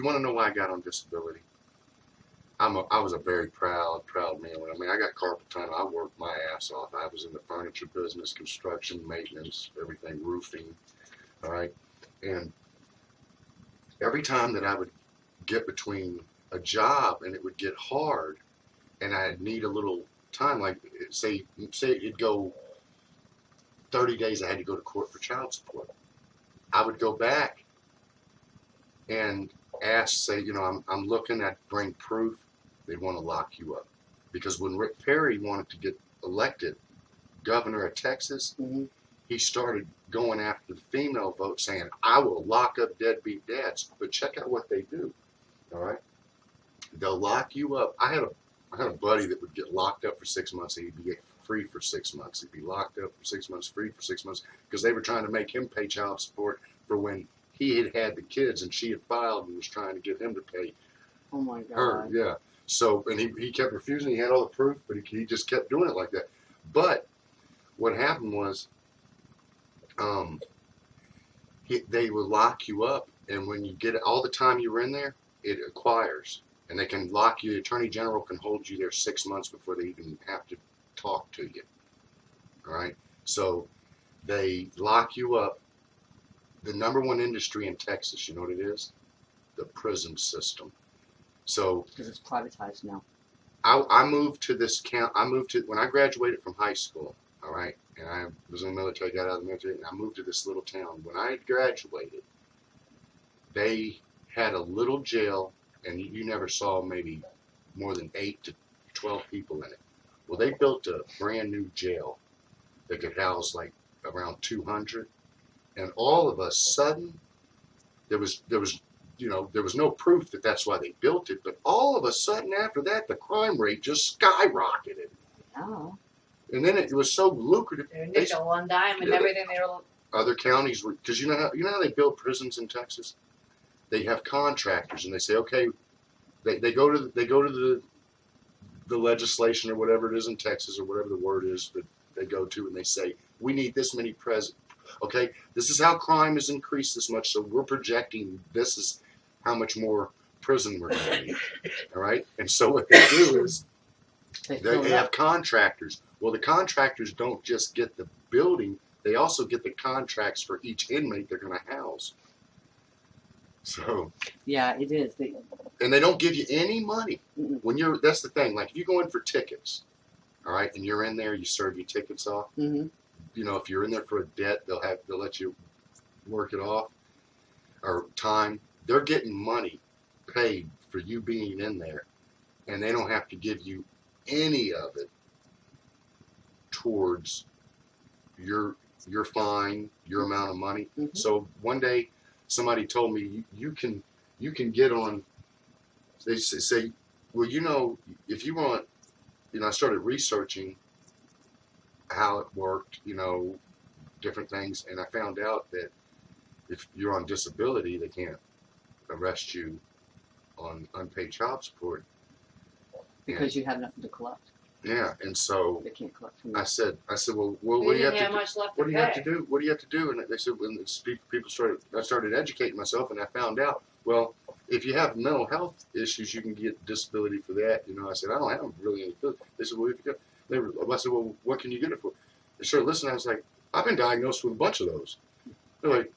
You want to know why I got on disability? I'm a, I was a very proud, proud man. I mean, I got carpal tunnel. I worked my ass off. I was in the furniture business, construction, maintenance, everything, roofing. All right. And every time that I would get between a job and it would get hard and I'd need a little time, like say, say it'd go 30 days, I had to go to court for child support. I would go back and ask, say, you know, I'm, I'm looking at bring proof. They want to lock you up. Because when Rick Perry wanted to get elected governor of Texas, Mhm. he started going after the female vote, saying, I will lock up deadbeat dads. But check out what they do. All right? They'll lock you up. I had a I had a buddy that would get locked up for six months and he'd be free for six months. He'd be locked up for six months, free for six months, because they were trying to make him pay child support for when he had had the kids and she had filed and was trying to get him to pay Oh my her. God. Yeah. So, and he, he kept refusing. He had all the proof, but he, he just kept doing it like that. But what happened was, um, he, they will lock you up, and when you get all the time you were in there, it acquires, and they can lock you. The attorney general can hold you there six months before they even have to talk to you. All right. So they lock you up. The number one industry in Texas, you know what it is? The prison system. So Because it's privatized now. I, I moved to this count. I moved to when I graduated from high school. All right, and I was in the military. Got out of the military, and I moved to this little town. When I graduated, they had a little jail, and you, you never saw maybe more than eight to twelve people in it. Well, they built a brand new jail that could house like around two hundred, and all of a sudden, there was there was you know, there was no proof that that's why they built it, but all of a sudden after that, the crime rate just skyrocketed. Oh. And then it was so lucrative. Their They, one dime, and Yeah. everything they were. other counties were, because you know how you know how they build prisons in Texas. They have contractors, and they say, okay, they, they go to the, they go to the the legislation or whatever it is in Texas or whatever the word is that they go to, and they say, we need this many pres. Okay, this is how crime has increased this much, so we're projecting this is how much more prison we're going to need. All right, and so what they do is They they have contractors. Well, the contractors don't just get the building; they also get the contracts for each inmate they're going to house. So, Yeah, it is. They, and they don't give you any money when you're. That's the thing. Like if you go in for tickets, all right, and you're in there, you serve your tickets off. hmm You know, if you're in there for a debt, they'll have they'll let you work it off or time. They're getting money paid for you being in there, and they don't have to give you any of it towards your your fine, your amount of money. Mhm. So one day, somebody told me you, you can you can get on. They say, well, you know, if you want, you know, I started researching how it worked, you know, different things, and I found out that if you're on disability, they can't arrest you on unpaid child support. Because you have nothing to collect. Yeah, and so They can't collect from I said, I said, well, well what do you have didn't to do? much left What do you have to do? What do you have to do? And they said, when people started, I started educating myself, and I found out, well, if you have mental health issues, you can get disability for that. You know, I said, I don't have really any. They said, well, if you got, they were, I said, well, what can you get it for? They started listening. I was like, I've been diagnosed with a bunch of those. They're like,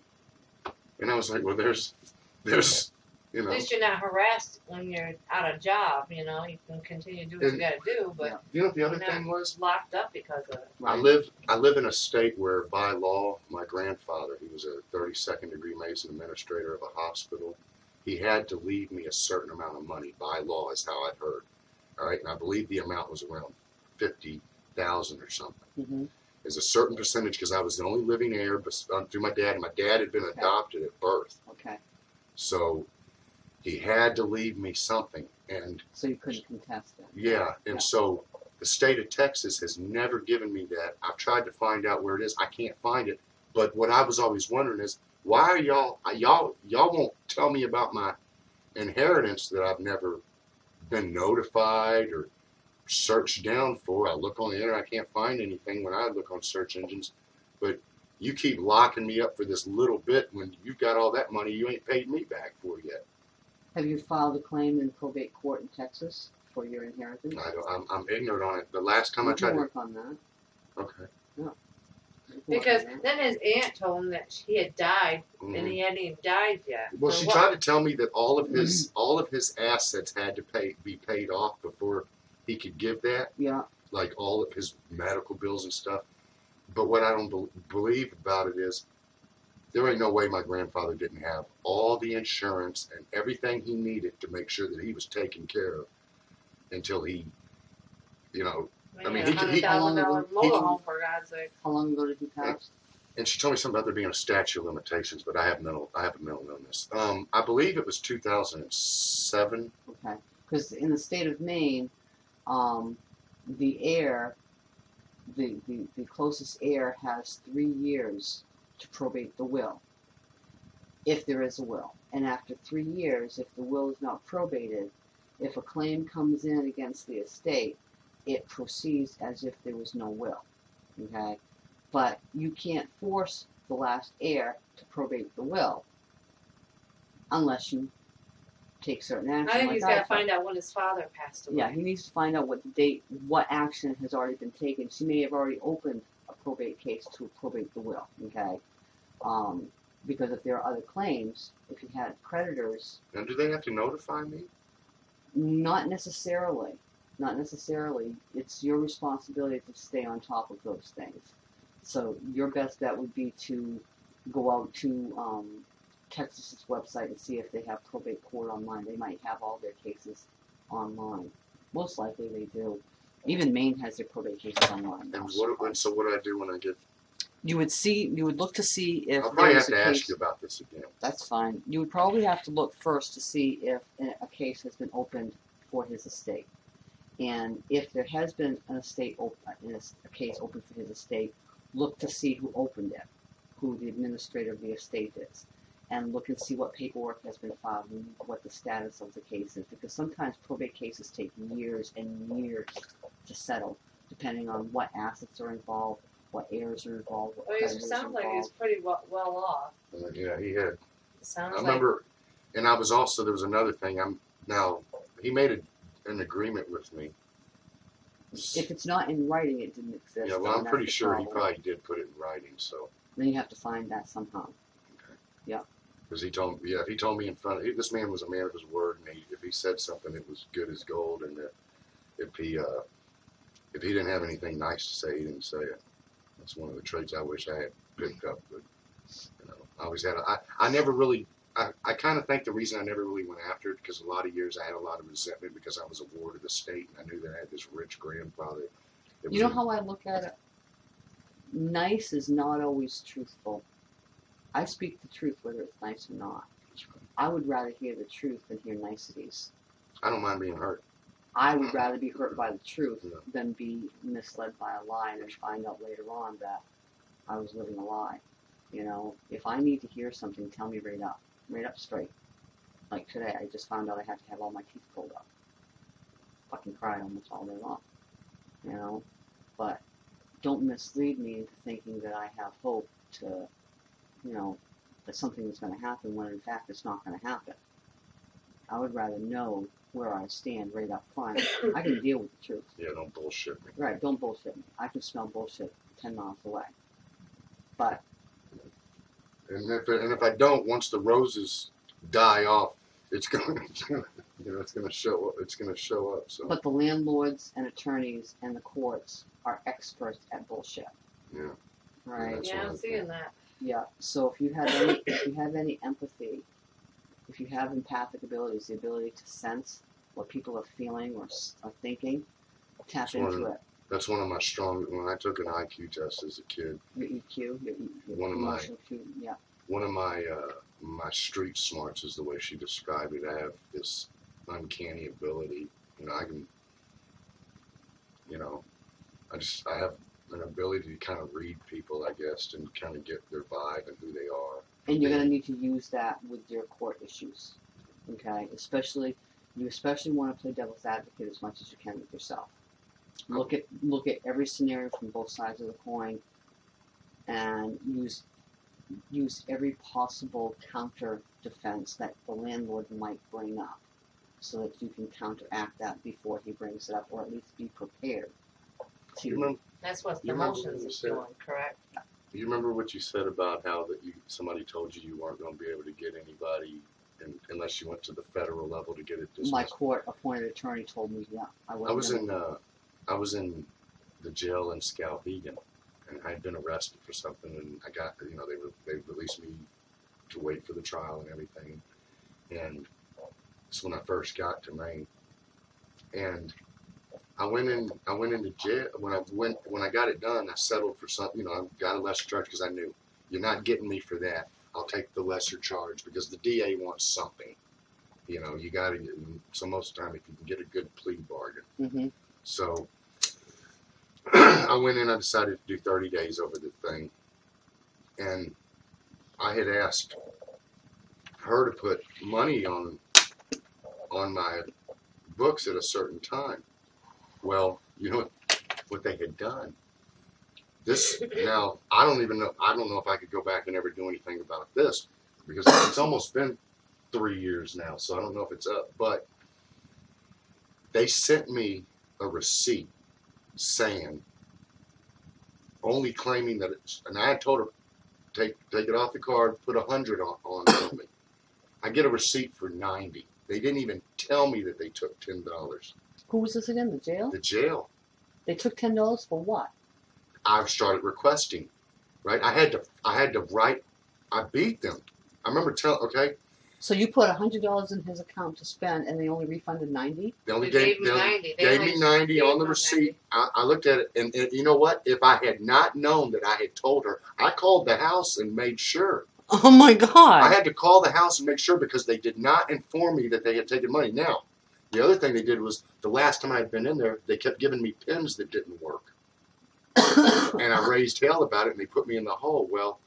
and I was like, well, there's, there's, you know. At least you're not harassed when you're out of job. You know, you can continue to do what And- you got to do, but you know what the other you're thing was? locked up because of it. I live I live in a state where by law my grandfather, he was a 32nd degree Mason administrator of a hospital, he had to leave me a certain amount of money by law is how I've heard. All right, and I believe the amount was around 50,000 or something. hmm Is a certain percentage because I was the only living heir bes- uh, through my dad and my dad had been adopted at birth. Okay. So he had to leave me something and So you couldn't contest it. yeah, and Yeah. so the state of Texas has never given me that. I've tried to find out where it is. I can't find it. But what I was always wondering is why are y'all y'all y'all won't tell me about my inheritance that I've never been notified or searched down for. I look on the internet, I can't find anything when I look on search engines. But you keep locking me up for this little bit when you've got all that money you ain't paid me back for yet. Have you filed a claim in probate court in Texas for your inheritance? I don't, I'm, I'm ignorant on it. The last time I tried to, work on that. okay. We Because then his aunt told him that he had died, and Mhm. he hadn't even died yet. Well, So she what- tried to tell me that all of his Mm-hmm. all of his assets had to pay be paid off before he could give that, Yeah, like all of his medical bills and stuff. But what I don't bel believe about it is, there ain't no way my grandfather didn't have all the insurance and everything he needed to make sure that he was taken care of until he, you know. I mean, he could- he- hundred thousand dollar How long ago- motorhome for God's sake. how long ago did he pass? And she told me something about there being a statute of limitations, but I have mental I have a mental illness. Um, I believe it was 2007. Okay, because in the state of Maine, um, the heir, the, the, the closest heir has three years to probate the will, if there is a will. And after three years, if the will is not probated, if a claim comes in against the estate, it proceeds as if there was no will. Okay, but you can't force the last heir to probate the will unless you take certain action. I think like he's got to find out when his father passed away. Yeah, he needs to find out what the date, what action has already been taken. She may have already opened a probate case to probate the will. Okay, um, because if there are other claims, if you had creditors, Now, do they have to notify me? not necessarily, not necessarily. It's your responsibility to stay on top of those things. So your best bet would be to go out to um, Texas's website and see if they have probate court online. They might have all their cases online. Most likely they do. Even Maine has their probate cases online. And what? And so what do I do when I get? You would see. You would look to see if I'll probably have to a ask you about this again. That's fine. You would probably have to look first to see if a case has been opened for his estate. And if there has been an estate, op- uh, a case opened for his estate, look to see who opened it, who the administrator of the estate is. And look and see what paperwork has been filed and what the status of the case is. Because sometimes probate cases take years and years to settle, depending on what assets are involved, what heirs are involved, what Well, he creditors are sounds like he's pretty well, well off. Uh, yeah, he had. It sounds I like remember, and I was also there was another thing. I'm now he made a, an agreement with me. If it's not in writing, it didn't exist. Yeah, well, I'm pretty the sure he probably did put it in writing. So Then you have to find that somehow. Because he told yeah, if he told me in front of he, this man was a man of his word, and he, if he said something, it was good as gold. And that if he uh, if he didn't have anything nice to say, he didn't say it. That's one of the traits I wish I had picked up. But you know, I always had. A, I I never really. I, I kind of think the reason I never really went after it because a lot of years I had a lot of resentment because I was a ward of the state and I knew that I had this rich grandfather. You know was how I look at it? Nice is not always truthful. I speak the truth whether it's nice or not. I would rather hear the truth than hear niceties. I don't mind being hurt. I would rather be hurt by the truth Yeah. than be misled by a lie and then find out later on that I was living a lie. You know, if I need to hear something, tell me right up, right up straight. Like today, I just found out I have to have all my teeth pulled up. Fucking cry almost all day long. You know, but don't mislead me into thinking that I have hope to, you know, that something is going to happen when in fact it's not going to happen. I would rather know where I stand right up front. I can deal with the truth. Yeah, don't bullshit me. Right, don't bullshit me. I can smell bullshit 10 miles away. But, And if and if I don't, once the roses die off, it's gonna, you know, it's gonna show up. It's gonna show up. So but the landlords and attorneys and the courts are experts at bullshit. yeah, Right? Yeah, I'm seeing that. Yeah. So if you have any, if you have any empathy, if you have empathic abilities, the ability to sense what people are feeling or, or thinking, tap That's one into of- it. that's one of my strong. When I took an IQ test as a kid, Your EQ, your, your One of my- EQ, yeah. one of my uh, my street smarts is the way she described it. I have this uncanny ability. You know, I can. You know, I just I have an ability to kind of read people, I guess, and kind of get their vibe and who they are. And you're going to need to use that with your court issues. Okay? Especially, you especially want to play devil's advocate as much as you can with yourself. Look at look at every scenario from both sides of the coin, and use use every possible counter defense that the landlord might bring up so that you can counteract that before he brings it up or at least be prepared You to remember, That's what You the remember what motions you is said? doing, correct? you remember what you said about how that you somebody told you you weren't going to be able to get anybody in, unless you went to the federal level to get it dismissed. my court appointed attorney told me yeah I, I wasn't was in uh, I was in the jail in Skowhegan, and I'd been arrested for something, and I got you know they were they released me to wait for the trial and everything, and it's when I first got to Maine, and I went in I went into jail when I went when I got it done I settled for something you know I got a lesser charge because I knew you're not getting me for that I'll take the lesser charge because the DA wants something, you know you got to so most of the time if you can get a good plea bargain. Mhm. So I went in, I decided to do 30 days over the thing. And I had asked her to put money on on my books at a certain time. Well, you know what they had done. This now I don't even know I don't know if I could go back and ever do anything about this because it's almost been three years now, so I don't know if it's up. But they sent me a receipt saying, only claiming that it's, and I told her, take take it off the card, put a hundred on, on me. I get a receipt for ninety. They didn't even tell me that they took ten dollars. Who was this again the jail The jail. they took ten dollars for what I've started requesting, right? I had to I had to write. I beat them. I remember telling. Okay, so you put a hundred dollars in his account to spend and they only refunded 90 they only They gave, gave me they only 90. They gave me ninety gave on the receipt. I, I looked at it, and, and you know what? If I had not known that I had told her, I called the house and made sure. oh my god I had to call the house and make sure because they did not inform me that they had taken money. Now, the other thing they did was the last time I had been in there, they kept giving me pins that didn't work, and I raised hell about it, and they put me in the hole. Well,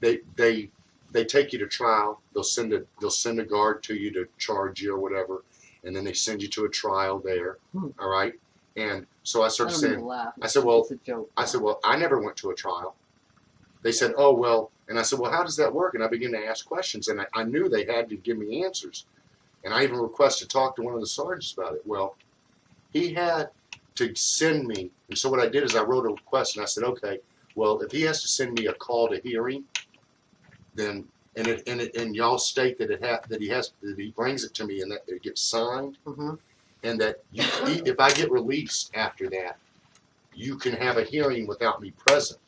they they they take you to trial. They'll send a they'll send a guard to you to charge you or whatever, and then they send you to a trial there. Hmm. All right, and so I I started don't saying, mean to laugh. I said, well, it's a joke I said, well, I never went to a trial. They said, oh, well, and I said, well, how does that work? And I began to ask questions, and I, I knew they had to give me answers. And I even requested to talk to one of the sergeants about it. Well, he had to send me, and so what I did is I wrote a request, and I said, okay, well, if he has to send me a call to hearing, then and it and it and y'all state that it ha- that he has that he brings it to me and that it gets signed Mhm. and that you, if I get released after that, you can have a hearing without me present.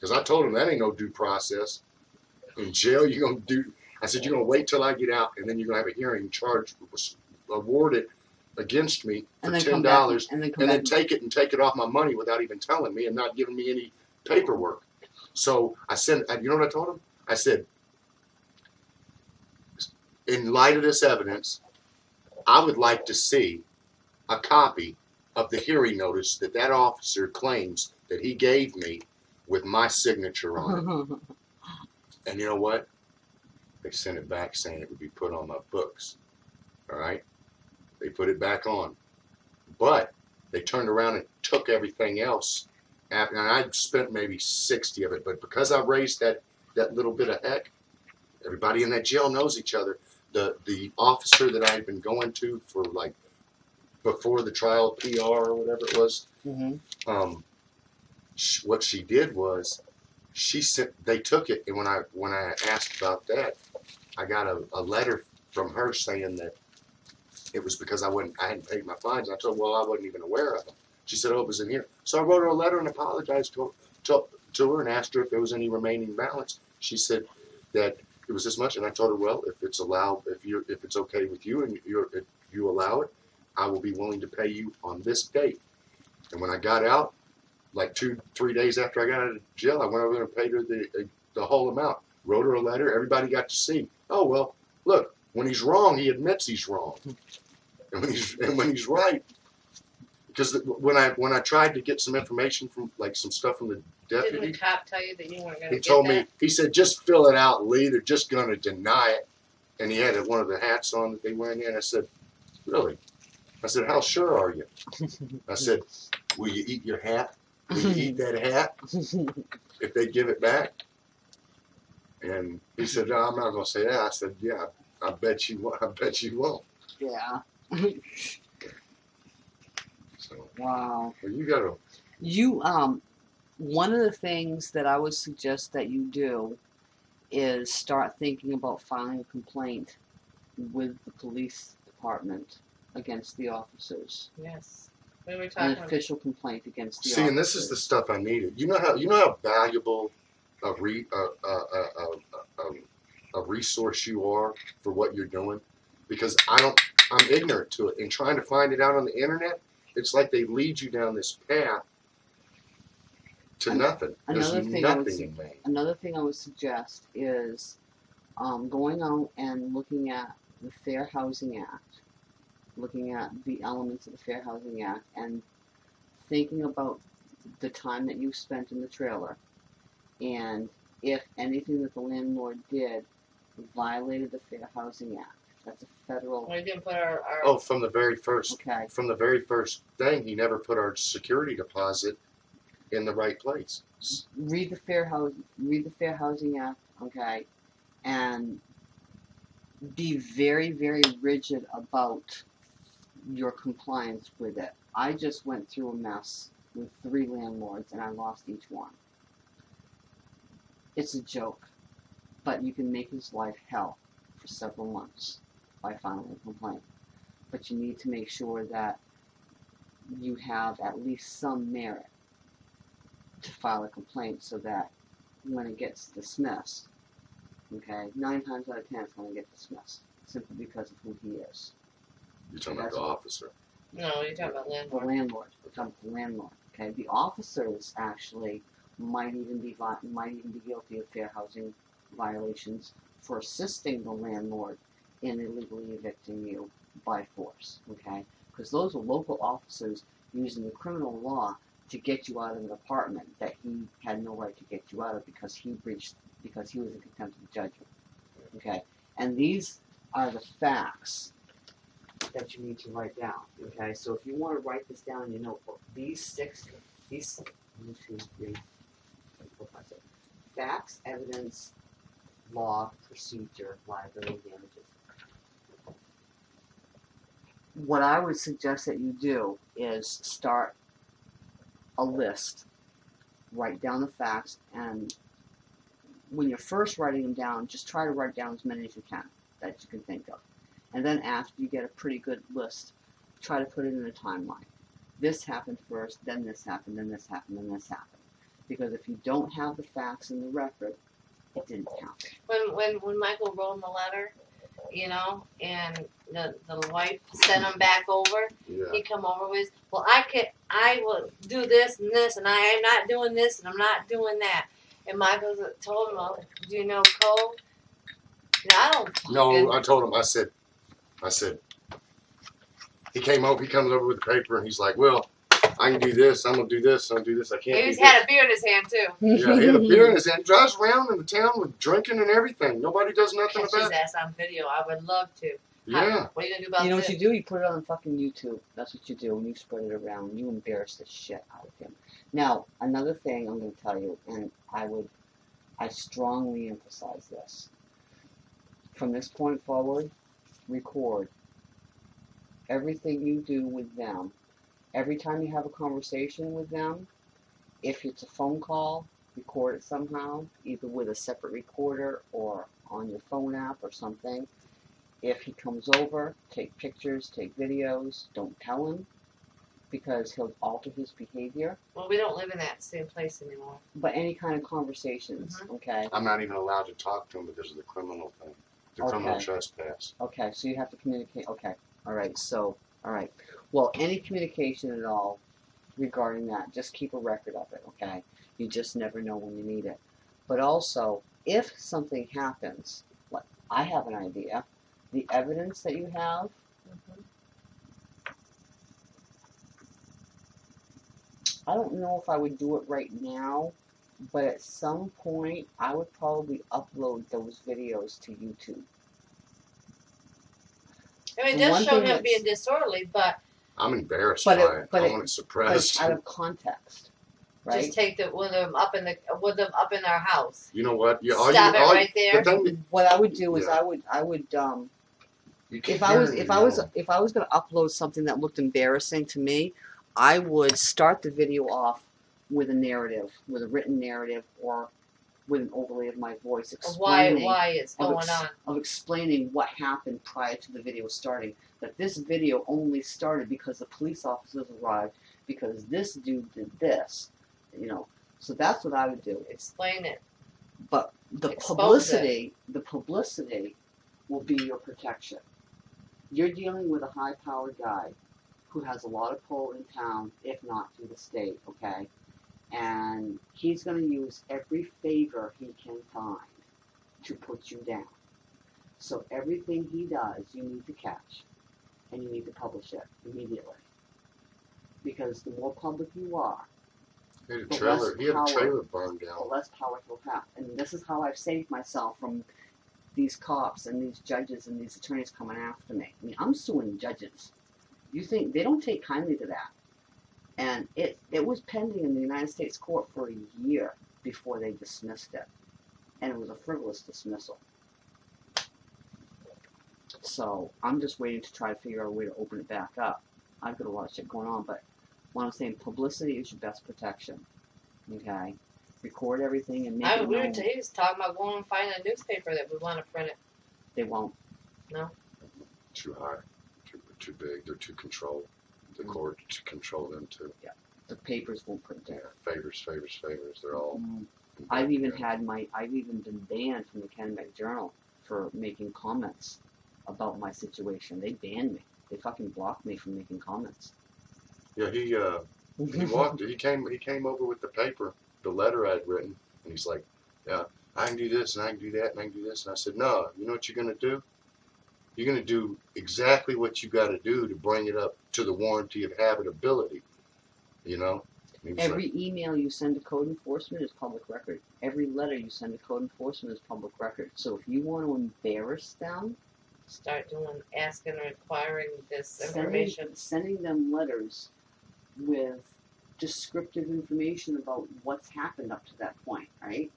Because I told him that ain't no due process. In jail, you're gonna do. I said you're gonna wait till I get out, and then you're gonna have a hearing, charge, was awarded against me for ten dollars, and then and then take it and take it off my money without even telling me and not giving me any paperwork. So I said, you know what I told him? I said, in light of this evidence, I would like to see a copy of the hearing notice that that officer claims that he gave me with my signature on it. And you know what? They sent it back saying it would be put on my books. All right? They put it back on. But they turned around and took everything else. And I spent maybe 60 of it. But because I raised that, that little bit of heck, everybody in that jail knows each other. The, the officer that I had been going to for like before the trial PR or whatever it was, Mhm. um, sh- what she did was she sent they took it and when i when i asked about that i got a, a letter from her saying that it was because i wouldn't i hadn't paid my fines i told her well i wasn't even aware of them she said oh it was in here so i wrote her a letter and apologized to her, to, to her and asked her if there was any remaining balance she said that it was this much and i told her well if it's allowed if you if it's okay with you and you're if you allow it i will be willing to pay you on this date and when i got out like two, three days after I got out of jail, I went over there and paid her the the whole amount. Wrote her a letter. Everybody got to see. Oh well, look. When he's wrong, he admits he's wrong, and when he's and when he's right, because when I when I tried to get some information from like some stuff from the deputy, Didn't the cop tell you that you weren't going he to get told that? me he said just fill it out, Lee. They're just going to deny it, and he had one of the hats on that they wear in. And I said, really? I said, how sure are you? I said, will you eat your hat? Will you eat that hat? if they give it back. And he said, no, I'm not going to say that. I said, yeah, I bet you won't. I bet you won't. Yeah. So, Wow. well, you got to, You um one of the things that I would suggest that you do is start thinking about filing a complaint with the police department against the officers. Yes. We were An talking about official complaint against the see, and this is the stuff I needed. You know how, you know how valuable a, re, a, a, a, resource you are for what you're doing? Because I don't, I'm ignorant to it. And trying to find it out on the internet, it's like they lead you down this path to nothing. There's another thing nothing say- in. Another thing I would suggest is um, going out and looking at the Fair Housing Act, looking at the elements of the Fair Housing Act, and thinking about the time that you spent in the trailer, and if anything that the landlord did violated the Fair Housing Act. That's a federal. we didn't put our, our Oh, from the very first Okay. from the very first thing, he never put our security deposit in the right place. read the fair housing read the fair housing act okay and be very very rigid about your compliance with it i just went through a mess with three landlords and i lost each one it's a joke but you can make his life hell for several months by filing a complaint but you need to make sure that you have at least some merit to file a complaint so that when it gets dismissed, okay, nine times out of ten it's going to get dismissed simply because of who he is. You're talking about That's the what- officer. no, you're talking about The landlord. landlord, we're talking about the landlord, okay. The officer is actually might even be might even be guilty of fair housing violations for assisting the landlord in illegally evicting you by force, okay? Because those are local officers using the criminal law to get you out of an apartment that he had no right to get you out of because he breached because he was in contempt of judgment. Okay, and these are the facts that you need to write down. Okay, so if you want to write this down in your notebook, these six, these one, two, three. Facts, evidence, law, procedure, liability, damages. What I would suggest that you do is start a list, write down the facts, and when you're first writing them down, just try to write down as many as you can that you can think of. And then after you get a pretty good list, try to put it in a timeline. This happened first, then this happened, then this happened, then this happened. Because if you don't have the facts in the record, it didn't happen. When when when Michael wrote him the letter, you know, and the the wife sent him back over, Yeah. he come over with, well, I could, I will do this and this, and I am not doing this, and I'm not doing that. And Michael told him, oh, do you know code? No, I don't. No, I told him. I said, I said. He came over. He comes over with the paper, and he's like, "Well, I can do this. I'm gonna do this. I'm gonna do this. I can't." He do just this." had a beer in his hand too. Yeah, he had a beer in his hand. Drives around in the town with drinking and everything. Nobody does nothing Catch his about it. ass on video. I would love to. How- Yeah. What are you gonna do about You know this? what you do? You put it on fucking YouTube. That's what you do, and you spread it around. You embarrass the shit out of him. Now, another thing I'm going to tell you, and I would, I strongly emphasize this. From this point forward, record everything you do with them. Every time you have a conversation with them, if it's a phone call, record it somehow, either with a separate recorder or on your phone app or something. If he comes over, take pictures, take videos. Don't tell him because he'll alter his behavior. Well, we don't live in that same place anymore. But any kind of conversations, mm-hmm. okay? I'm not even allowed to talk to him because of the criminal thing, the criminal Okay. trespass. Okay, so you have to communicate. Okay, all right. So, all right. Well, any communication at all regarding that, just keep a record of it. Okay, you just never know when you need it. But also, if something happens, like I have an idea, the evidence that you have, I don't know if I would do it right now, but at some point, I would probably upload those videos to YouTube. I mean, it does show him being disorderly, but I'm embarrassed But by it- it. but I it- want it but suppressed. it's out of context, right? Just take the with them up in the with them up in our house. You know what? You, all Stop you, it all right there. The thing that what I would do is Yeah. I would I would um you keep if I was hearing, if you I was know, if I was going to upload something that looked embarrassing to me, I would start the video off with a narrative, with a written narrative, or with an overlay of my voice why explaining why it's of, going ex- on. of explaining what happened prior to the video starting. That this video only started because the police officers arrived because this dude did this, you know. So that's what I would do. Explain it. But the Expose publicity, the publicity will be your protection. You're dealing with a high-powered guy who has a lot of pull in town, if not through the state, okay? And he's going to use every favor he can find to put you down. So everything he does, you need to catch, and you need to publish it immediately. Because the more public you are, he had a the trailer. less He had a trailer burned the less power he'll have. And this is how I've saved myself from these cops and these judges and these attorneys coming after me. I mean, I'm suing judges. You think they don't take kindly to that? And it it was pending in the United States court for a year before they dismissed it, and it was a frivolous dismissal. So I'm just waiting to try to figure out a way to open it back up. I've got a lot of shit going on, but what I'm saying, publicity is your best protection. Okay, record everything and make I it we were known. he was talking about going and finding a newspaper that we want to print it. They won't. No. Too high, too too big. They're too controlled. The Mm. court to control them too. Yeah, the papers won't print Yeah, it. favors, favors, favors. They're all. Mm. I've even had my I've even been banned from the Kennebec Journal for making comments about my situation. They banned me. They fucking blocked me from making comments. Yeah, he uh, he walked. He came. He came over with the paper, the letter I'd written, and he's like, "Yeah, I can do this and I can do that and I can do this." And I said, "No, you know what you're gonna do? You're gonna do exactly what you got to do to bring it up to the warranty of habitability. You know." And he was like, Every email you send to code enforcement is public record. Every letter you send to code enforcement is public record. So if you want to embarrass them, Start doing asking and requiring this sending, information. sending them letters with descriptive information about what's happened up to that point, right?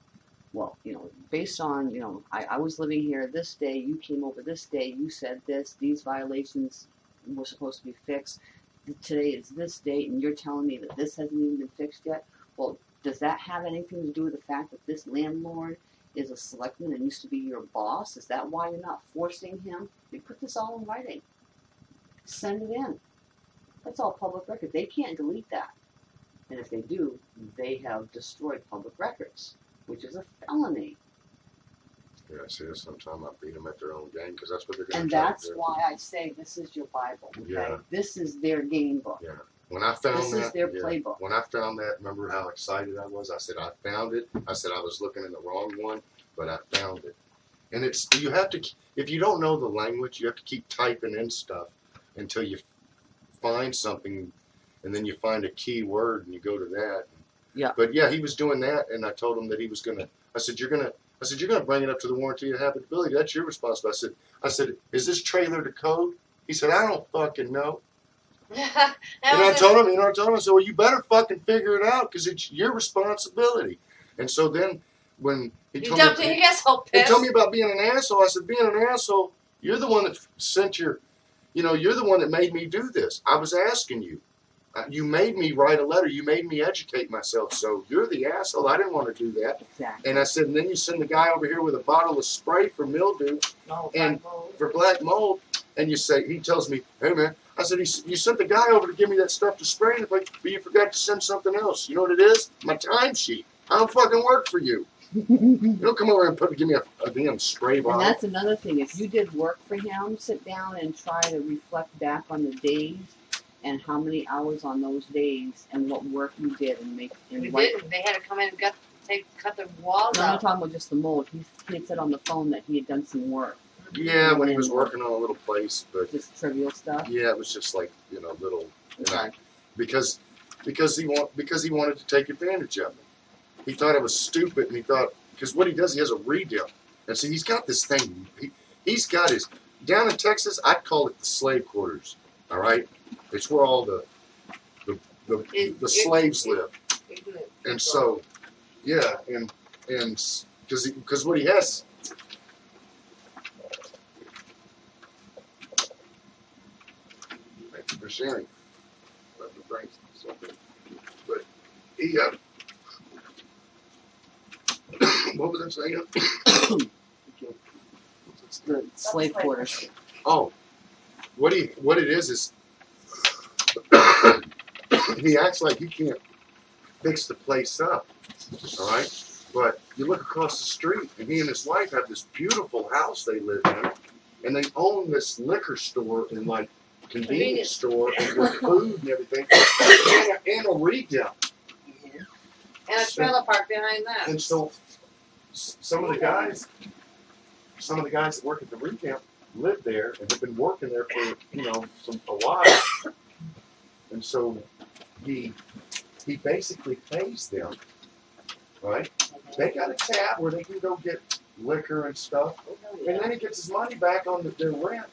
Well, you know, based on, you know, I, I was living here this day, you came over this day, you said this, these violations were supposed to be fixed. Today is this date, and you're telling me that this hasn't even been fixed yet. Well, does that have anything to do with the fact that this landlord is a selectman and used to be your boss? Is that why you're not forcing him? We put this all in writing. Send it in. That's all public record. They can't delete that. And if they do, they have destroyed public records, which is a felony. "Yeah, see, this sometime I beat them at their own game because that's what they're gonna And that's why I say this is your Bible. Okay? Yeah. This is their game book. Yeah. When I found This that, is their yeah, playbook. when I found that, remember how excited I was? I said I found it. I said I was looking in the wrong one, but I found it. And it's you have to if you don't know the language, you have to keep typing in stuff until you find something, and then you find a key word and you go to that. Yeah. But yeah, he was doing that, and I told him that he was gonna. I said you're gonna. I said you're gonna bring it up to the warranty of habitability. That's your responsibility. I said. I said is this trailer to code? He said I don't fucking know. And I told him, you know, I told him, I said, well, you better fucking figure it out because it's your responsibility. And so then when he you told jumped me. He gets so he told me about being an asshole, I said, being an asshole, you're the one that sent your, you know, you're the one that made me do this. I was asking you. You made me write a letter. You made me educate myself. So you're the asshole. I didn't want to do that. Exactly. And I said, and then you send the guy over here with a bottle of spray for mildew no, and- for black mold, and you say he tells me, "Hey man," I said, he, "You sent the guy over to give me that stuff to spray, but but you forgot to send something else. You know what it is? My timesheet. I don't fucking work for you. You don't come over and put give me a, a damn spray And bottle." that's another thing. If you did work for him, sit down and try to reflect back on the days and how many hours on those days and what work you did and make and we write. didn't. They had to come in and gut, take, cut the walls No, I'm not out. talking about just the mold. He, he had said on the phone that he had done some work, yeah, when he was working on a little place, but just trivial stuff. yeah, it was just like you know little Okay. I- because because he want because he wanted to take advantage of me. He thought I was stupid, and he thought because what he does, he has a redeal, and see, he's got this thing. He, he's got his down in Texas. I'd call it the slave quarters. All right, it's where all the the the, It- the it- slaves live. Isn't it? and so, yeah, and and because because what he has. Thank you for sharing. Let me bring something. But he, uh, what was I saying? The slave quarters. Oh, what he what it is is he acts like he can't fix the place up. All right, but you look across the street, and he and his wife have this beautiful house they live in, and they own this liquor store and like convenience store and with food and everything, and a, and a retail. And a trailer park behind that. And so, some of the guys, some of the guys that work at the retail live there and have been working there for you know some a while. And so, he he basically pays them, right? They got a tab where they can go get liquor and stuff, and then he gets his money back on the, their rent.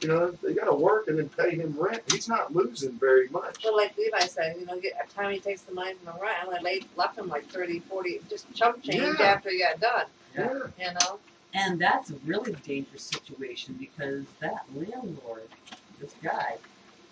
You know, they got to work and then pay him rent. He's not losing very much. But like Levi said, you know, get, every time he takes the money from the rent, I only left him like 30, 40, just chump change Yeah. after he got done, Yeah. you know? And that's a really dangerous situation because that landlord, this guy,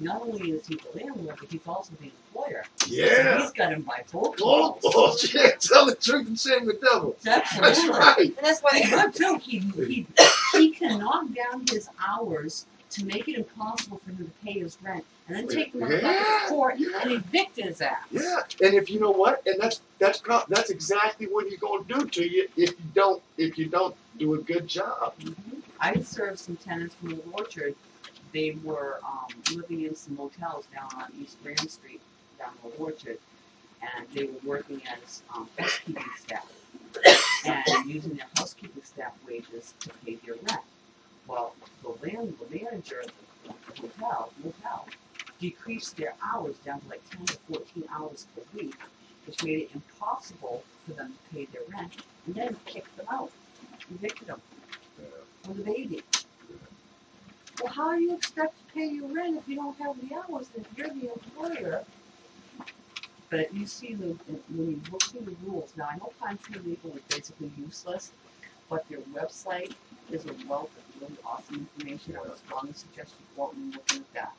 not only is he the landlord, but he's also the employer. So Yeah. he's got him by both Oh, walls. bullshit. Tell the truth and shame the devil. That's Absolutely. right. And that's why they, good too, he, he, he can knock down his hours to make it impossible for him to pay his rent, and then take the money back Yeah, to court yeah. and evict his ass. Yeah, and if you know what, and that's that's that's exactly what he's going to do to you if you don't if you don't do a good job. Mhm. I served some tenants from the Orchard. They were um, living in some motels down on East Grand Street, down Old Orchard, and they were working as um, housekeeping staff and using their housekeeping staff wages to pay their rent. Well, the land, the manager of the hotel, motel, decreased their hours down to like ten to fourteen hours per week, which made it impossible for them to pay their rent, and then kicked them out, evicted them with a baby. Well, how do you expect to pay your rent if you don't have the hours and if you're the employer? But you see the, when you look through the rules, now I know Tree Legal is basically useless, but their website is a wealth of really awesome information. I would strongly suggest you go out and look at that.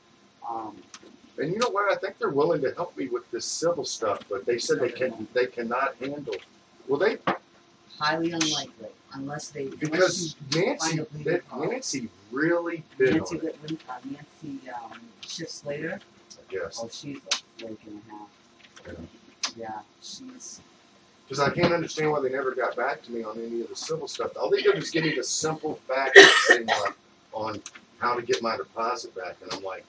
Um, And you know what? I think they're willing to help me with this civil stuff, but they said they can they cannot handle. Well, they highly unlikely, unless they, because Nancy find a that. Nancy really bid Nancy on it. Whitman, uh, Nancy, um, Schiff Slater, Yes, oh, she's a flake and a half. Yeah, she's, because I can't understand why they never got back to me on any of the civil stuff. All they did was give me the simple facts thing on on how to get my deposit back, and I'm like,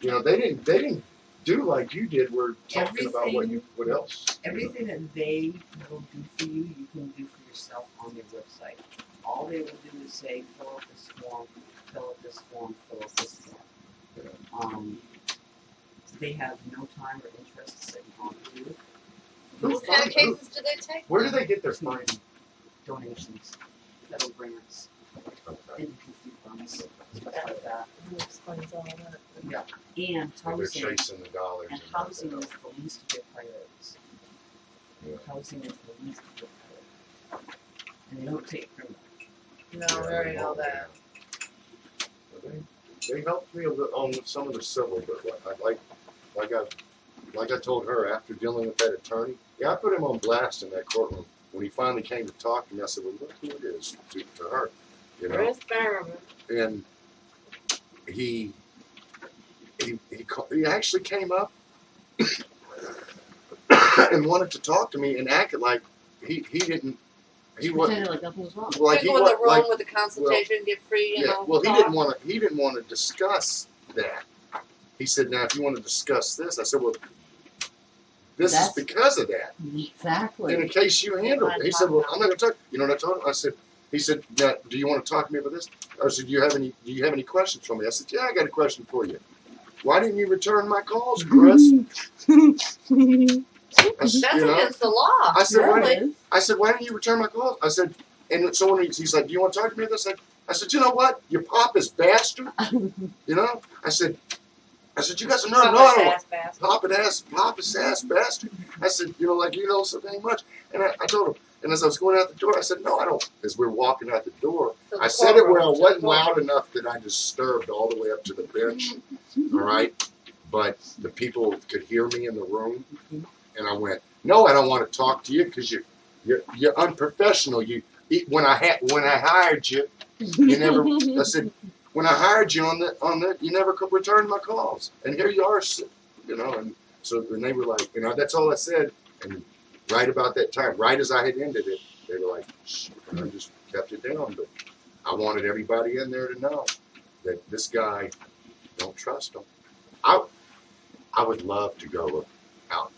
you know, they didn't they didn't do like you did. We're talking about what you what else. everything that they will do for you, you can do for yourself on their website. All they will do is say, fill out this form, fill out this form, fill out this form. Um, they have no time or interest in sitting on you, Who what kind of cases do they take? Where do they get their funding? donations, federal grants, agency funds, stuff like that. Explains all that? Yeah, and They're housing, chasing the dollars. and and housing that. is the least of their priorities. Yeah. Housing is the least of their priorities. And they don't take criminal. No, Yeah, we already know won't, that. They, they helped me a bit on some of the civil, but like, I- like, like I, like I told her after dealing with that attorney, yeah, I put him on blast in that courtroom. When he finally came to talk to me, I said, well, look who it is to, to her, you know? Chris Berman. and he he he, ca- he actually came up and wanted to talk to me and acted like he he didn't he wasn't Pretended like nothing was wrong. like Could he go in the room like with the consultation, get free, you yeah know. well he talk. didn't want to he didn't want to discuss that he said now if you want to discuss this I said well this That's- is because of that Exactly. in Exactly. case you handle it he said well I'm not going to talk you know what I told him I said he said now do you want to talk to me about this I said do you have any do you have any questions for me I said yeah I got a question for you why didn't you return my calls Chris I s- That's you know, against the law. I said, why really. didn't, I said, why didn't you return my calls? I said, and so when he, he's like, do you want to talk to me this? I, I said, you know what? Your pop is bastard. You know? I said, I said, you got some? No, I Pop don't. his ass. Pop an ass, pop his ass bastard. I said, you know, like you know something much. And I, I told him, and as I was going out the door, I said, no, I don't. As we were walking out the door, To I said it where I courtroom, to the wasn't loud enough that I disturbed all the way up to the bench. All right, but the people could hear me in the room, and I went, no, I don't want to talk to you because you, you're, you're unprofessional. You when I had when I hired you, you never. I said when I hired you on the on the, you never could return my calls, and here you are, you know. And so and they were like, you know, that's all I said. And right about that time, right as I had ended it, they were like, I just kept it down. But I wanted everybody in there to know that this guy, don't trust him. I I would love to go out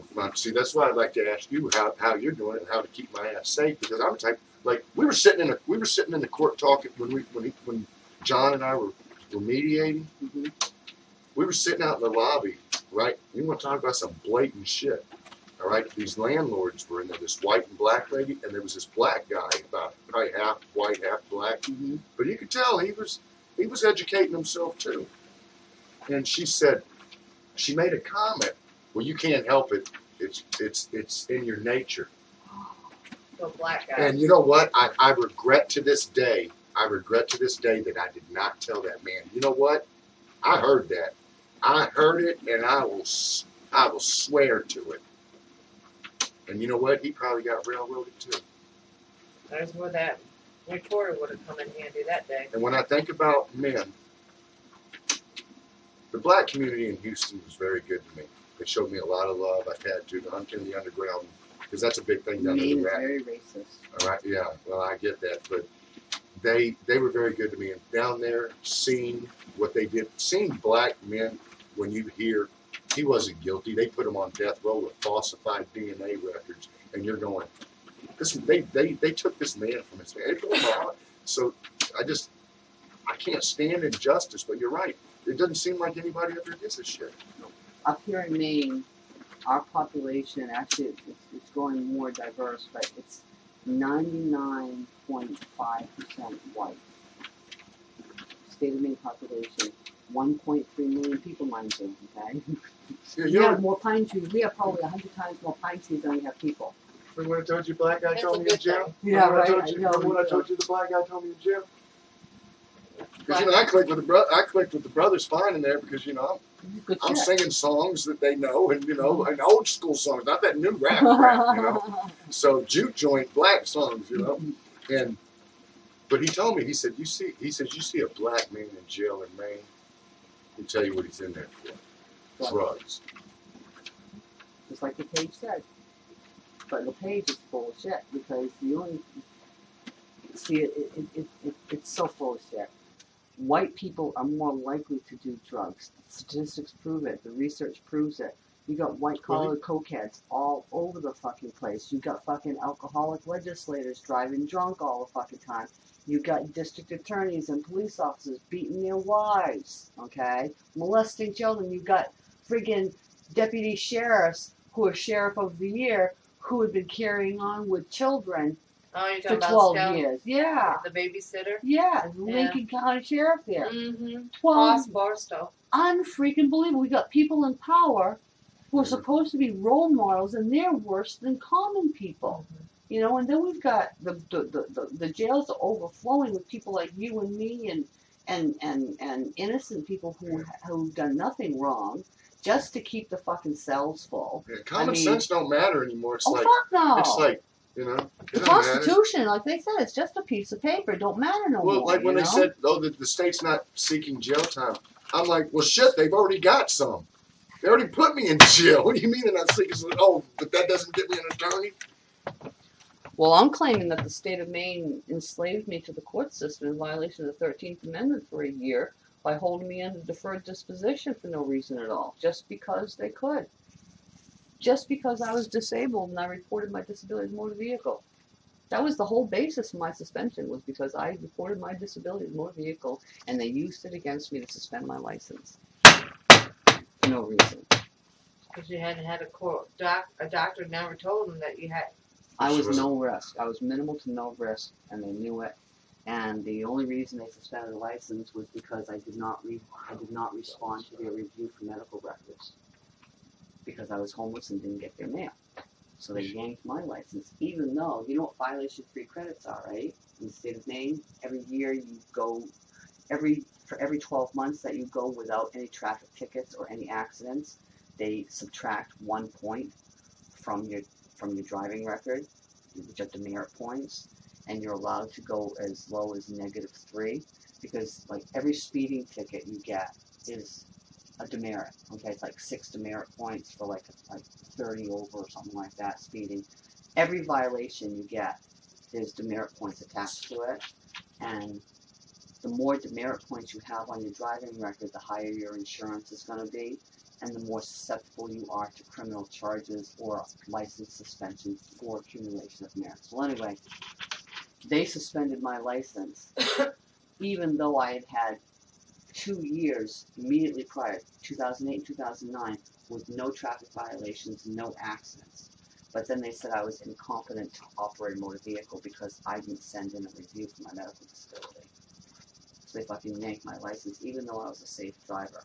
front. See, that's why I'd like to ask you how, how you're doing it and how to keep my ass safe because I'm the type like we were sitting in a we were sitting in the court talking when we when he, when John and I were, were mediating. Mhm. We were sitting out in the lobby, right? You want to talk about some blatant shit? All right, these landlords were in there, this white and black lady, and there was this black guy, about probably half white, half black. Mhm. But you could tell he was he was educating himself too. And she said, she made a comment. Well, you can't help it. It's it's it's in your nature. The black guy. And you know what? I, I regret to this day. I regret to this day that I did not tell that man. You know what? I heard that. I heard it, and I will s- I will swear to it. And you know what? He probably got railroaded too. There's where that recorder would have come in handy that day. And when I think about men, the black community in Houston was very good to me. They showed me a lot of love. I've had to hunt in the underground because that's a big thing down in Maine the is very racist. All right, yeah. Well, I get that, but they they were very good to me. And down there, seeing what they did, seeing black men when you hear he wasn't guilty, they put him on death row with falsified DNA records, and you're going, this they they they took this man from his family. They put him out. So I just I can't stand injustice, but you're right. It doesn't seem like anybody ever gives a shit. Up here in Maine, our population actually it's, it's going more diverse, but it's 99.5% white. State of Maine population, 1.3 million people, mind you. Okay, You we have more pine trees. We have probably 100 times more pine trees than we have people. remember when I told you black guy That's told me in good jail? Yeah, Remember when I right, told I you, know, remember when I told you the black guy told me in jail? Because you know I clicked with the bro- I clicked with the brothers fine in there because you know I'm, I'm singing songs that they know and you know and old school songs, not that new rap crap, you know. So juke joint black songs, you know. And but he told me he said you see he says you see a black man in jail in Maine, he'll tell you what he's in there for, drugs. just like LePage said. But LePage is full of shit because the only see it, it, it, it, it it's so full of shit. White people are more likely to do drugs. Statistics prove it. The research proves it. You got white collar cokeheads all over the fucking place. You got fucking alcoholic legislators driving drunk all the fucking time. You got district attorneys and police officers beating their wives, okay? Molesting children. You got friggin' deputy sheriffs who are sheriff of the year who have been carrying on with children Oh, you're for talking about 12 Scout? years. Yeah. The babysitter? Yeah, Lincoln County Sheriff there. Mm-hmm. 12 Ross Barstow. unfreaking believable. We got people in power who are Mhm. supposed to be role models, and they're worse than common people. You know, and then we've got the the, the, the, the jails are overflowing with people like you and me, and and and and innocent people who who've done nothing wrong, just to keep the fucking cells full. Yeah, common mean- sense don't matter anymore. It's oh like fuck no! it's like you know the it don't matter. Constitution, like they said, it's just a piece of paper. It don't matter no Well, more. Well, like when you they said, "Oh, the, the state's not seeking jail time," I'm like, "Well, shit, they've already got some. They already put me in jail. What do you mean they're not seeking? some- Oh, but that doesn't get me an attorney." Well, I'm claiming that the state of Maine enslaved me to the court system in violation of the 13th Amendment for a year by holding me under deferred disposition for no reason at all, just because they could. Just because I was disabled and I reported my disability as motor vehicle. That was the whole basis of my suspension was because I reported my disability as motor vehicle and they used it against me to suspend my license. For no reason. Because you hadn't had a court doc. A doctor never told them that you had. I was no risk. I was minimal to no risk, and they knew it. And the only reason they suspended the license was because I did not re- I did not respond to their review for medical records. Because I was homeless and didn't get their mail. So they mm-hmm. yanked my license, even though, you know what violation free credits are, right? In the state of Maine, every year you go, every, for every twelve months that you go without any traffic tickets or any accidents, they subtract one point from your, from your driving record, which are demerit points, and you're allowed to go as low as negative three, because like every speeding ticket you get is a demerit, okay, it's like six demerit points for like, like thirty over or something like that, speeding. Every violation you get, there's demerit points attached to it, and the more demerit points you have on your driving record, the higher your insurance is gonna be, and the more susceptible you are to criminal charges or license suspension for accumulation of merits. Well, anyway, they suspended my license, even though I had had two years immediately prior, 2008 and 2009, with no traffic violations, no accidents. But then they said I was incompetent to operate a motor vehicle because I didn't send in a review for my medical disability. So they fucking yanked my license, even though I was a safe driver.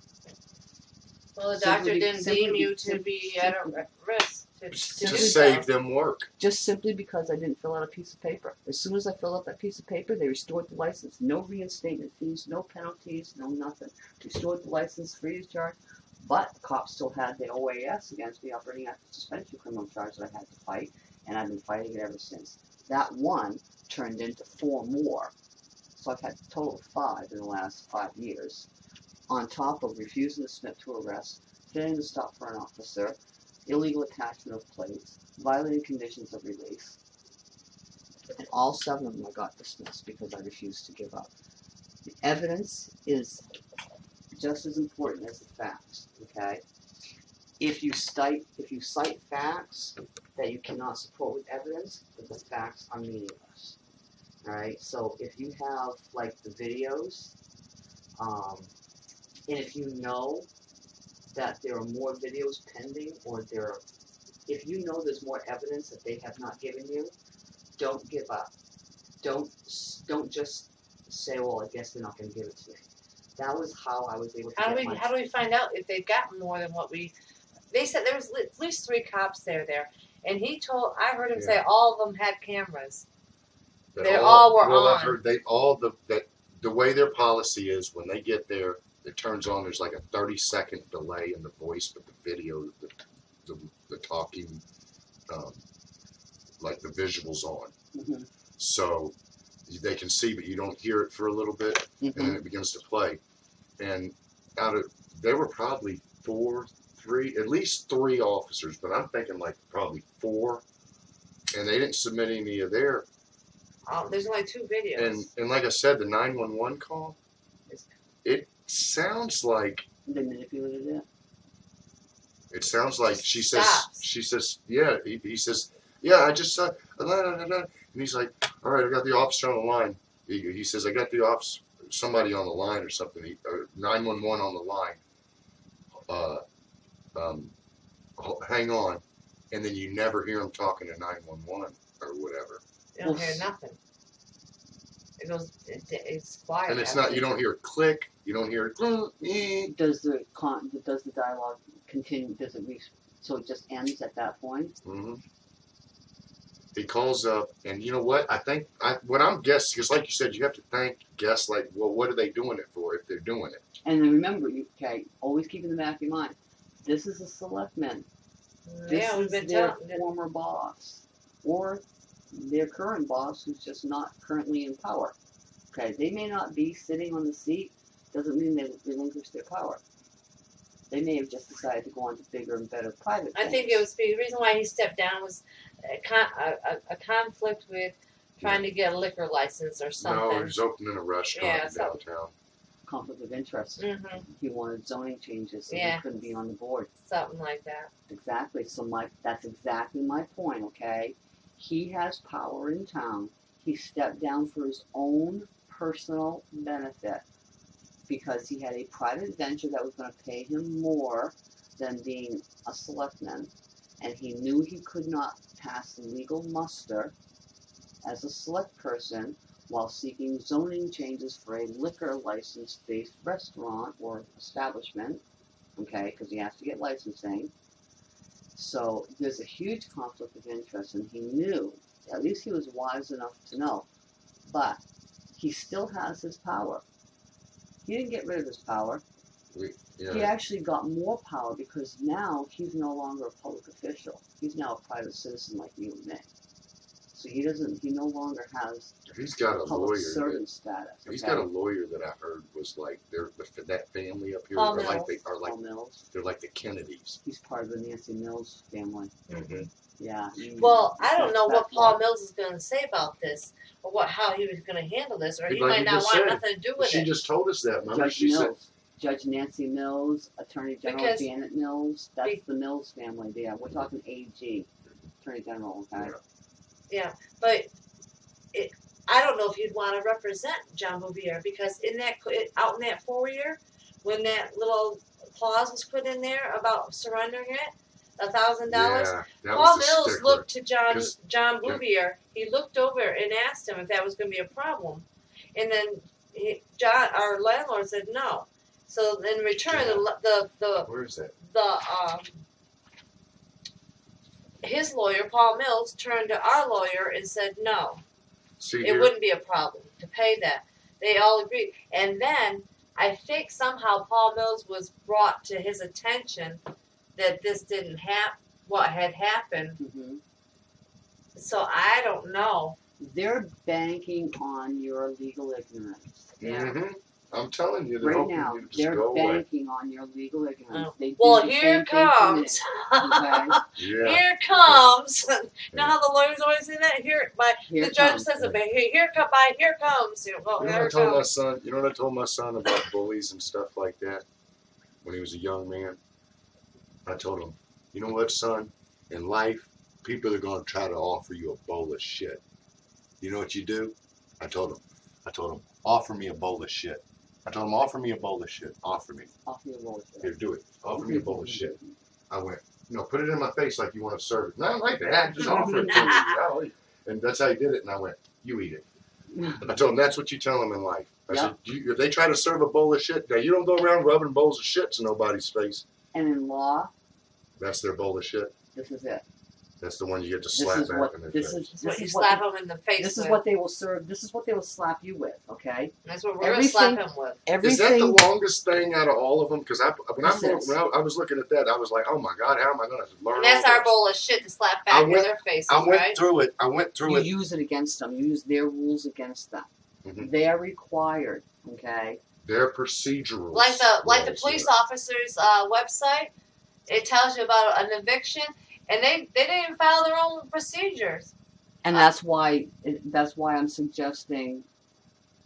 Well, the doctor be- didn't simply deem you to be at a risk to, to to save them work. Just simply because I didn't fill out a piece of paper. As soon as I filled out that piece of paper, they restored the license. No reinstatement fees, no penalties, no nothing. Restored the license free of charge. But the cops still had the OAS against me operating after suspension criminal charge that I had to fight, and I've been fighting it ever since. That one turned into four more. So I've had a total of five in the last five years. On top of refusing to submit to arrest, failing to stop for an officer, illegal attachment of plates, violating conditions of release. And all seven of them I got dismissed because I refused to give up. The evidence is just as important as the facts, okay? If you cite if you cite facts that you cannot support with evidence, the facts are meaningless. Alright, so if you have like the videos, um, and if you know that there are more videos pending or there are if you know there's more evidence that they have not given you, don't give up. Don't don't just say, "Well, I guess they're not going to give it to me." That was how I was able to How do we my. how do we find out if they've got more than what we? They said there was at least three cops there there, and he told I heard him say all of them had cameras. That They all were well, I've on. heard they all the that the way their policy is when they get there, it turns on. There's like a 30 second delay in the voice, but the video, the the, the talking, um, like the visuals on. Mhm, So they can see, but you don't hear it for a little bit, and then it begins to play. And out of there were probably four, three, at least three officers, but I'm thinking like probably four, and they didn't submit any of their Oh, there's only two videos. and and like I said, the nine one one call, it sounds like They manipulated it. it sounds like she says Stops. she says yeah he, he says yeah I just saw da, da, da, da. and he's like all right I got the officer on the line he, he says I got the officer somebody on the line or something he, nine one one on the line uh um hang on and then you never hear him talking to nine one one or whatever you don't hear nothing. It goes. It, it's quiet. and it's not you don't hear a click you don't hear eh. Does the con does the dialogue continue? Does it reach? So it just ends at that point. Mm-hmm. He calls up, and you know what? I think I, what I'm guessing, because like you said, you have to think, guess, like, well, what are they doing it for if they're doing it? And then remember, you okay. Always keep in the back of your mind. This is a selectman. This yeah, we've is been their telling. former boss, or their current boss who's just not currently in power. Okay, they may not be sitting on the seat. Doesn't mean they relinquish their power. They may have just decided to go on to bigger and better private. I think it was the reason why he stepped down was a, con- a, a, a conflict with trying to get a liquor license or something. No, something. he's opening a restaurant Yeah, in something. downtown. conflict of interest. hmm He wanted zoning changes, so Yeah. he couldn't be on the board. Something like that. Exactly. So my that's exactly my point, okay? He has power in town. He stepped down for his own personal benefit because he had a private venture that was going to pay him more than being a selectman, and he knew he could not pass legal muster as a select person while seeking zoning changes for a liquor license-based restaurant or establishment, okay, because he has to get licensing. So there's a huge conflict of interest, and he knew, at least he was wise enough to know, but he still has his power. He didn't get rid of his power. He Yeah, actually got more power because now he's no longer a public official. He's now a private citizen like you and me. So he doesn't. He no longer has he's got a public lawyer. That, servant status. he's okay? got a lawyer that I heard was like they're the, that family up here Paul are like they are like Paul Mills. they're like the Kennedys. He's part of the Nancy Mills family. Mm-hmm. Yeah. he- Well, I don't know what Paul why. Mills is going to say about this, or what how he was going to handle this, or he Like might you not just want said, nothing to do with it. She it. just told us that. Remember, Judge she said Mills, Judge Nancy Mills, Attorney General Because- Janet Mills. That's Be- the Mills family. yeah, We're talking AG, Attorney General. Okay. Yeah, but it, I don't know if you'd want to represent John Bouvier because in that it, out in that four year, when that little clause was put in there about surrendering it, a thousand dollars. Paul Mills stickler. looked to John John yeah. Bouvier. He looked over and asked him if that was going to be a problem, and then he, John, our landlord, said no. So in return, the the the Where is that? the um, his lawyer, Paul Mills, turned to our lawyer and said no, See it wouldn't be a problem to pay that. They all agreed, and then I think somehow Paul Mills was brought to his attention that this didn't happen, what had happened. hmm So I don't know. They're banking on your legal ignorance. Yeah. hmm I'm telling you, they're Right hoping now, you to they're go away. banking on your legal ignorance. Oh. They Well, here same thing to me, comes. Okay. Yeah. Here comes. you know how the lawyers always say that? Here, my Here the judge comes. says it, but here, here come by. Here comes. You know, well, You know here what I told my comes. son? You know what I told my son about bullies and stuff like that when he was a young man? I told him, you know what, son? In life, people are going to try to offer you a bowl of shit. You know what you do? I told him. I told him, offer me a bowl of shit. I told him, offer me a bowl of shit. Offer me. Off your lawyer. Here, do it. Offer me a bowl of shit. I went, you know, put it in my face like you want to serve it. Not like that. Just offer it to me. And that's how he did it. And I went, you eat it. I told him that's what you tell them in life. I Yeah. said, you, if they try to serve a bowl of shit, now you don't go around rubbing bowls of shit to nobody's face. And in law, That's their bowl of shit. this is it. That's the one you get to This slap is back what in their this face. is. That's what you is slap what. him in the face This is with. what they will serve. This is what they will slap you with. Okay. That's what we're gonna slap everything- him with. Is that the longest thing out of all of them? Because I, when, I, This is. when I, I was looking at that, I was like, oh my God, how am I going to learn And that's all our this? bowl of shit to slap I back in went- their faces, I went right? through it. I went through you it. use it against them. You use their rules against them. Mhm. They are required. Okay. They're procedural. Like the like the police yeah. officer's uh, website, it tells you about an eviction, and they they didn't follow their own procedures And that's why. That's why I'm suggesting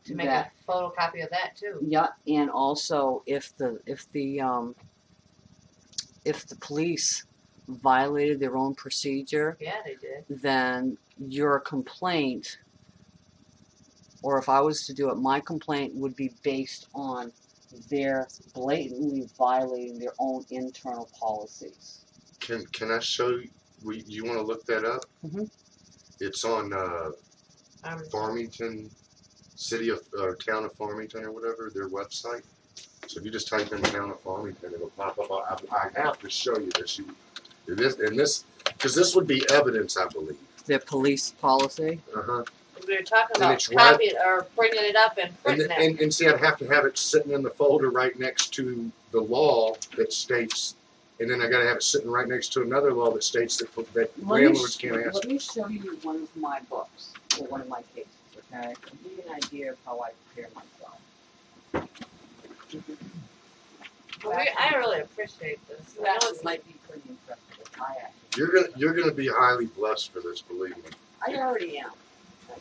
to make that. a photocopy of that too. Yeah, and also if the if the um if the police violated their own procedure, Yeah, they did. then your complaint, or if I was to do it, my complaint would be based on their blatantly violating their own internal policies. Can Can I show you? we- You want to look that up? Mhm. It's on uh, Um, Farmington, city of or town of Farmington or whatever their website. So if you just type in town of Farmington, it'll pop up. I, I have to show you this. You, this and this because this would be evidence, I believe. Their police policy. Uh huh. we were talking And about it's right- copying or bringing it up and And, printing it. and and see, I'd have to have it sitting in the folder right next to the law that states, and then I got to have it sitting right next to another law that states that that Let me, landlords sh- can't ask. let me show you one of my books or one of my cases, okay? To give you an idea of how I prepare myself. Well, we, I really appreciate this. You I know actually it's might be pretty impressed with it. I actually, You're gonna you're gonna be highly blessed for this, believe me. I already am.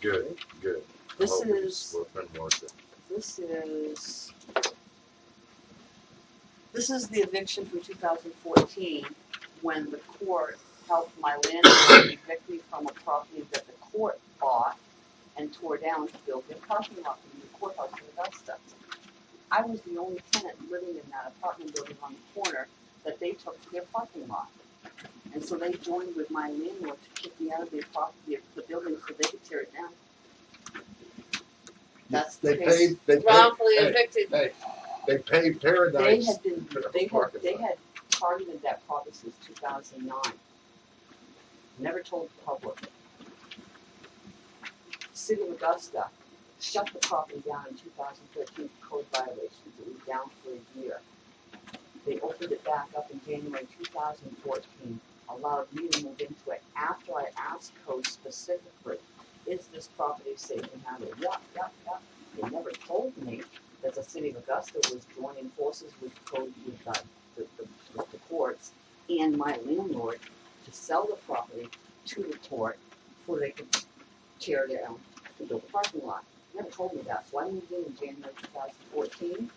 Good, actually. good. I This hope it's is, been worth it. this is, this is the eviction from two thousand fourteen, when the court helped my landlord evict me from a property that the court bought and tore down to build their parking lot for the new courthouse in Augusta. I was the only tenant living in that apartment building on the corner that they took to their parking lot. And so they joined with my landlord to kick me out of their property, the building, so they could tear it down. That's They the case. paid, they paid, Wrongfully hey, evicted. hey, they paid They Paradise. had been, they had, they had targeted that property since two thousand nine. Never told the public. City of Augusta shut the property down in two thousand thirteen for code violations, it was down for a year. They opened it back up in January two thousand fourteen, allowed me to move into it after I asked code specifically, is this property safe and habitable? Yup, yup, yup. They never told me that the city of Augusta was joining forces with code, with, uh, the, the, the courts and my landlord to sell the property to the court before they could tear down the build a parking lot. Never told me that, so I moved in in January two thousand fourteen.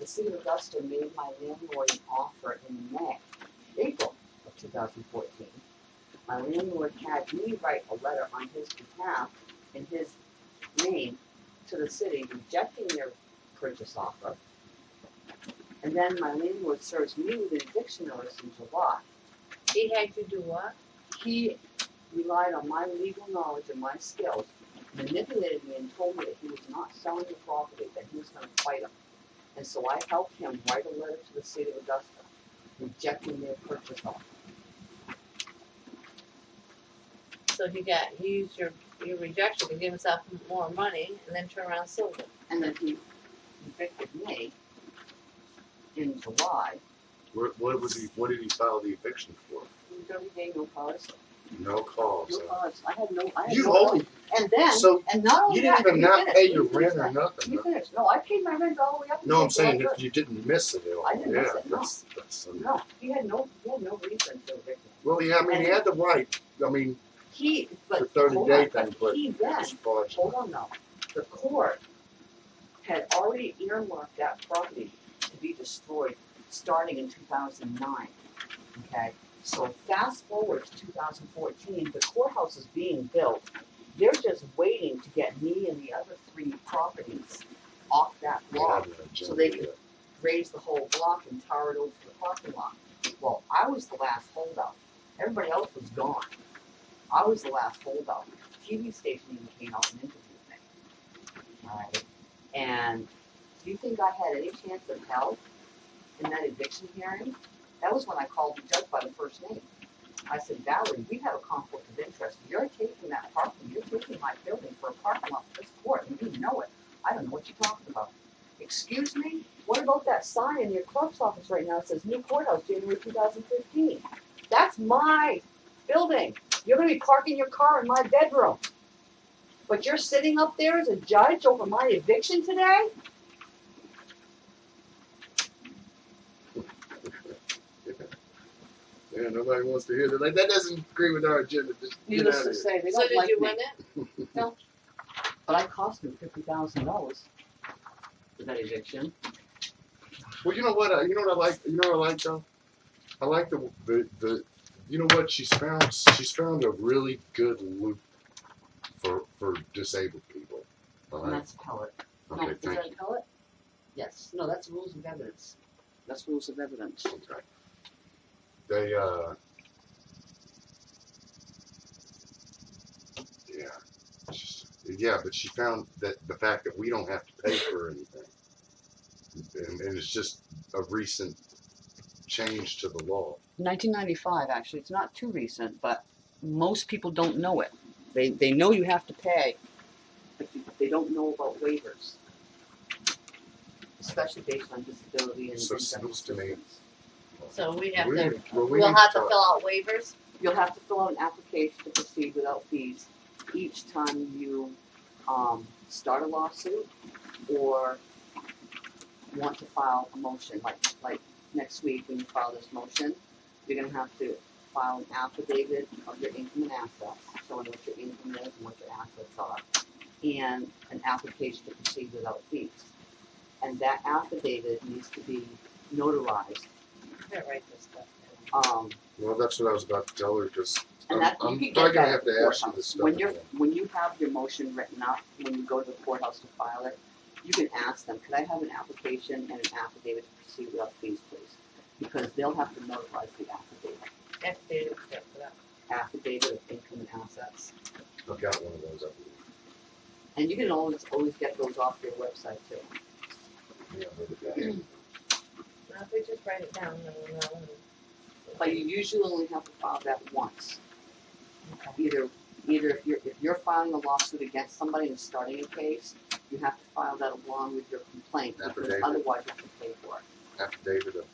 The city of Augusta made my landlord an offer in May, April of two thousand fourteen. My landlord had me write a letter on his behalf in his name to the city rejecting their purchase offer. And then my landlord serves me with an eviction notice in July. He had to do what? He relied on my legal knowledge and my skills, manipulated me and told me that he was not selling the property, that he was gonna fight him. And so I helped him write a letter to the city of Augusta, rejecting their purchase offer. So he got, he used your, your rejection to give himself more money and then turn around and sold it. And then he evicted me in July, What, what was he, what did he file the eviction for? thirty day no cause, No cause. no cause, I had no, I had You no. only, And then, so and not only you didn't that, even let me not finish, pay your me rent or nothing. You huh? finished, no, I paid my rent all the way up. No, I'm until saying July that you didn't miss it at all. I didn't Yeah, miss it, no. that's, that's, um, No, he had no, he had no reason to evict me. well, yeah, I mean, he had the right, I mean, He, but, the thirty hold day on, thing, but he then, hold on now, the court had already earmarked that property to be destroyed starting in two thousand nine, okay? So fast forward to two thousand fourteen, the courthouse is being built, they're just waiting to get me and the other three properties off that block. so they could- raze the whole block and tower it over to the parking lot. Well, I was the last holdout. Everybody else was gone. I was the last holdout. TV station even came out and interviewed me. Alright, and do you think I had any chance of hell in that eviction hearing? That was when I called the judge by the first name. I said, Valerie, we have a conflict of interest. You're taking that parking, you're taking my building for a parking lot for this court, and you know it. I don't know what you're talking about. Excuse me? What about that sign in your clerk's office right now that says new courthouse, January two thousand fifteen? That's my building. You're gonna be parking your car in my bedroom. But you're sitting up there as a judge over my eviction today? Yeah, nobody wants to hear that, like, that doesn't agree with our agenda, just get Needless out to of here. say, they So don't did like you me. win it? No. But I cost them fifty thousand dollars for that eviction. Well, you know what, uh, you know what I like, you know what I like though? I like the, the, the, you know what, she's found, she's found a really good loop for, for disabled people. And that's. No, okay, is thank that appellate? Yes, no, that's rules of evidence. That's rules of evidence. okay. They, uh, yeah, just- yeah, but she found that the fact that we don't have to pay for anything. And, and it's just a recent change to the law. 1995, actually, it's not too recent, but most people don't know it. They they know you have to pay, but you- they don't know about waivers, especially based on disability and So things like seems to me- So we have We to, need- well, we we'll need have to talk. fill out waivers. You'll have to fill out an application to proceed without fees each time you um, start a lawsuit or want to file a motion. Like like next week when you file this motion, you're gonna have to file an affidavit of your income and assets, showing what your income is and what your assets are, and an application to proceed without fees. And that affidavit needs to be notarized. I'm gonna write this stuff down. Um, Well, that's what I was about to tell her, because And I'm, that, you I'm can probably gonna that have at to ask you courthouse. this stuff. When you're, again. when you have your motion written up, when you go to the courthouse to file it, you can ask them, could I have an application and an affidavit to proceed without fees, please? Because they'll have to notarize the affidavit, Affidavit, yeah, for that. affidavit of income and assets. I've got one of those, up believe. And you can always, always get those off your website too. Yeah, look at that. Now, if we just write it down, then we'll know. and- But you usually only have to file that once. Either, either if you're, if you're filing a lawsuit against somebody and starting a case, you have to file that along with your complaint, because Affidavit. otherwise you have to pay for it. Affidavit of,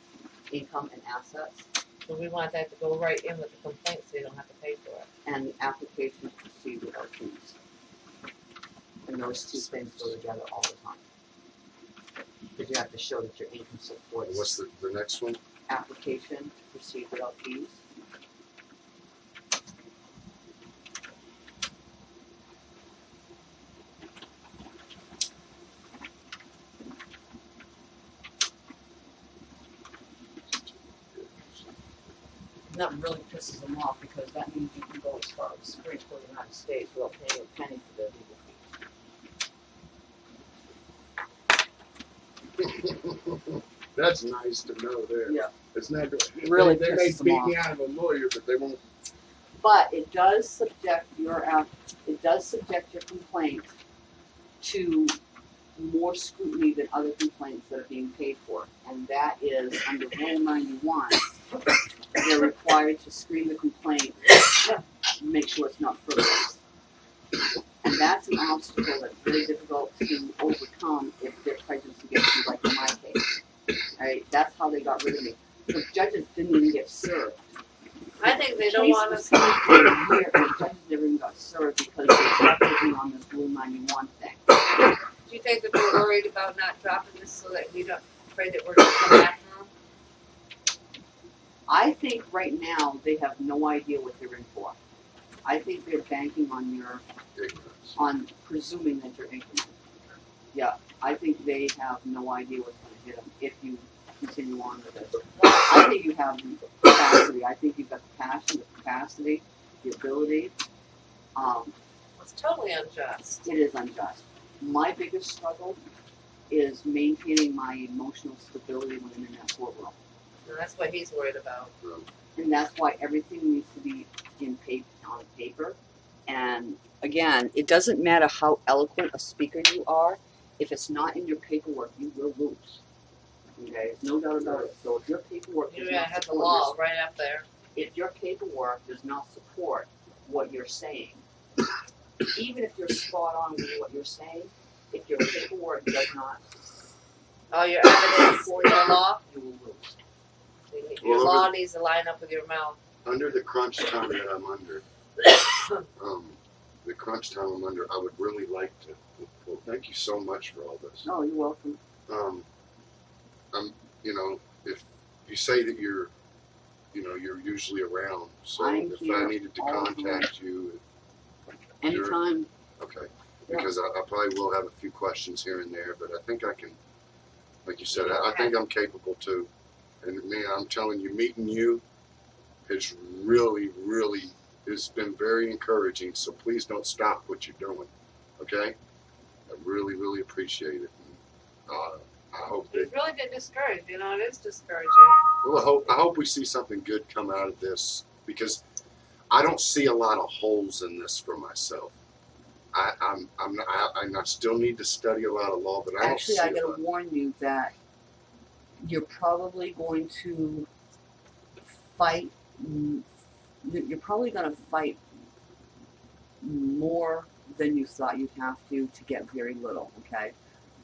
Income and assets, So we want that to go right in with the complaint, so they don't have to pay for it. and the application to proceed without fees. And those two things go together all the time. Because you have to show that your income supports what's the, the next one? application to proceed without fees. And that really pisses them off because that means you can go as far as Supreme Court of the United States without paying a penny for their legal fees. That's nice to know there. Yeah. Isn't that good? Really They, they may pisses them beat me out of a lawyer, but they won't. But it does subject your app, it does subject your complaint to more scrutiny than other complaints that are being paid for. And that is under Rule ninety-one, they're required to screen the complaint, make sure it's not frivolous. And that's an obstacle that's very difficult to overcome if they're prejudiced against you, like in my case. Alright, that's how they got rid of me. The judges didn't even get served. I think they don't want us, coming for a and the judges never even got served because they kept taking on this Rule ninety-one thing. do you think that they're worried about not dropping this so that we don't, afraid that we're gonna come back? I think right now, they have no idea what they're in for. I think they're banking on your, Ignorance. on presuming that you're income. Yeah, I think they have no idea what's gonna hit them if you continue on with this. I think you have the capacity, I think you've got the passion, the capacity, the ability. Um, It's totally unjust. it is unjust. My biggest struggle is maintaining my emotional stability when I'm in that courtroom. And that's what he's worried about. And that's why everything needs to be in paper, on paper. And again, it doesn't matter how eloquent a speaker you are, if it's not in your paperwork, you will lose. Okay, there's no doubt about it. So if your paperwork does gotta not have the support law right up there. if your paperwork does not support what you're saying, even if you're spot on with what you're saying, if your paperwork does not All your evidence, support your law, you will lose. Your Well, law over- needs to line up with your mouth. Under the crunch time that I'm under, um, the crunch time I'm under, I would really like to. Well, thank you so much for all this. No, you're welcome. um, I'm, you know, if you say that you're, you know, you're usually around, so I'm if I needed to all time. contact you, Anytime, okay, Yeah. because I, I probably will have a few questions here and there, but I think I can, like you said, I, I think I'm capable too. And man, I'm telling you, meeting you has really, really, has been very encouraging. So please don't stop what you're doing, okay? I really, really appreciate it. Uh, I hope that It's really get discouraged, you know, it is discouraging. Well, I hope, I hope we see something good come out of this because I don't see a lot of holes in this for myself. I, I'm, I'm, not, I, I still need to study a lot of law, but I don't actually, see I a gotta warn you that you're probably going to fight. You're probably gonna fight more than you thought you'd have to to get very little. Okay,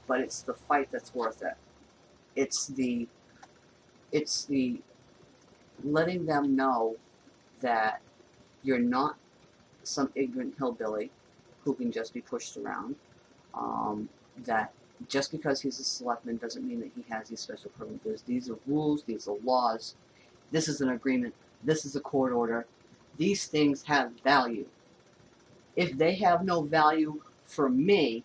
but it's the fight that's worth it. It's the, it's the letting them know that you're not some ignorant hillbilly who can just be pushed around. Um, that just because he's a selectman doesn't mean that he has these special privileges. These are rules, these are laws, this is an agreement, this is a court order. These things have value. If they have no value for me,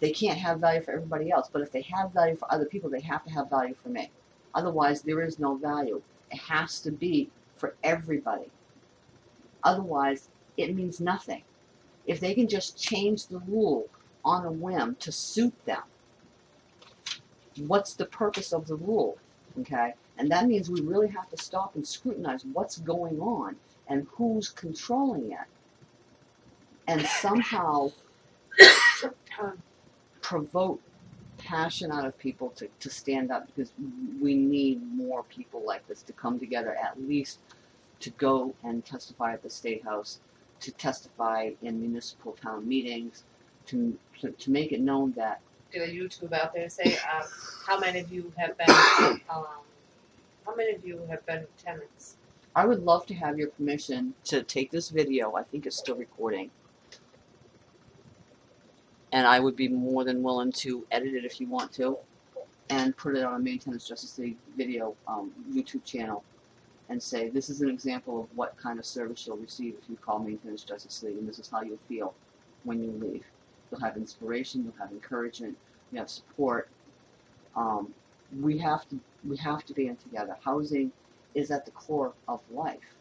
they can't have value for everybody else. But if they have value for other people, they have to have value for me. Otherwise, there is no value. It has to be for everybody. Otherwise, it means nothing. If they can just change the rule on a whim to suit them, what's the purpose of the rule? Okay? And that means we really have to stop and scrutinize what's going on and who's controlling it. and somehow provoke passion out of people to, to stand up because we need more people like this to come together at least to go and testify at the state house to testify in municipal town meetings to to, to make it known that do a YouTube out there say, um, how many of you have been, um, how many of you have been tenants? I would love to have your permission to take this video. I think it's still recording. And I would be more than willing to edit it if you want to and put it on a Maine Tenants Justice League video um, YouTube channel and say this is an example of what kind of service you'll receive if you call Maine Tenants Justice League and this is how you'll feel when you leave. You'll have inspiration, you'll have encouragement, you have support. Um, we have to we have to be in together. Housing is at the core of life.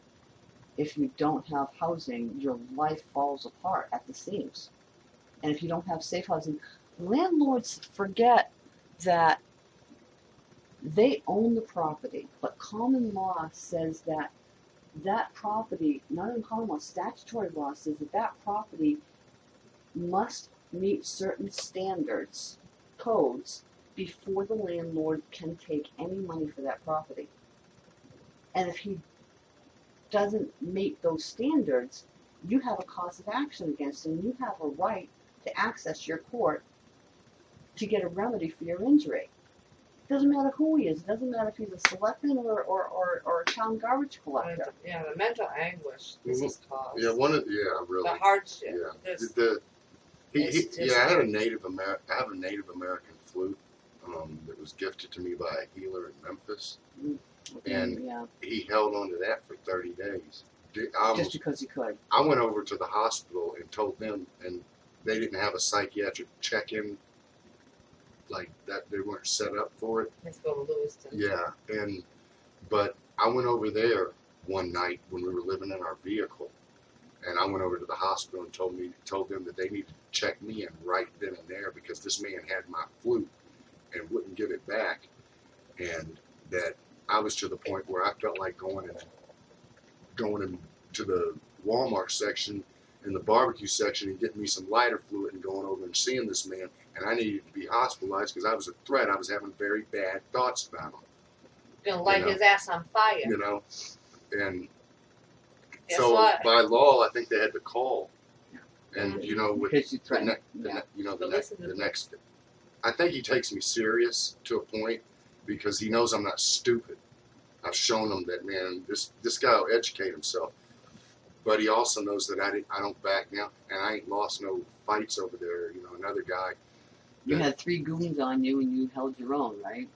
If you don't have housing, your life falls apart at the seams. And if you don't have safe housing, landlords forget that they own the property, but common law says that that property, not in common law, statutory law says that that property must meet certain standards, codes, before the landlord can take any money for that property. And if he doesn't meet those standards, you have a cause of action against him. You have a right to access your court to get a remedy for your injury. It doesn't matter who he is. It doesn't matter if he's a selectman or, or, or, or a town garbage collector. Yeah, the mental anguish this has mm-hmm. caused. Yeah, one of yeah, really. The hardship. Yeah, This- the, he, he, yeah, I had a Native Amer- I have a Native American flute um, that was gifted to me by a healer in Memphis. And- yeah, He held on to that for 30 days. Almost just because he could. I went over to the hospital and told them, and they didn't have a psychiatric check-in, like that. They weren't set up for it. Let's go to Lewiston. Yeah, and but I went over there one night when we were living in our vehicle, and I went over to the hospital and told me told them that they needed to check me in right then and there because this man had my flute and wouldn't give it back, and that I was to the point where I felt like going and going into the Walmart section in the barbecue section and getting me some lighter fluid and going over and seeing this man, and I needed to be hospitalized because I was a threat. I was having very bad thoughts about him Gonna light You know. his ass on fire. you know, and Guess so what? by law, I think they had to call, and you know, with Because you the, threatened. ne- the yeah. ne- you know, the, But ne- listen to the me. next, I think he takes me serious to a point because he knows I'm not stupid. I've shown him that man, this this guy will educate himself, but he also knows that I didn't, I don't back down, and I ain't lost no fights over there. You know, another guy. You that- had three goons on you and you held your own, right?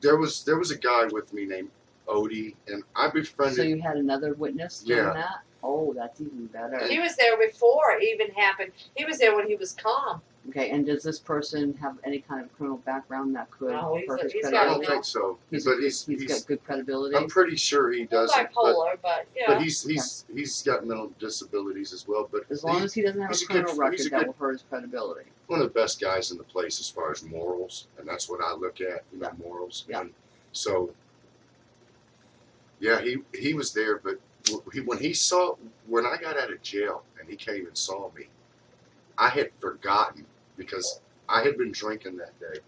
there was there was a guy with me named Odie, and I befriended. So you had another witness doing Yeah. that? Oh, that's even better. He was there before it even happened. He was there when he was calm. Okay, and does this person have any kind of criminal background that could No, he's hurt his he's got I a don't credibility? think so, He's, but he's he's he's. got good credibility. I'm pretty sure he He's doesn't, but bipolar, but, yeah. But he's he's he's got mental disabilities as well. But as long he- as he doesn't have a he's a good- criminal record, he's a that good- will hurt his credibility. one of the best guys in the place as far as morals, and that's what I look at, you know, morals. Yeah. And so, yeah, he he was there, but wh- he, when he saw when I got out of jail and he came and saw me, I had forgotten because I had been drinking that day.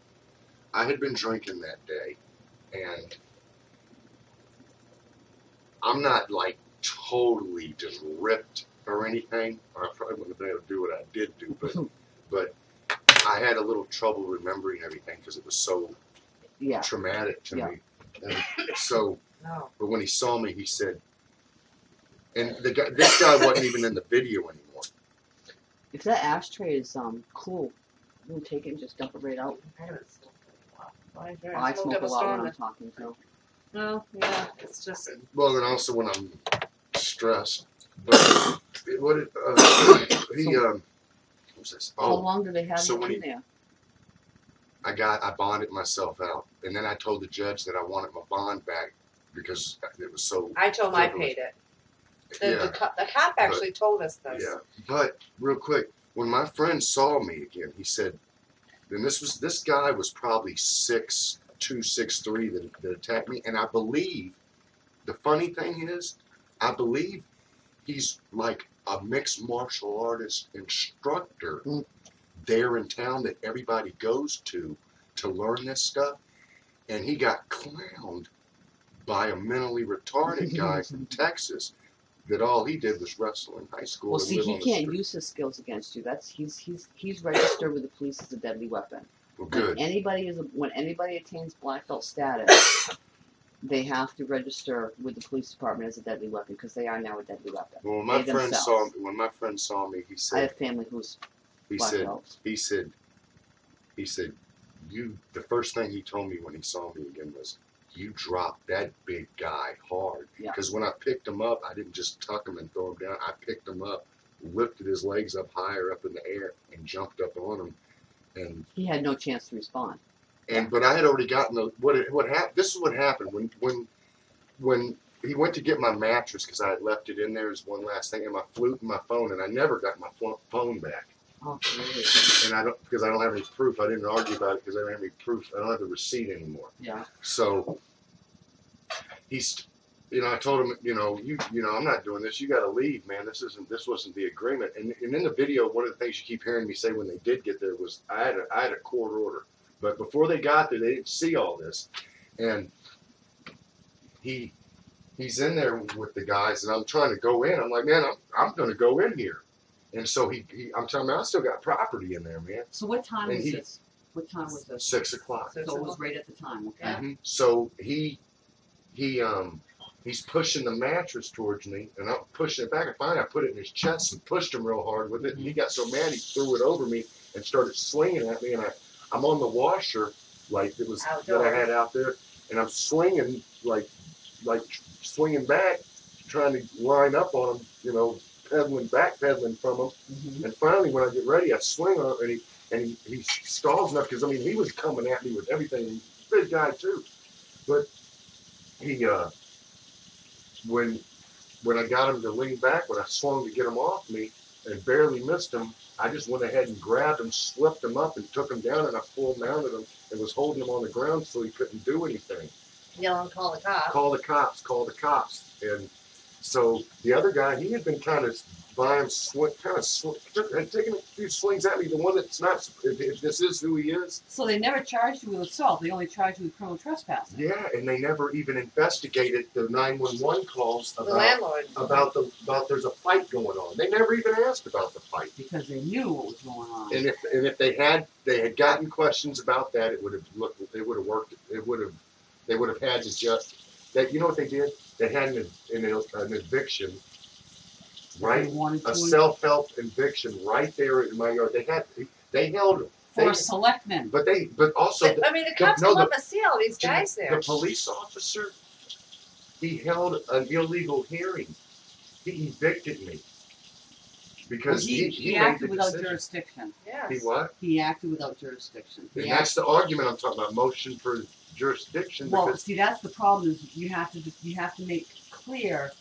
I had been drinking that day, and I'm not like totally just ripped or anything, or I probably wouldn't have been able to do what I did do, but but I had a little trouble remembering everything because it was so Yeah. traumatic to Yeah. me. And so, No. but when he saw me, he said, and the guy, this guy wasn't even in the video anymore. If that ashtray is um cool, we'll take it and just dump it right out. I haven't smoked in a while. Why is there- I smoked smoke up a lot when. I'm talking to. No, yeah, it's just, Well, and also when I'm stressed. But it, what it, uh, he um, what was this? How Oh, long do they have so you when in he- there? I got I bonded myself out, and then I told the judge that I wanted my bond back because it was so. I told him I paid it. The, yeah. the, cop, the cop actually told us this. Yeah, but real quick, when my friend saw me again, he said, and this was this guy was probably six two, six three that, that attacked me, and I believe the funny thing is, I believe he's like a mixed martial artist instructor Mm. there in town that everybody goes to to learn this stuff. And he got clowned by a mentally retarded guy from Texas that all he did was wrestle in high school. Well, see, he can't use his skills against you. That's he's he's he's registered with the police as a deadly weapon. Well, When good. anybody is a, when anybody attains black belt status, they have to register with the police department as a deadly weapon because they are now a deadly weapon. Well, when my They friend saw themselves. when my friend saw me, he said, I have family who's he black said belts. he said he said you the first thing he told me when he saw me again was you dropped that big guy hard Yeah. because when I picked him up I didn't just tuck him and throw him down I picked him up lifted his legs up higher up in the air and jumped up on him and He had no chance to respond. and but I had already gotten the what it, what happened. This is what happened when when when he went to get my mattress because I had left it in there as one last thing, and my flute and my phone, and I never got my phone back. Oh, really? And I don't because I don't have any proof. I didn't argue about it because I don't have any proof. I don't have the receipt anymore. Yeah. So he's, you know, I told him, you know, you, you know, I'm not doing this. You got to leave, man. This isn't, this wasn't the agreement. And, and in the video, one of the things you keep hearing me say when they did get there was I had a, I had a court order, but before they got there, they didn't see all this, and he, he's in there with the guys, and I'm trying to go in. I'm like, man, I'm, I'm going to go in here. And so he, he, I'm telling him, I still got property in there, man. So what time And was he- this? What time was this? Six o'clock. So it was right at the time, okay? Mhm. So he he um he's pushing the mattress towards me, and I'm pushing it back. And finally, I put it in his chest and pushed him real hard with it. And he got so mad, he threw it over me and started swinging at me. And I I'm on the washer like it was that I had out there, and I'm swinging like like swinging back, trying to line up on him, you know, pedaling back, pedaling from him. Mhm. And finally, when I get ready, I swing on him, and he and he, he stalls enough because I mean he was coming at me with everything. Big guy too, but he uh when when I got him to lean back, when I swung to get him off me and barely missed him, I just went ahead and grabbed him, slipped him up, and took him down, and I full mounted him and was holding him on the ground so he couldn't do anything Yelling, call the cops. call the cops, call the cops. And so the other guy, he had been kind of by him, sw- kind of sw- had taken a few swings at me. The one that's not, if, if this is who he is, So they never charged you with assault. They only charged you with criminal trespassing. yeah. And they never even investigated the 911 calls The about landlord. about the about there's a fight going on. They never even asked about the fight. Because they knew what was going on. And if and if they had they had gotten questions about that, it would have looked. It would have worked. It would have. They would have had to just. That you know what they did? They had an an, an eviction. Right, They wanted a self-help eviction right there in my yard. They had they held for they, a selectman. but they but also But, I mean, the the- cops no, come the- up and see all these guys there. the police officer he held an illegal hearing. He evicted me because he, he, he, he, made acted the without decision. jurisdiction. Yes. He what? He acted without jurisdiction. He And that's the argument I'm talking about. Motion for jurisdiction Well, because see, that's the problem is you have to you have to make clear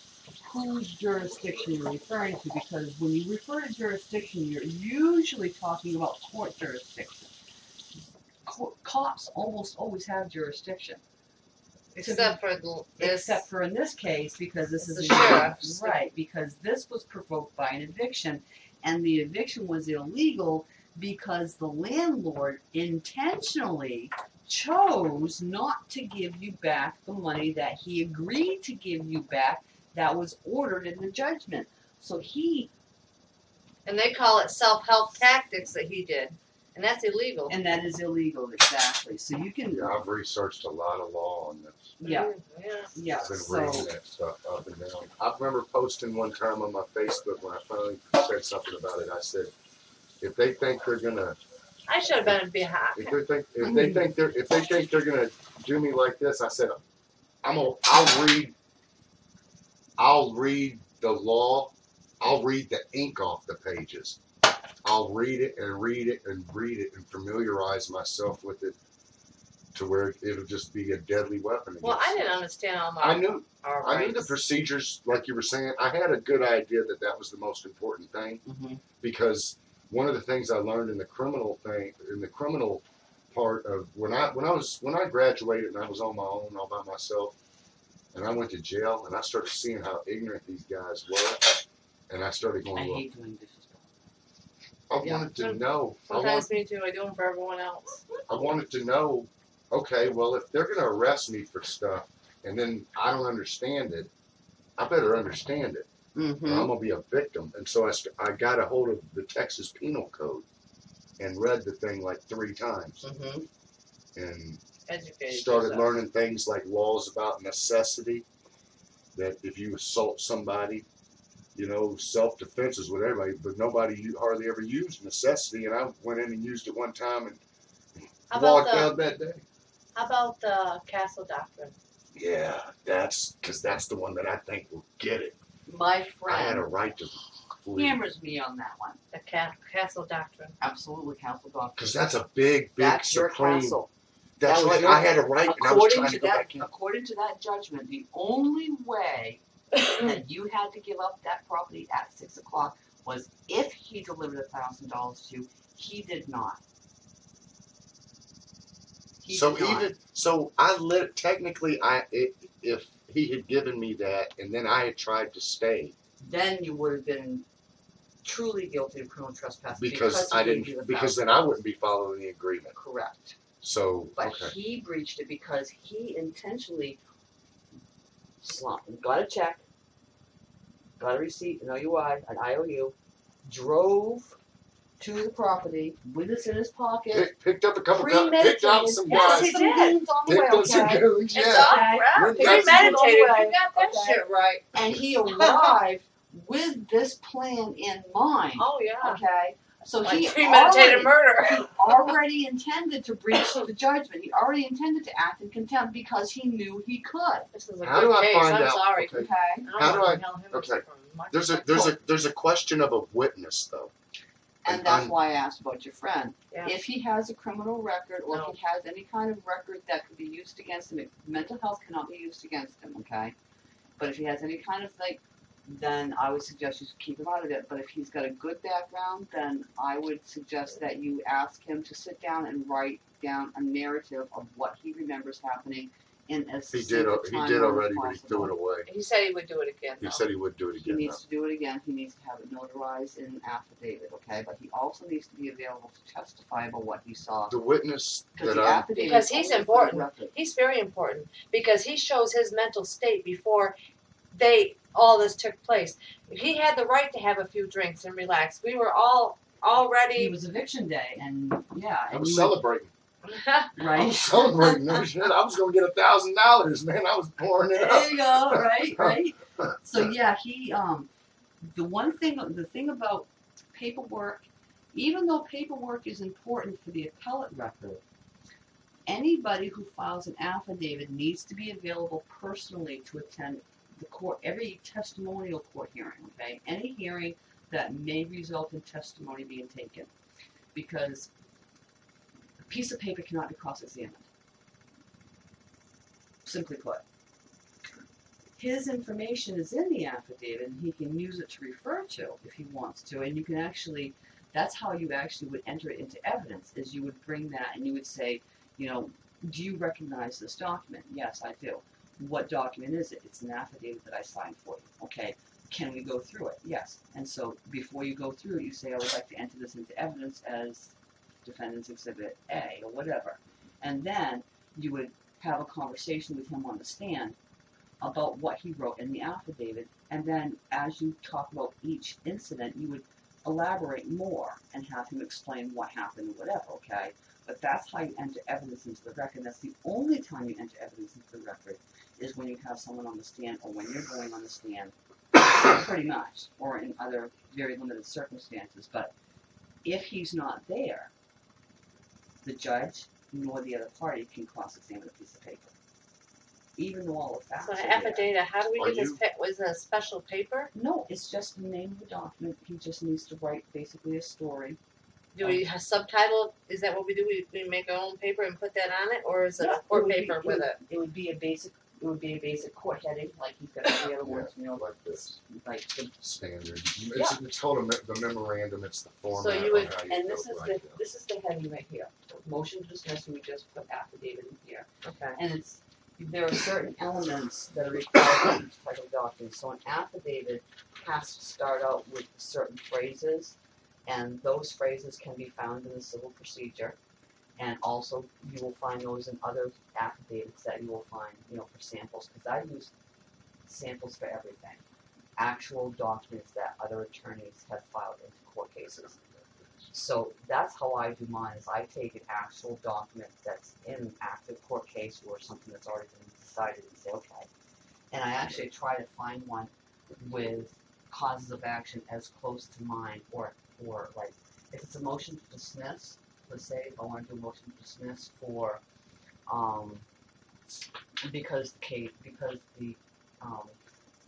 whose jurisdiction you're referring to because when you refer to jurisdiction, you're usually talking about court jurisdiction. Co- cops almost always have jurisdiction, Except for the, this. except for in this case because this is a- sheriff's. right because this was provoked by an eviction, and the eviction was illegal because the landlord intentionally chose not to give you back the money that he agreed to give you back that was ordered in the judgment. So he, and they call it self-help tactics that he did, and that's illegal. and that is illegal, exactly. So you can, yeah, I've researched a lot of law on this. yeah, yeah. yeah. I've been So, reading that stuff up and down. I remember posting one time on my Facebook when I finally said something about it. I said, if they think they're gonna, I should have been be hot. if they think, if they think they're, if they think they're gonna do me like this, I said, I'm gonna, I'll read, I'll read the law, I'll read the ink off the pages. I'll read it and read it and read it and familiarize myself with it to where it'll just be a deadly weapon. Well, I didn't understand all my I knew I knew the procedures, like you were saying. I had a good idea that that was the most important thing mhm. because one of the things I learned in the criminal thing, in the criminal part of when I when I was when I graduated and I was on my own all by myself, and I went to jail and I started seeing how ignorant these guys were. And I started I going, well, hate doing dishes. I Yeah. wanted to know. I, want, Sometimes me too. I do them for everyone else. I wanted to know. Okay, well, if they're gonna arrest me for stuff, and then I don't understand it, I better understand it. Mm-hmm. I'm gonna be a victim. And so I, I got a hold of the Texas Penal Code and read the thing like three times Mm-hmm. and Educated. started yourself. learning things like laws about necessity. That if you assault somebody, you know, self defense is what everybody, but nobody hardly ever used necessity. And I went in and used it one time and How about walked the out that day. How about the castle doctrine? Yeah, that's because that's the one that I think will get it. My friend. I had a right to Hammers me on that one. The ca- castle doctrine. Absolutely, castle doctrine. because that's a big, big that's your supreme. castle. That's That right. your- I had a right, and I was According trying to to go that, back in. according to that judgment, the only way that you had to give up that property at six o'clock was if he delivered a thousand dollars to you. He did not. He so did not. even so, I lit technically. I i if he had given me that, and then I had tried to stay then you would have been truly guilty of criminal trespass because, he I didn't because then I wouldn't be following the agreement. correct. So But okay, he breached it because he intentionally slumped, got a check, got a receipt, an OUI, an IOU, drove to the property with this in his pocket, Pick, picked up a couple, gu- premeditated, picked out some Yes, guys, he some did. goons on the way, picked up some okay? goons. It's Yeah, all Okay. right. Went Premeditated. back You to the got that Okay. shit right. And he arrived with this plan in mind, Oh yeah. okay? So like he premeditated already, murder. he already intended to breach the judgment. He already intended to act in contempt because he knew he could. This is a How good do I case. find I'm out? sorry. Okay. Okay. How do I- nail him okay. There's a there's a there's a question of a witness though. And And that's I'm- why I asked about your friend. Yeah. If he has a criminal record or No. if he has any kind of record that could be used against him, mental health cannot be used against him, okay? But if he has any kind of like, then I would suggest you keep him out of it. But if he's got a good background, then I would suggest that you ask him to sit down and write down a narrative of what he remembers happening in as He did succinct he did already, but he threw it away. He said he would do it again. He though. said he would do it again. He again. needs to do it again. He needs to have it notarized in an affidavit, okay? But he also needs to be available to testify about what he saw. The witness Because that the I affidavit Because is he's only for the important. record. He's very important because he shows his mental state before they all this took place. He had the right to have a few drinks and relax. We were all already. It was eviction day, and yeah, I and was you would- celebrating. I right. was celebrating. No shit. I was gonna get a thousand dollars, man. I was pouring it There up. you go, right, right. So yeah, he um, the one thing, the thing about paperwork, even though paperwork is important for the appellate record, anybody who files an affidavit needs to be available personally to attend the court, every testimonial court hearing. Okay, any hearing that may result in testimony being taken, because a piece of paper cannot be cross-examined. Simply put. His information is in the affidavit and he can use it to refer to if he wants to. And you can actually that's how you actually would enter it into evidence is you would bring that and you would say you know do you recognize this document? Yes i do what document is it? It's an affidavit that i signed for you okay? Can we go through it? Yes. And so before you go through it you say i would like to enter this into evidence as defendant's exhibit a or whatever. And then you would have a conversation with him on the stand about what he wrote in the affidavit, and then as you talk about each incident, you would elaborate more and have him explain what happened, or whatever, okay? But that's how you enter evidence into the record. That's the only time you enter evidence into the record is when you have someone on the stand or when you're going on the stand, pretty much, or in other very limited circumstances. But if he's not there, the judge nor the other party can cross-examine a piece of paper. Even though all the facts so are an there. affidavit. How do we get this? you- Pa- was it a special paper? No, it's just the name of the document. He just needs to write basically a story. Do we have subtitle? Is that what we do? We, we make our own paper and put that on it, or is it Yeah, a court would be- paper with would- it? It would be a basic. It would be a basic court heading, like he's got every other words, you know, like this like the, standard. It's, it's called a me- the memorandum. It's the format. you would- on how you and this go is the now. this is the heading right here. Motion to dismiss, and we just put affidavit in here, Okay. and it's there are certain elements that are required in each type of document. So an affidavit has to start out with certain phrases, and those phrases can be found in the civil procedure. And also, you will find those in other affidavits that you will find, you know, for samples, because I use samples for everything. Actual documents that other attorneys have filed into court cases. So that's how I do mine, is I take an actual document that's in an active court case or something that's already been decided and say, okay. And I actually try to find one with causes of action as close to mine, or, or like, if it's a motion to dismiss, let's say, if I wanna do a motion to dismiss for, um, because the case, because the, um,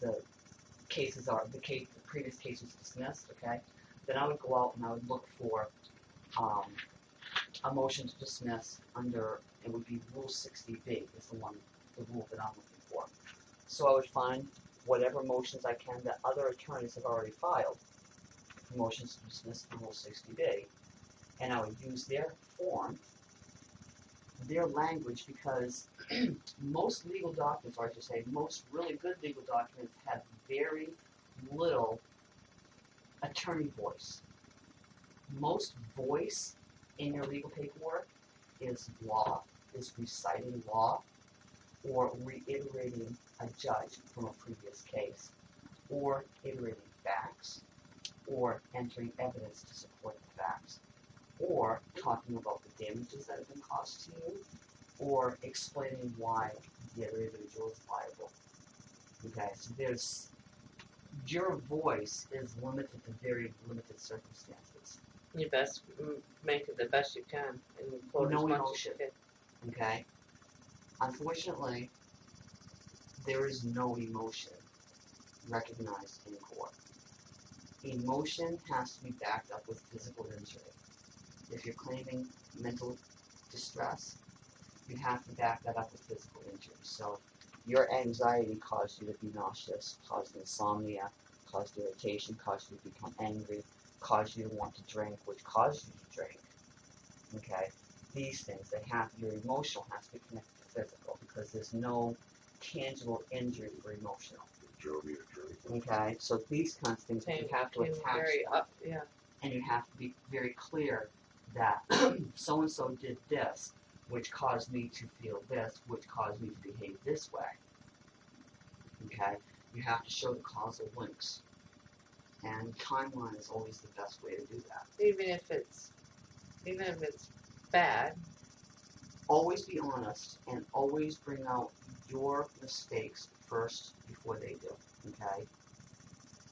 the cases are, the case, the previous case was dismissed, okay? Then I would go out and I would look for, um, a motion to dismiss under, it would be Rule sixty B is the one, the rule that I'm looking for. So I would find whatever motions I can that other attorneys have already filed, motions to dismiss under Rule sixty B, and I would use their form, their language, because most legal documents, or I should say, most really good legal documents have very little attorney voice. Most voice in your legal paperwork is law, is reciting law, or reiterating a judge from a previous case, or iterating facts, or entering evidence to support the facts, or talking about the damages that have been caused to you, or explaining why the other individual is liable. Okay, so there's your voice is limited to very limited circumstances. You best make it the best you can and quote No as much emotion. as you can. Okay? Unfortunately, there is no emotion recognized in court. Emotion has to be backed up with physical injury. If you're claiming mental distress, you have to back that up with physical injury. So, your anxiety caused you to be nauseous, caused insomnia, caused irritation, caused you to become angry, caused you to want to drink, which caused you to drink. Okay? These things, they have, your emotional has to be connected to physical because there's no tangible injury for emotional. Drove you to. Okay? So these kinds of things, you have to attach very up, yeah. and you have to be very clear that so and so did this, which caused me to feel this, which caused me to behave this way. Okay? You have to show the causal links. And timeline is always the best way to do that. Even if it's, even if it's bad, Always be honest and always bring out your mistakes first before they do. Okay?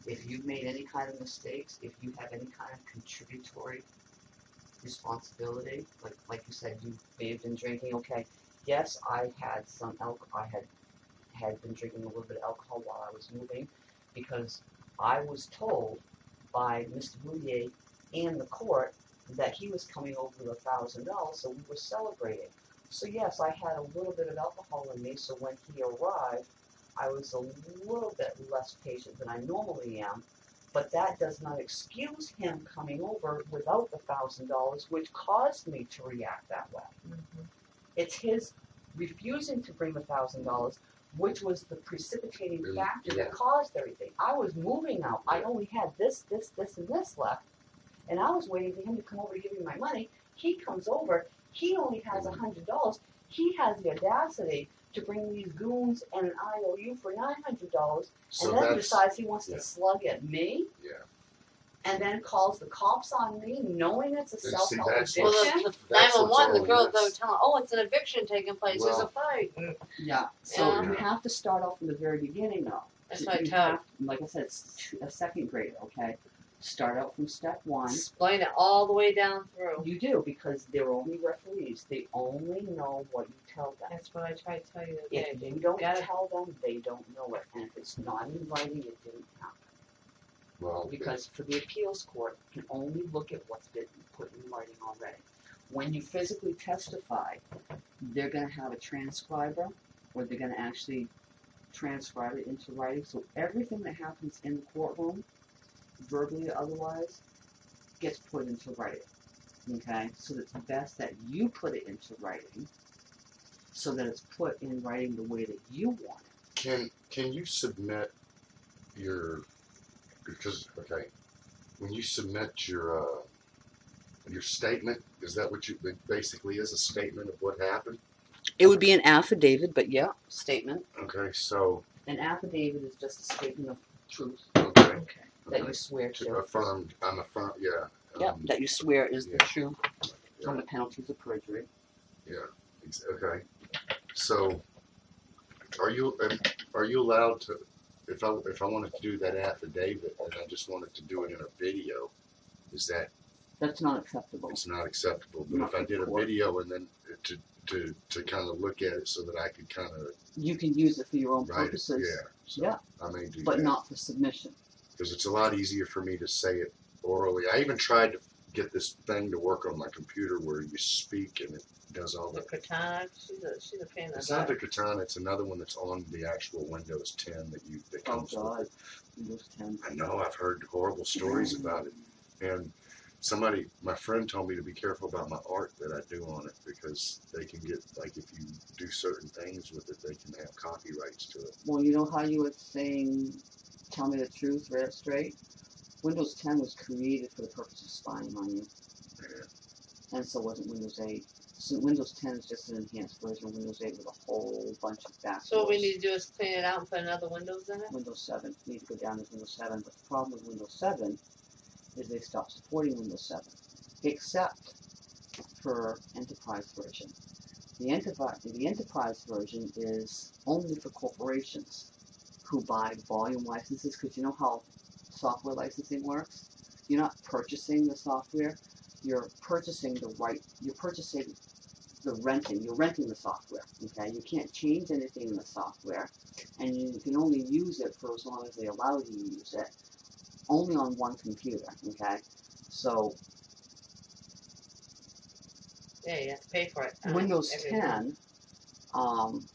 If you've made any kind of mistakes, if you have any kind of contributory responsibility, like like you said, you may have been drinking. Okay, yes, I had some alcohol. I had had been drinking a little bit of alcohol while I was moving, because I was told by Mr. Bouvier and the court that he was coming over with a thousand dollars, so we were celebrating. So yes, I had a little bit of alcohol in me. So when he arrived, I was a little bit less patient than I normally am. But that does not excuse him coming over without the thousand dollars, which caused me to react that way. Mm-hmm. It's his refusing to bring the thousand dollars, which was the precipitating Really? factor Yeah. that caused everything. I was moving out. I only had this, this, this, and this left, and I was waiting for him to come over to give me my money. He comes over. He only has mm-hmm. a hundred dollars. He has the audacity to bring these goons and an IOU for nine hundred dollars, So and then that's, decides he wants yeah. to slug at me, yeah. and then calls the cops on me, knowing it's a see, self-help that's well, addiction. the, the That's what's 911, the girl, it they were telling, oh, it's an eviction taking place, there's a Well- fight. Mm, yeah. So Yeah. you have to start off from the very beginning, though. That's You my have- Like I said, it's two- a second grade, Okay, start out from step one. Explain it all the way down through. You do because they're only referees. They only know what you tell them. That's what I tried to tell you the If you don't gotta- tell them, they don't know it. And if it's not in writing, it didn't happen. Well, Because for the appeals court, can only look at what's been put in writing already. When you physically testify, they're gonna have a transcriber, or they're gonna actually transcribe it into writing, so everything that happens in the courtroom, verbally or otherwise, gets put into writing. Okay, so it's best that you put it into writing, so that it's put in writing the way that you want it. Can can you submit your because okay when you submit your uh, your statement is that what you it basically is a statement of what happened? It would be an affidavit, but yeah, statement. Okay, so An affidavit is just a statement of truth okay, okay, that you swear to to. affirm I'm affirm yeah Yep, um, that you swear is the yeah. truth yeah. on the penalties of perjury. Yeah. Okay, so are you um, are you allowed to if I if I wanted to do that affidavit and I just wanted to do it in a video, is that That's not acceptable. it's not acceptable? But Not if I did a video and then to to to kind of look at it so that I could kind of You can use it for your own write it, purposes, yeah. So Yeah. I may do but that not for submission. Because it's a lot easier for me to say it orally. I even tried to get this thing to work on my computer where you speak and it does all The the Cortana, she's a she's a pain in the It's not butt. the Cortana, it's another one that's on the actual Windows 10 that you that Oh comes with God, it. Windows 10. I know I've heard horrible stories about it. And somebody my friend told me to be careful about my art that I do on it because they can get like if you do certain things with it they can have copyrights to it. Well, you know how you were saying, tell me the truth, read it straight? Windows 10 was created for the purpose of spying on you, and so wasn't Windows 8. So Windows 10 is just an enhanced version of Windows 8 with a whole bunch of backdoors. So what we need to do is clean it out and put another Windows in it. Windows 7. You need to go down to Windows 7. But the problem with Windows 7 is they stopped supporting Windows 7, except for Enterprise version. The Enterprise, the Enterprise version is only for corporations who buy volume licenses, because you know how software licensing works? You're not purchasing the software, you're purchasing the right, you're purchasing the renting, you're renting the software, okay? You can't change anything in the software, and you can only use it for as long as they allow you to use it, only on one computer, okay? So Yeah, you have to pay for it. um, Windows every 10, um,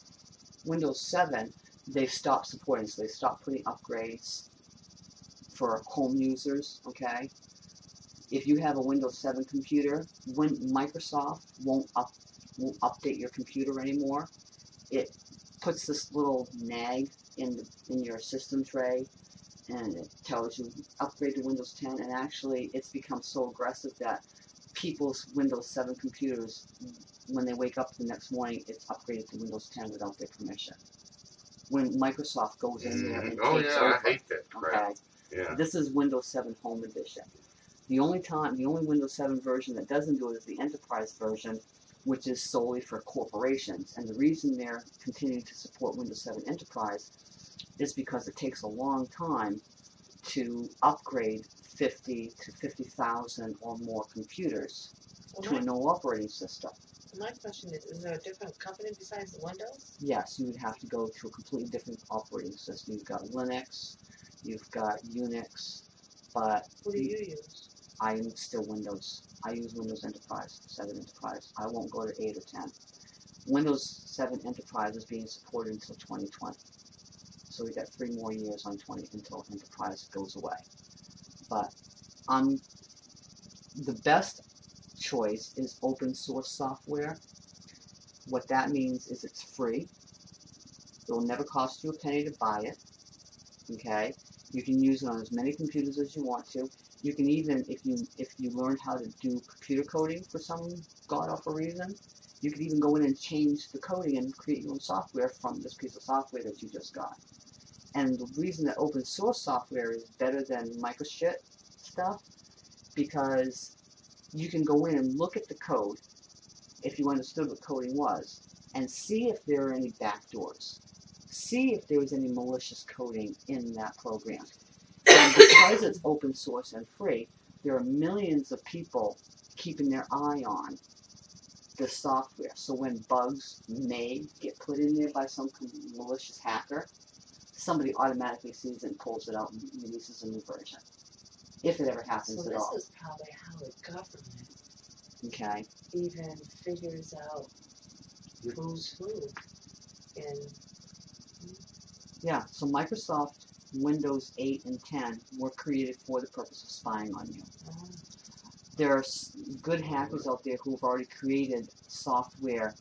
Windows 7, they stopped supporting, so they stopped putting upgrades for home users, okay? If you have a Windows 7 computer, when Microsoft won't up won't update your computer anymore, it puts this little nag in the, in your system tray and it tells you upgrade to Windows 10 and actually it's become so aggressive that people's Windows 7 computers when they wake up the next morning, it's upgraded to Windows 10 without their permission. When Microsoft goes in there and Mhm. Oh takes yeah, over, I hate that crap. okay, Yeah. this is Windows 7 Home Edition. The only time, the only Windows 7 version that doesn't do it is the Enterprise version, which is solely for corporations. And the reason they're continuing to support Windows 7 Enterprise is because it takes a long time to upgrade 50 to 50,000 or more computers Well, to a new operating system. My question is, is there a different company besides Windows? Yes, you would have to go to a completely different operating system. You've got Linux, you've got Unix, but What do you use? I'm still Windows. I use Windows Enterprise, 7 Enterprise. I won't go to 8 or 10. Windows 7 Enterprise is being supported until 2020. So we got three more years on 20 until Enterprise goes away. But I'm the best choice is open source software. What that means is it's free. It will never cost you a penny to buy it. Okay? You can use it on as many computers as you want to. You can even, if you if you learn how to do computer coding for some god awful reason, you could even go in and change the coding and create your own software from this piece of software that you just got. And the reason that open source software is better than microshit stuff, because you can go in and look at the code, if you understood what coding was, and see if there are any backdoors. See if there was any malicious coding in that program. And because it's open source and free, there are millions of people keeping their eye on the software. So when bugs may get put in there by some malicious hacker, somebody automatically sees it and pulls it out and releases a new version. If it ever happens So at this is probably how the government Okay. even figures out who's who. And Yeah. So Microsoft Windows 8 and 10 were created for the purpose of spying on you. uh, there are good hackers out there who've already created software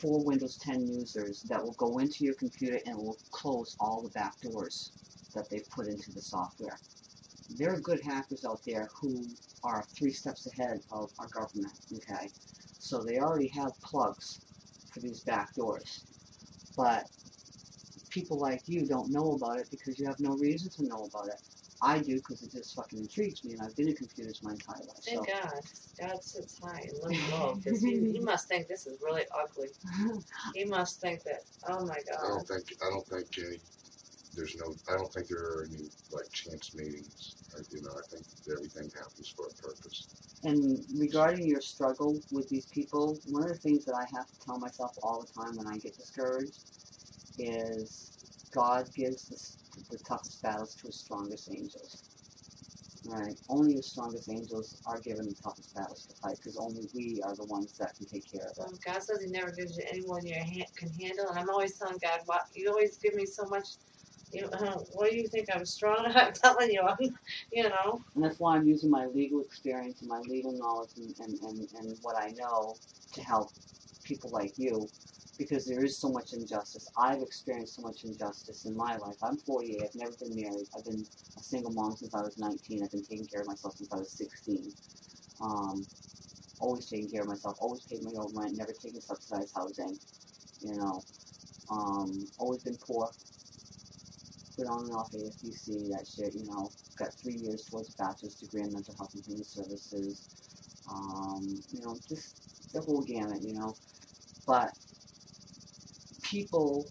for Windows 10 users that will go into your computer and will close all the back doors that they've put into the software. There are good hackers out there who are three steps ahead of our government, okay? So they already have plugs for these back doors. But people like you don't know about it because you have no reason to know about it. I do because it just fucking intrigues me and I've been in computers my entire life. So. Thank God. God sits high and looks low because he, he must think this is really ugly. He must think that. Oh my God. I God. don't think I don't think any. There's no. I don't think there are any like chance meetings. I, you know, I think everything happens for a purpose. And regarding your struggle with these people, one of the things that I have to tell myself all the time when I get discouraged is God gives the, the toughest battles to his strongest angels. Right? Only his strongest angels are given the toughest battles to fight because only we are the ones that can take care of them. Um, God says He never gives you anyone more than your hand can handle, and I'm always telling God, "What you always give me so much." You uh, what do you think I'm strong? I'm telling you, I'm, you know. And that's why I'm using my legal experience and my legal knowledge and, and, and, and what I know to help people like you because there is so much injustice. I've experienced so much injustice in my life. I'm 48. I've never been married. I've been a single mom since I was 19. I've been taking care of myself since I was 16. Um, always taking care of myself. Always paid my own rent. Never taken subsidized housing. You know. Um, always been poor. Been on and off AFDC, that shit, you know got three years towards a bachelor's degree in mental health and human services. Um, you know, just the whole gamut, you know. But people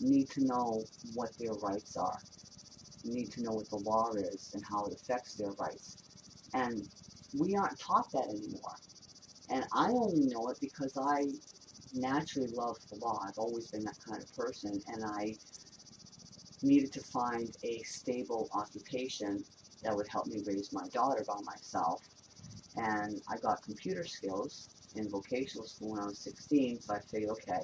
need to know what their rights are. Need to know what the law is and how it affects their rights. And we aren't taught that anymore. And I only know it because I naturally love the law. I've always been that kind of person, and I needed to find a stable occupation that would help me raise my daughter by myself. And I got computer skills in vocational school when I was 16, so I figured, okay,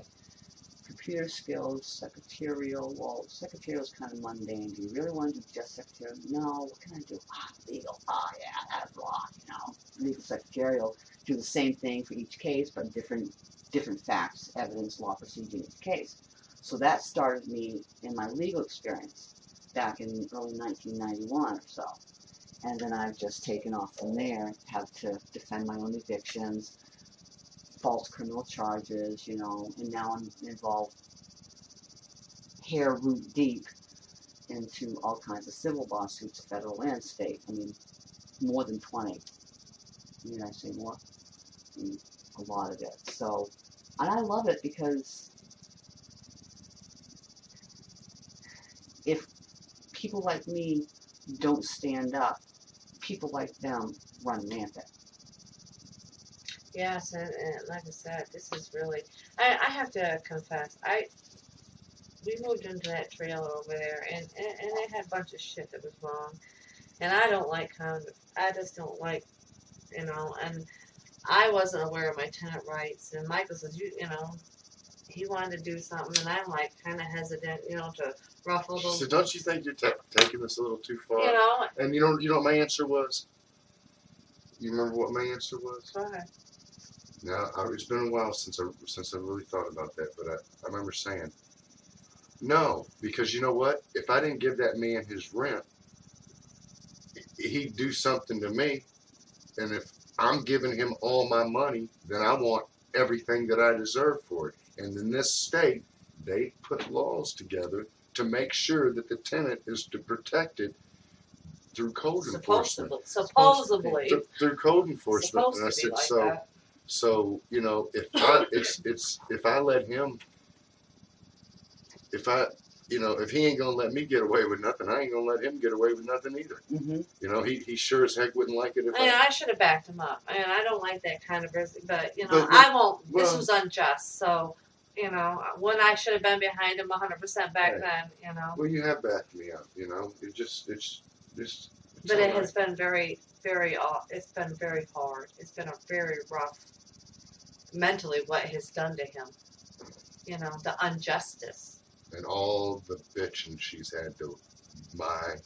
computer skills, secretarial, well, secretarial is kind of mundane. Do you really want to do just secretarial? No, what can I do? Ah, legal. Oh, yeah, that's law, you know. Legal secretarial, do the same thing for each case, but different different facts, evidence, law, procedure in each case. So that started me in my legal experience back in early 1991 or so. And then I've just taken off from there, have to defend my own evictions, false criminal charges, you know, and now I'm involved hair root deep into all kinds of civil lawsuits, federal and state. I mean, more than 20. Did I say more? I mean, a lot of it. So, and I love it because if people like me don't stand up, people like them run rampant. Yes, and, and like I said, this is really. I, I have to confess, I we moved into that trailer over there, and, and and it had a bunch of shit that was wrong, and I don't like kind of. I just don't like, you know, and I wasn't aware of my tenant rights, and Michael says, you you know, he wanted to do something, and I'm like kind of hesitant, you know, to ruffle She said, "Don't you think you're ta- taking this a little too far?" you know. And you know, you know what my answer was. You remember what my answer was? Go ahead. Now, I, it's been a while since I since I really thought about that, but I, I remember saying, no, because you know what? If I didn't give that man his rent, he'd do something to me, and if I'm giving him all my money, then I want everything that I deserve for it. And in this state, they put laws together to make sure that the tenant is to protected through code enforcement. Supposedly, supposedly, Through, through code enforcement, supposed and I to be said, like so. that. So you know, if I it's it's if I let him, if I you know if he ain't gonna let me get away with nothing, I ain't gonna let him get away with nothing either. Mm-hmm. You know, he he sure as heck wouldn't like it if I, I. I should have backed him up. I mean, I don't like that kind of person, but you know, But- but- I won't. this well- was unjust, so you know, when I should have been behind him 100% back Right. then, you know. Well, you have backed me up. You know, it just it's just. It's But it all has been very, very. aw- It's been very hard. It's been a very rough, mentally, what has done to him. You know, the injustice. and all the bitching she's had to my.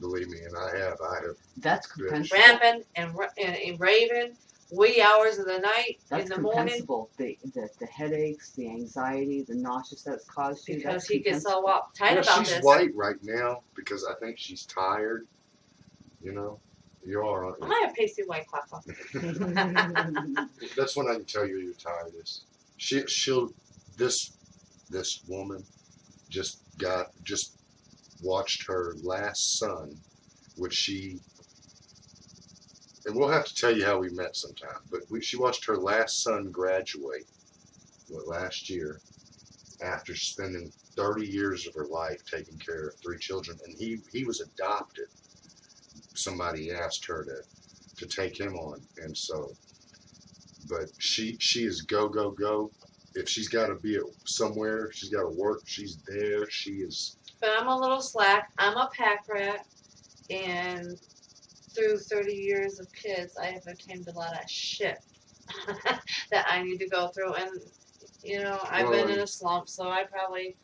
Believe me, and I have. I have. That's Good. compensable. Rampant and, ra- and, and raving, wee hours of the night, That's in the morning, compensable. The, the the headaches, the anxiety, the nauseous that's caused you. because that's he gets so compensable. uptight Well, about she's this. white right now because I think she's tired. You know, you are. aren't I you? might have pasty white clapper. That's when I can tell you you're tired. Is she? She'll. This. This woman just got just watched her last son, which she. And we'll have to tell you how we met sometime. But we, she watched her last son graduate, what, last year, after spending 30 years of her life taking care of three children, and he he was adopted. Somebody asked her to to take him on, and so but she she is go go go. If she's got to be somewhere, she's got to work. She's there. She is. But I'm a little slack. I'm a pack rat, and through 30 years of kids, I have obtained a lot of shit that I need to go through. And you know, I've been in a slump, so I probably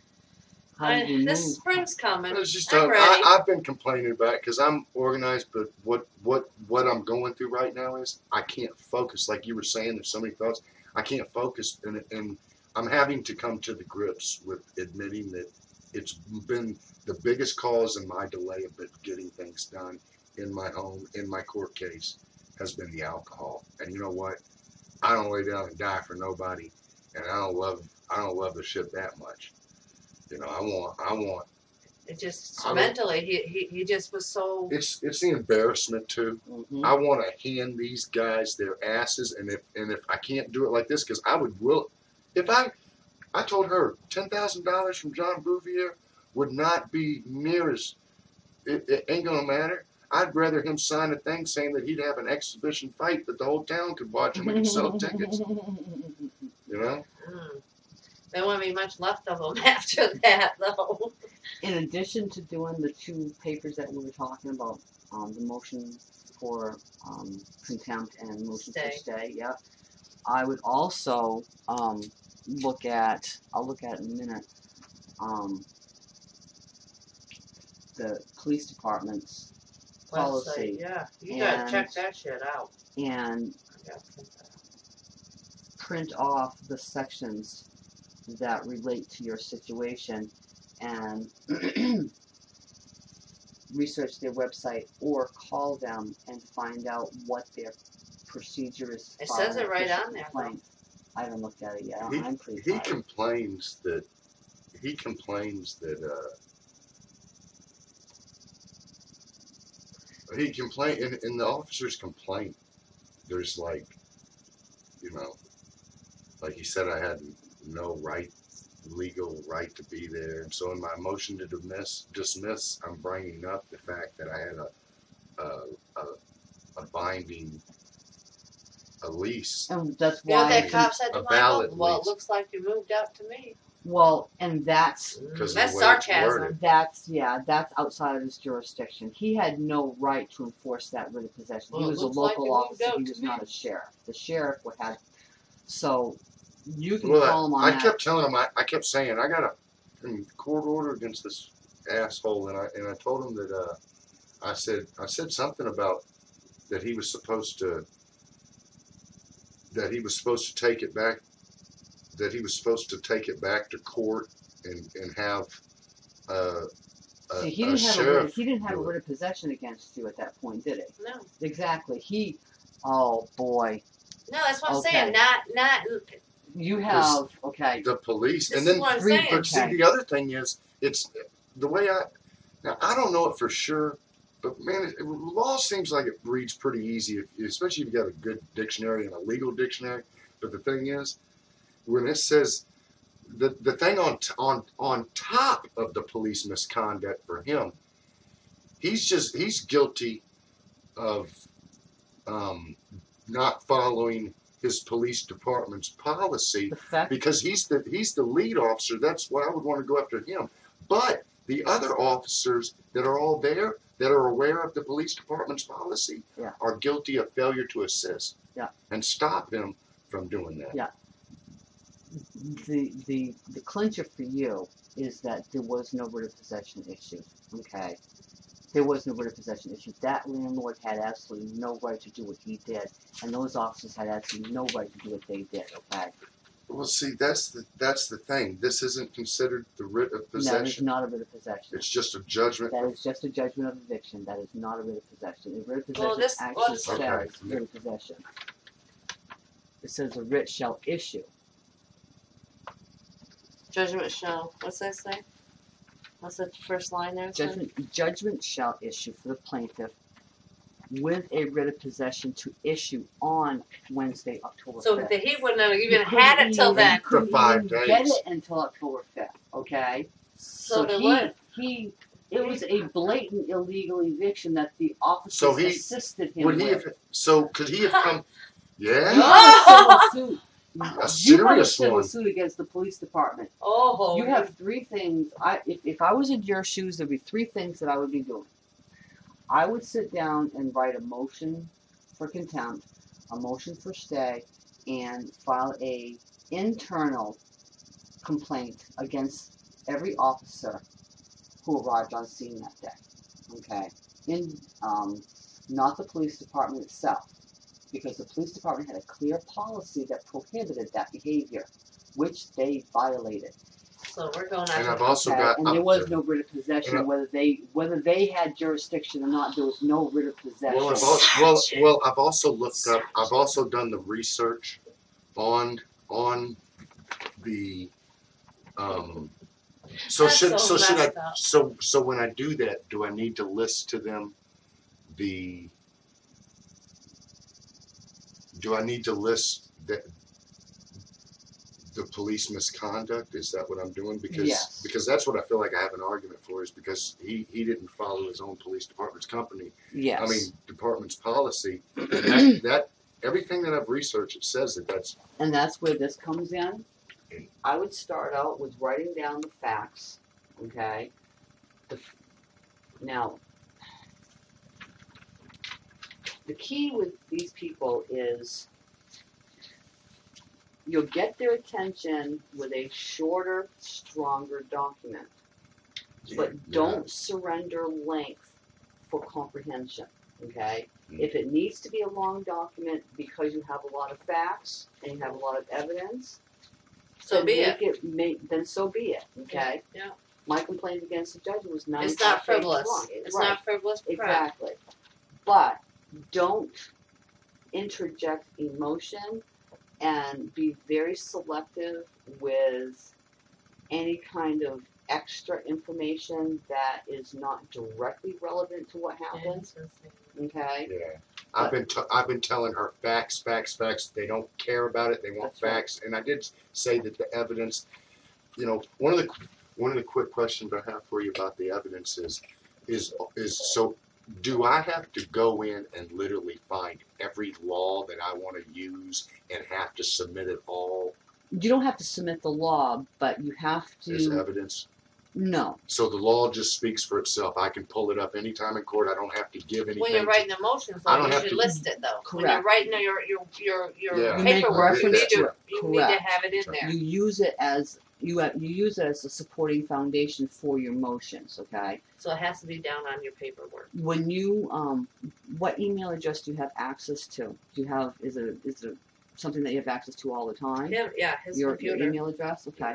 I, this spring's coming. It's just I'm ready. I, I've been complaining about it because I'm organized, but what what what I'm going through right now is I can't focus. Like you were saying, there's so many thoughts. I can't focus, and and I'm having to come to the grips with admitting that it's been the biggest cause in my delay of getting things done in my home, in my court case, has been the alcohol. And you know what? I don't lay down and die for nobody, and I don't love I don't love the shit that much. You know, I want I want it just I mentally, he, he he just was so. it's it's the embarrassment too. Mhm. I want to hand these guys their asses, and if and if I can't do it like this, because I would will, if I, I told her ten thousand dollars from John Bouvier would not be near as, it, it ain't gonna matter. I'd rather him sign a thing saying that he'd have an exhibition fight that the whole town could watch and we could sell tickets. You know, Mm. There won't be much left of them after that, though. In addition to doing the two papers that we were talking about, um, the motion for um, contempt and motion Stay. for stay, yeah, I would also um, look at. I'll look at in a minute. Um, the police department's policy Website, yeah, you gotta check that shit out. and print that out. print off the sections that relate to your situation and research their website or call them and find out what their procedure is. It file says it right official on there, though. complaint. I haven't looked at it yet. He- I'm pretty he tired. complains that he complains that uh, he complained, in, in the officer's complaint. There's like, you know, like he said, I had no right, legal right to be there, and so in my motion to dismiss, dismiss, I'm bringing up the fact that I had a a, a, a binding a lease. and that's You know what why. that cop said a to valid Michael? Well, it lease. looks like you moved out to me. Well, and that's 'Cause of That's the way it's sarcasm. that's yeah, that's outside of his jurisdiction. He had no right to enforce that writ of possession. Well, he was a looks like local officer. He was me. not a sheriff. The sheriff would have. So you can Well, call him on I that. kept telling him, I, I kept saying, I got a a court order against this asshole, and I and I told him that uh, I said I said something about that he was supposed to that he was supposed to take it back that he was supposed to take it back to court and and have uh, a, See, he a didn't have a sheriff. writ, he didn't have a do it. writ of possession against you at that point, did he? No, Exactly. He. Oh boy, no, that's what I'm Okay. saying. Not, not. you have okay. the police, This and is then what I'm three saying. But see, Okay. the other thing is, it's the way I. Now I don't know it for sure, but man, it, law seems like it reads pretty easy, if, especially if you got a good dictionary and a legal dictionary. But the thing is, when it says the the thing on on on top of the police misconduct for him, he's just he's guilty of um, not following his police department's policy because he's the he's the lead officer. That's why I would want to go after him. But the other officers that are all there that are aware of the police department's policy Yeah. are guilty of failure to assist. Yeah. And stop him from doing that. Yeah. The the the clincher for you is that there was no writ of possession issue. Okay. There was no writ of possession issued. That landlord had absolutely no right to do what he did, and those officers had absolutely no right to do what they did, okay? Well, see, that's the, that's the thing. This isn't considered the writ of possession. That is possession. not a writ of possession. It's just a judgment. That is just a judgment of eviction. That is not a writ of possession. A writ of Well, possession this- actually this- says Okay. writ of possession. It says a writ shall issue. Judgment shall, what's that say? What's the first line there? say? Judgment, judgment shall issue for the plaintiff with a writ of possession to issue on Wednesday, October So fifth. that he wouldn't have even He had couldn't it till even- then. For couldn't five even Get days. it until October fifth, okay? So then he, what? He, it was a blatant illegal eviction that the officers So he- assisted him Would he with. have, so could he have come, You yeah? have a civil suit. A You have a serious civil one. suit against the police department. Oh. You have three things. I if, if I was in your shoes, there'd be three things that I would be doing. I would sit down and write a motion for contempt, a motion for stay, and file a internal complaint against every officer who arrived on scene that day. Okay, in um, not the police department itself, because the police department had a clear policy that prohibited that behavior, which they violated. So we're going And I've also Okay, got and there up was to- no writ of possession, I- whether they, whether they had jurisdiction or not, there was no writ of possession. Well, I've also, well, well, I've also looked up, I've also done the research on, on the, um, so That's should, so so should I, messed up. so, so when I do that, do I need to list to them the, do I need to list that, the police misconduct, is that what I'm doing? Because, Yes. because that's what I feel like I have an argument for, is because he, he didn't follow his own police department's company Yes. I mean, department's policy, that, that, everything that I've researched, it says that that's, And that's where this comes in. I would start out with writing down the facts, okay? The, now, the key with these people is you'll get their attention with a shorter, stronger document. but Yeah. don't surrender length for comprehension. Okay, Mm. if it needs to be a long document because you have a lot of facts and you have a lot of evidence, So then be make it. make, then so be it. Okay, Yeah. my complaint against the judge was ninety. It's not frivolous. It's right. not frivolous crap. Exactly. But don't interject emotion and be very selective with any kind of extra information that is not directly relevant to what happens. Okay? yeah. I've been, t- I've been telling her facts, facts, facts, they don't care about it, they want That's right. facts, and I did say that the evidence, you know, one of the, one of the quick questions I have for you about the evidence is, is, is, so, do I have to go in and literally find every law that I wanna use and have to submit it all You don't have to submit the law, but you have to. as evidence? No. So the law just speaks for itself. I can pull it up anytime in court. I don't have to give anything. When you're writing the motions, I though, don't you have should to- list it though. Correct. When you're writing your your your your Yeah. You make paperwork, you reference need to to it. you need to have it in there. You use it as you have, you use it as a supporting foundation for your motions. Okay. So it has to be down on your paperwork. when you um what email address do you have access to do you have is it is it something that you have access to all the time Him, yeah, his your, computer. your email address okay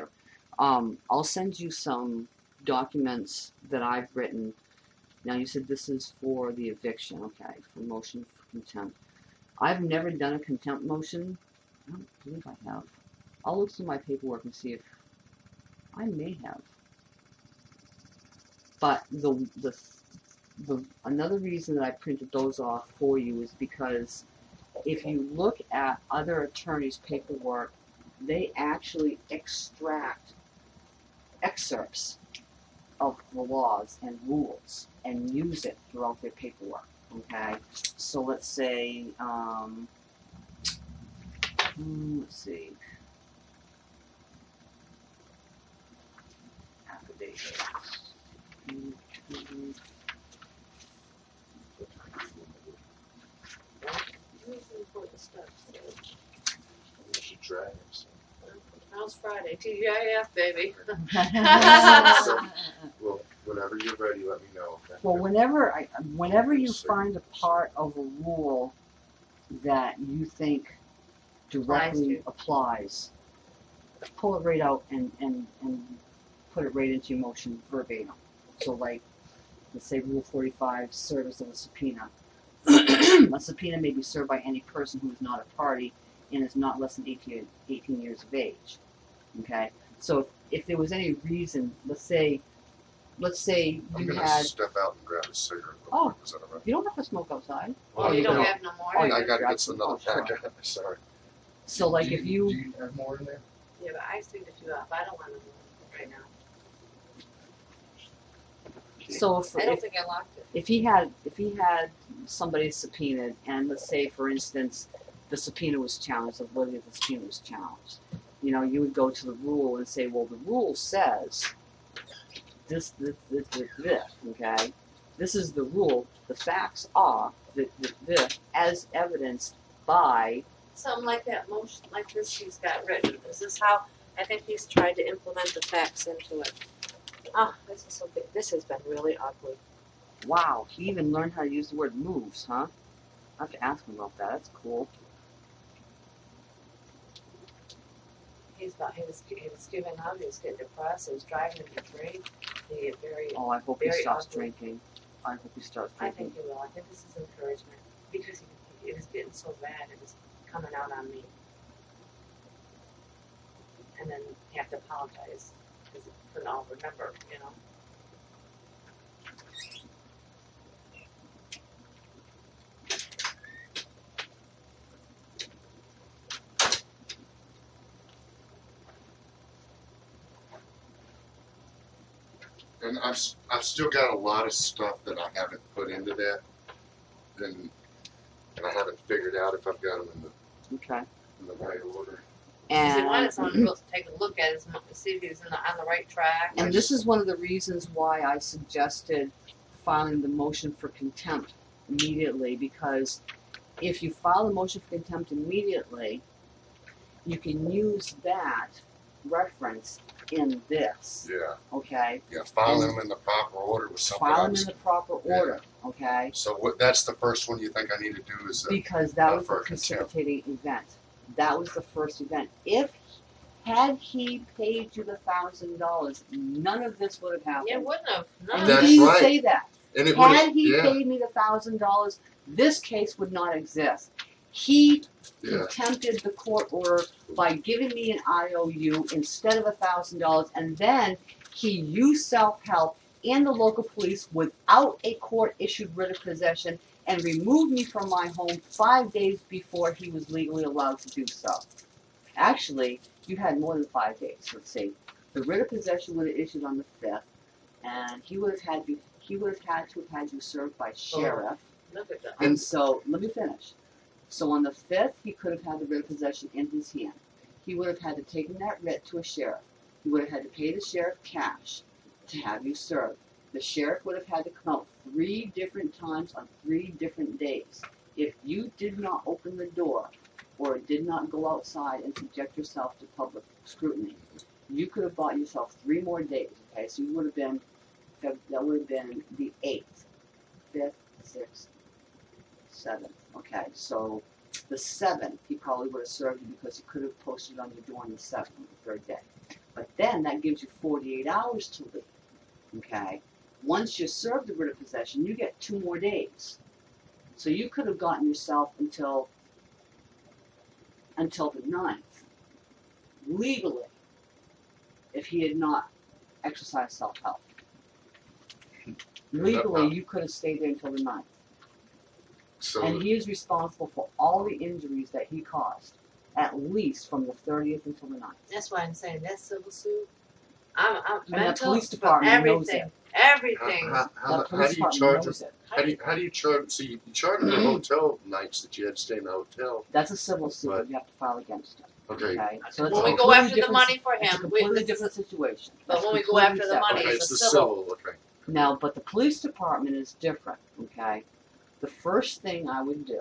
um i'll send you some documents that i've written now you said this is for the eviction okay for motion for contempt i've never done a contempt motion i don't believe i have i'll look through my paperwork and see if i may have. But the the the another reason that I printed those off for you is because if you look at other attorneys' paperwork, they actually extract excerpts of the laws and rules and use it throughout their paperwork. Okay, so let's say, um, hmm, let's see, affidavit. Mhm. Usually important stuff, so. We should try it, so. How's Friday? TGIF, baby. Well, Whenever you're ready, let me know. Okay? Well, whenever I, whenever you find a part of a rule that you think directly applies, pull it right out and, and, and put it right into your motion verbatim. So like, let's say Rule forty-five, service of a subpoena. a subpoena may be served by any person who is not a party and is not less than 18, 18 years of age. Okay? So if, if there was any reason, let's say, let's say I'm you gonna had step out and grab a cigarette. real Oh. quick. Is that all right? You don't have to smoke outside. Oh, you don't have no more? Oh, I gotta you're get some another absolutely- pack. Sorry. So like Do if you, do you have more in there? Yeah, but I cleaned a few up. I don't want them right now. So if, I don't if, think I locked it. if he had, if he had somebody subpoenaed and let's say for instance, the subpoena was challenged, the validity of the subpoena was challenged, you know, you would go to the rule and say, well, the rule says this, this, this, this, this, okay? This is the rule. The facts are that, that this, as evidenced by, Something like that motion, like this he's got written. This is how, I think he's tried to implement the facts into it. Oh, this is so big. This has been really ugly. wow, he even learned how to use the word moves, huh? I have to ask him about that. That's cool. He's about, he was, he was giving up, he was getting depressed, he was driving to drink. He had very, Oh, I hope he stops ugly. drinking. I hope he starts I drinking. think he will. I think this is encouragement because he, it was getting so bad, it was coming out on me. And then you have to apologize because I'll remember, you know. And I've, s- I've still got a lot of stuff that I haven't put into that. And, and I haven't figured out if I've got them in the, Okay. in the right order. Because he And wanted someone to be able to take a look at his, mo- to see if he's in the, on the right track. and this is one of the reasons why I suggested filing the motion for contempt immediately because if you file the motion for contempt immediately, you can use that reference in this. Yeah, Okay. yeah, file them in the proper order with something File them else. in the proper order. Okay. So what, that's the first one you think I need to do is, uh, because that uh, was the for contempt. precipitating event. That was the first event. If had he paid you the thousand dollars, none of this would have happened. It wouldn't have. and No. he That's didn't right. say that. and it would Had he yeah, paid me the thousand dollars, this case would not exist. He yeah, contempted the court order by giving me an IOU instead of a thousand dollars, and then he used self-help and the local police without a court-issued writ of possession and removed me from my home five days before he was legally allowed to do so. Actually, you had more than five days. Let's see. The writ of possession would have issued on the fifth, and he would have had you. He would have had to have had you served by oh, sheriff. Look at that. And so, let me finish. So on the fifth, he could have had the writ of possession in his hand. He would have had to take that writ to a sheriff. He would have had to pay the sheriff cash to have you served. The sheriff would have had to come out three different times on three different days. If you did not open the door or did not go outside and subject yourself to public scrutiny, you could have bought yourself three more days. Okay, so you would have been that, would have been the eighth, fifth, sixth, seventh. Okay, so the seventh he probably would have served you because he could have posted on your door on the seventh, the third day. But then that gives you 48 hours to leave. Okay, once you serve the writ of possession, you get two more days. So you could have gotten yourself until until the ninth legally if he had not exercised self-help. Legally, uh, you could have stayed there until the ninth. so, And he is responsible for all the injuries that he caused, at least from the 30th until the 9th. That's why I'm saying that civil suit. I'm, I'm And the mental, police department knows everything, it. everything. how, how, The how, police do you department charge them? knows it. How do you, how do you charge? So you, you charge the hotel nights that you had to stay in the hotel. That's a civil suit Right. that you have to file against him. Okay, Okay, so it's When a we go completely after the different- money for him, It's a him, we, completely different situation. but That's when we go completely after the separate. money, okay, it's it's a the civil. civil. Okay, Now, but the police department is different, okay? The first thing I would do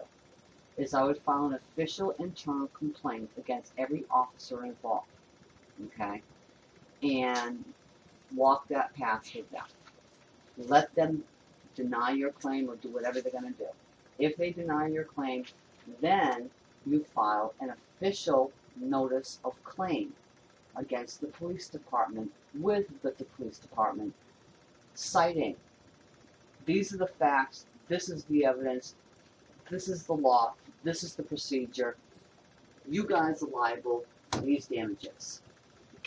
is I would file an official internal complaint against every officer involved, okay? And walk that path with them. Let them deny your claim or do whatever they're gonna do. If they deny your claim, then you file an official notice of claim against the police department with the, the police department citing these are the facts, this is the evidence, this is the law, this is the procedure. You guys are liable for these damages.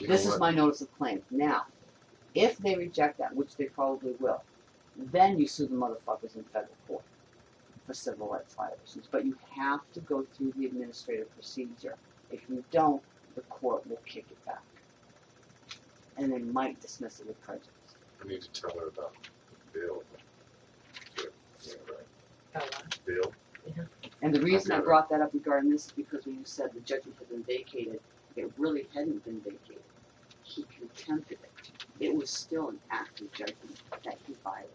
You This is what? my notice of claim. Now, if they reject that, which they probably will, then you sue the motherfuckers in federal court for civil rights violations. But you have to go through the administrative procedure. If you don't, the court will kick it back. And they might dismiss it with prejudice. I need to tell her about Bill. Yeah, right. Oh, wow. Bill, And the reason I brought that up regarding this is because when you said the judgment had been vacated, it really hadn't been vacated. He contempted it. It was still an act of judgment that he violated.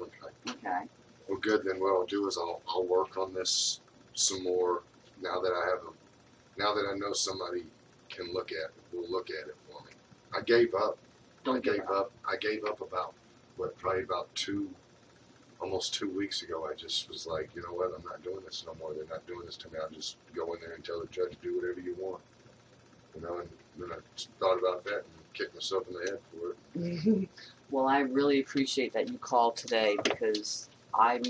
okay. Okay? Well, good. Then what I'll do is I'll I'll work on this some more now that I have a now that I know somebody can look at it, will look at it for me. I gave up. I Don't give gave up. up. I gave up about what probably about two, almost two weeks ago. I just was like, you know what? I'm not doing this no more. They're not doing this to me. I'll just go in there and tell the judge do whatever you want. You know, and then I thought about that and kicked myself in the head for it. well, I really appreciate that you called today because I'm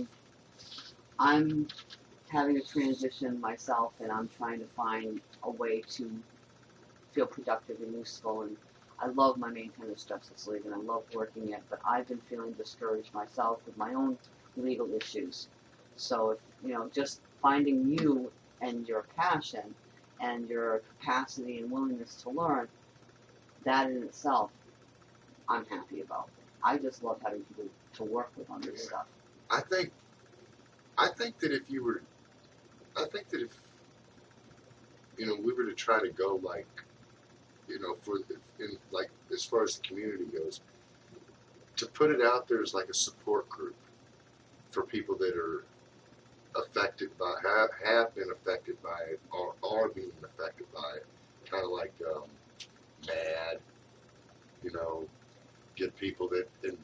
I'm having a transition myself and I'm trying to find a way to feel productive and useful and I love my Maine justice league and I love working it, but I've been feeling discouraged myself with my own legal issues. So if you know, just finding you and your passion and your capacity and willingness to learn, that in itself I'm happy about. I just love having people to work with on this stuff. I think, I think that if you were, I think that if, you know, we were to try to go like, you know, for in like as far as the community goes, to put it out there as like a support group for people that are affected by have have been affected by it or are being affected by it, kind of like um, mad, you know, get people that and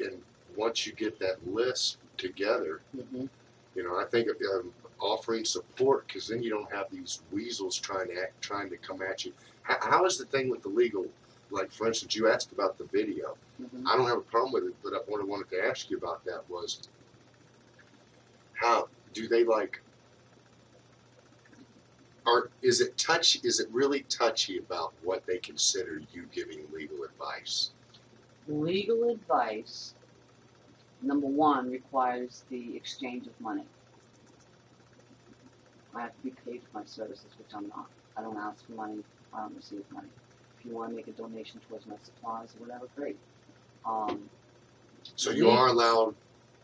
and once you get that list together, Mm-hmm. you know, I think um, offering support because then you don't have these weasels trying to act, trying to come at you. How, how is the thing with the legal? Like, for instance, you asked about the video. Mm-hmm. I don't have a problem with it, but what I wanted to ask you about that was how do they like? Are is it touchy? Is it really touchy about what they consider you giving legal advice? Legal advice, number one, requires the exchange of money. I have to be paid for my services, which I'm not. I don't ask for money. I don't receive money. If you want to make a donation towards my supplies or whatever, great. Um, So you are allowed.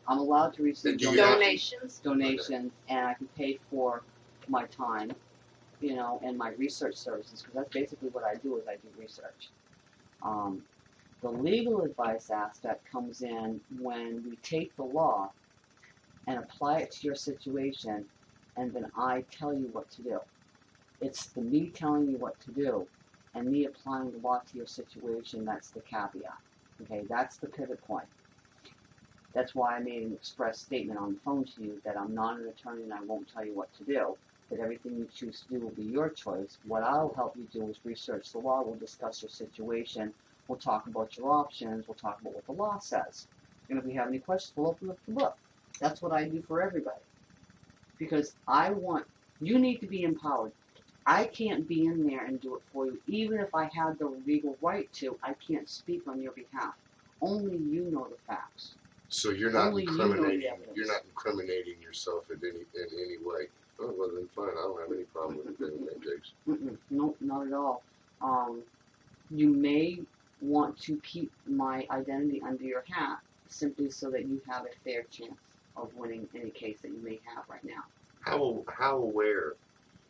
I'm allowed to receive And do you donations. have- Donations. donations and I can pay for my time, you know, and my research services because that's basically what I do is I do research. Um, the legal advice aspect comes in when we take the law and apply it to your situation and then I tell you what to do. It's the me telling you what to do and me applying the law to your situation that's the caveat. Okay, that's the pivot point. That's why I made an express statement on the phone to you that I'm not an attorney and I won't tell you what to do. That everything you choose to do will be your choice. What I'll help you do is research the law. We'll discuss your situation. We'll talk about your options. We'll talk about what the law says. And if we have any questions, we'll open up the book. That's what I do for everybody. Because I want you need to be empowered. I can't be in there and do it for you. Even if I had the legal right to, I can't speak on your behalf. Only you know the facts. So you're not Only you incriminating. You're not incriminating yourself in any in any way. Oh well, then fine. I don't have any problem with it in that. Mm-mm, nope, not at all. Um, you may want to keep my identity under your hat simply so that you have a fair chance of winning any case that you may have right now. How how aware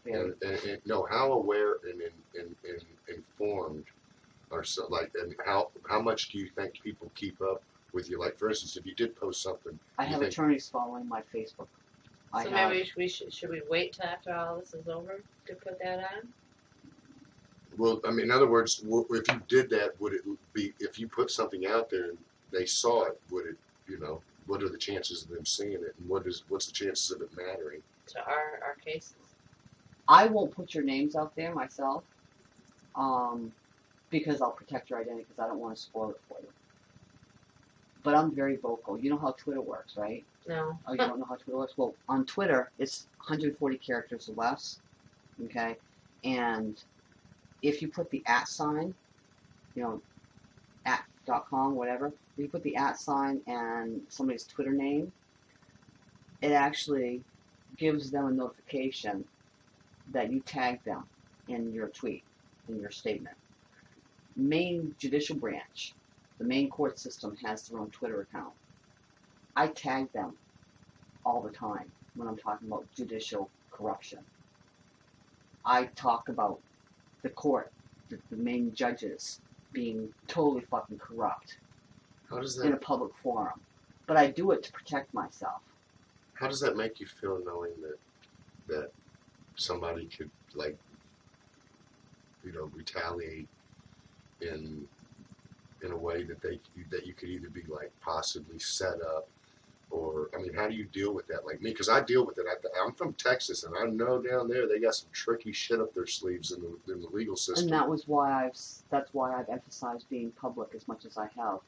Fair. and, and, and no how aware and, and, and, and informed are so like and how how much do you think people keep up with you? Like for instance, if you did post something, I you have think- attorneys following my Facebook. I So have, maybe we should, we should should we wait till after all this is over to put that on? well, I mean, in other words, w- if you did that, would it be if you put something out there and they saw it, would it, you know, what are the chances of them seeing it, and what is what's the chances of it mattering? To our, our cases. I won't put your names out there myself, um, because I'll protect your identity because I don't want to spoil it for you. But I'm very vocal. You know how Twitter works, right? No. Oh, you don't know how Twitter works? Well, on Twitter, it's 140 characters or less. Okay? And if you put the at sign, you know, at dot com, whatever, if you put the at sign and somebody's Twitter name, it actually gives them a notification that you tagged them in your tweet, in your statement. Maine judicial branch, the Maine court system has their own Twitter account. I tag them all the time when I'm talking about judicial corruption. I talk about the court, the, the Maine judges being totally fucking corrupt How does in a that public forum. But I do it to protect myself. how does that make you feel knowing that that somebody could like you know retaliate in in a way that they that you could either be like possibly set up or I mean how do you deal with that like me because I deal with it I, I'm from Texas and I know down there they got some tricky shit up their sleeves in the in the legal system And that was why I've that's why I've emphasized being public as much as I have.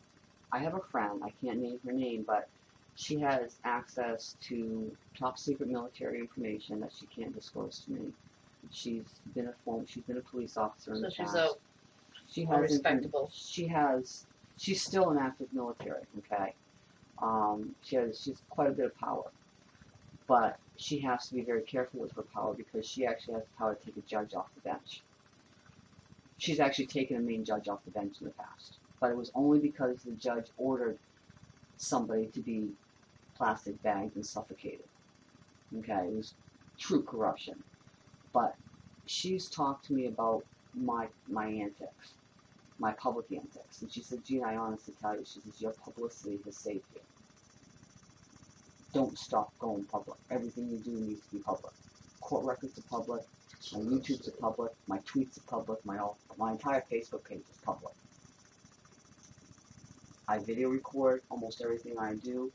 I have a friend, I can't name her name, but she has access to top secret military information that she can't disclose to me. She's been a form, she's been a police officer in So the she's past. She has respectable. she has she's still an active military okay? Um, she has she's quite a bit of power. But she has to be very careful with her power because she actually has the power to take a judge off the bench. She's actually taken a Maine judge off the bench in the past. But it was only because the judge ordered somebody to be plastic bagged and suffocated okay? It was true corruption. But she's talked to me about my my antics my public antics. And she said, Gene, I honestly tell you, she says, your publicity has saved you. Don't stop going public. Everything you do needs to be public. Court records are public, my YouTube's are public, my tweets are public, my all, my entire Facebook page is public. I video record almost everything I do.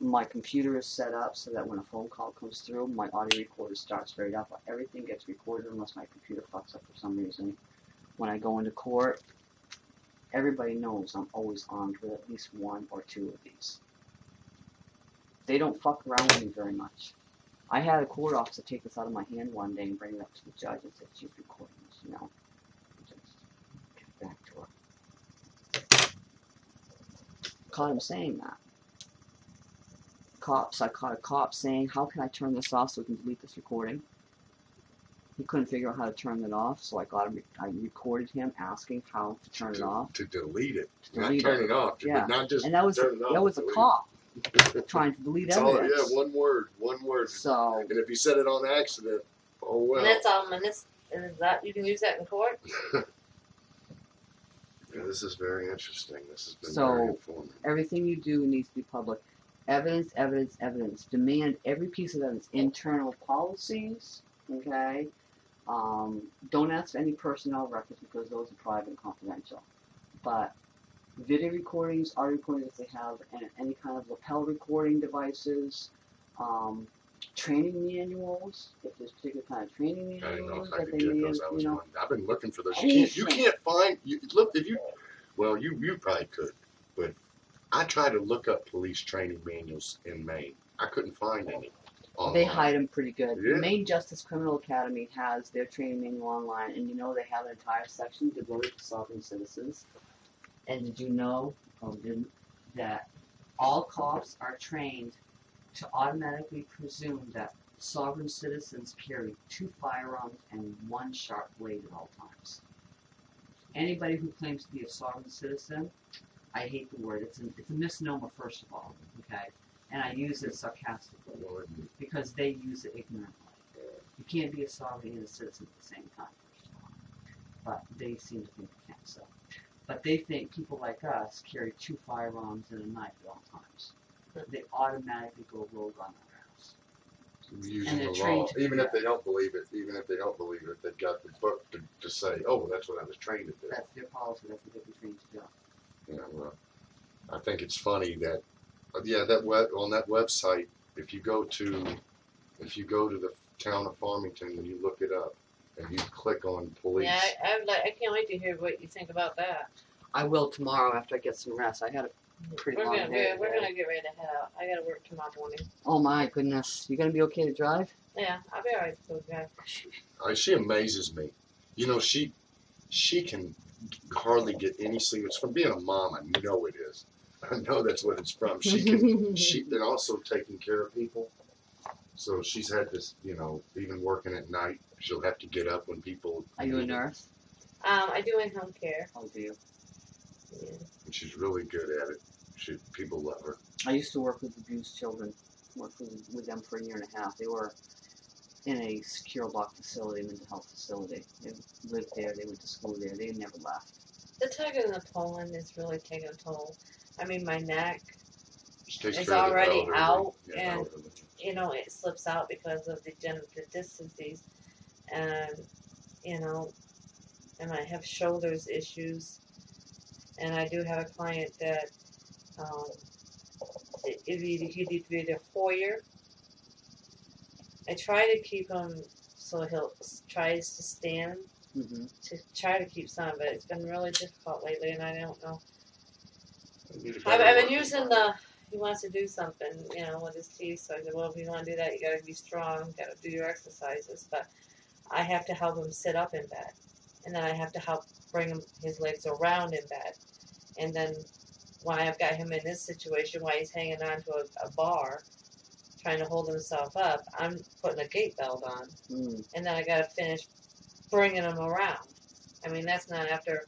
My computer is set up so that when a phone call comes through, my audio recorder starts right up. Everything gets recorded unless my computer fucks up for some reason. When I go into court, everybody knows I'm always armed with at least one or two of these. They don't fuck around with me very much. I had a court officer take this out of my hand one day and bring it up to the judge and said, she's recording this, you know. Just get back to her. Caught him saying that. Cops, I caught a cop saying, how can I turn this off so we can delete this recording? He couldn't figure out how to turn it off, so I got him, I recorded him asking how to turn it off. to delete it To not delete turn it. it off Yeah. not just And that was turn it off that was a delete it. cop trying to delete It's all, evidence. yeah one word one word So and if you said it on accident oh well And that's all, and this, and is that, you can use that in court? Yeah, this is very interesting. This has been So- very informative. everything you do needs to be public. Evidence, evidence, evidence. Demand every piece of evidence. Internal policies, okay? Um, don't ask any personnel records because those are private and confidential. But video recordings, audio recordings, if they have any, kind of lapel recording devices, um, training manuals, if there's particular kind of training manuals I that they may, those. I was you know, wondering. I've been looking for those. You can't. You can't find. You look if you. Well, you you probably could, but I tried to look up police training manuals in Maine. I couldn't find any. Oh, they hide them pretty good. Yeah. The Maine Justice Criminal Academy has their training manual online, and you know they have an entire section devoted to sovereign citizens. And did you know, um, or that all cops are trained to automatically presume that sovereign citizens carry two firearms and one sharp blade at all times. Anybody who claims to be a sovereign citizen, I hate the word. It's a, it's a misnomer, first of all. Okay, and I use it sarcastically because they use it ignorantly. You can't be a sovereign and a citizen at the same time, first of all. But they seem to think you can, so. But they think people like us carry two firearms and a knife at all times. They automatically go rogue on their ass. using And the law, even if they don't believe it, even if they don't believe it, they've got the book to, to say, "Oh, that's what I was trained to do." That's their policy, that's what they've been trained to do. Yeah, well, I think it's funny that, yeah, that web on that website. If you go to, if you go to the town of Farmington and you look it up, and you click on police, Yeah, I, I, would like, I can't wait to hear what you think about that. I will tomorrow after I get some rest. I had a pretty We're long gonna, day. we're, we're gonna get ready to head out. I gotta work tomorrow morning. Oh my goodness, you gonna be okay to drive? Yeah, I'll be alright, good guy. uh, she amazes me. You know, she she can hardly get any sleep. It's from being a mom. I know it is. I know that's what it's from. She can she and also taking care of people. So she's had this, you know, even working at night. She'll have to get up when people. Are you a nurse? Um, I do in-home care. Oh, do you? Yeah. And she's really good at it. She people love her. I used to work with abused children. Worked with, with them for a year and a half. They were in a secure block facility, mental health facility. They lived there. They went to school there. They never left. The tug of the Poland is really taking a toll. I mean, my neck, She takes It's care of the already elderly. out, Yeah, and- elderly. you know, it slips out because of degenerative disc disease, and you know, and I have shoulders issues, and I do have a client that um, it, it either he'd either be the Hoyer. I try to keep him so he'll s- tries to stand hmm to try to keep some, but it's been really difficult lately, and I don't know. You need a I've, I've been using the. He wants to do something, you know, with his teeth. So I said, well, if you want to do that, you got to be strong. Got to do your exercises. But I have to help him sit up in bed, and then I have to help bring him his legs around in bed, and then why I've got him in this situation, why he's hanging on to a, a bar, trying to hold himself up, I'm putting a gait belt on, Mm. and then I got to finish bringing him around. I mean, that's not after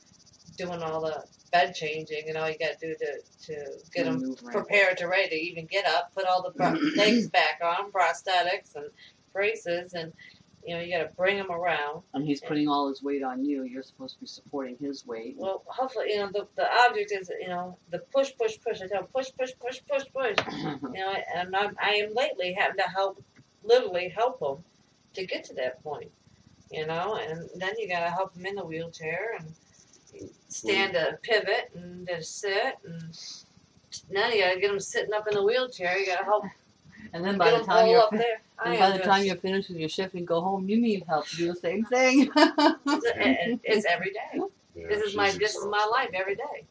doing all the bed changing and all you got to do to to get him Maneuvering. prepared to ready to even get up, put all the legs back on, prosthetics and braces, and you know you got to bring him around. And he's putting all his weight on you. You're supposed to be supporting his weight. Well, hopefully, you know the the object is you know the push, push, push. I tell him push, push, push, push, push. You know, and I'm, I am lately having to help, literally help him to get to that point. You know, and then you got to help him in the wheelchair and stand to pivot and to sit and. Now you gotta get them sitting up in the wheelchair. You gotta help and then by the time you're up there. And by the just- time you're finished with your shift and go home, you need help to do the same thing. it's, and it's every day. Yeah, This is my she's this is my life every day.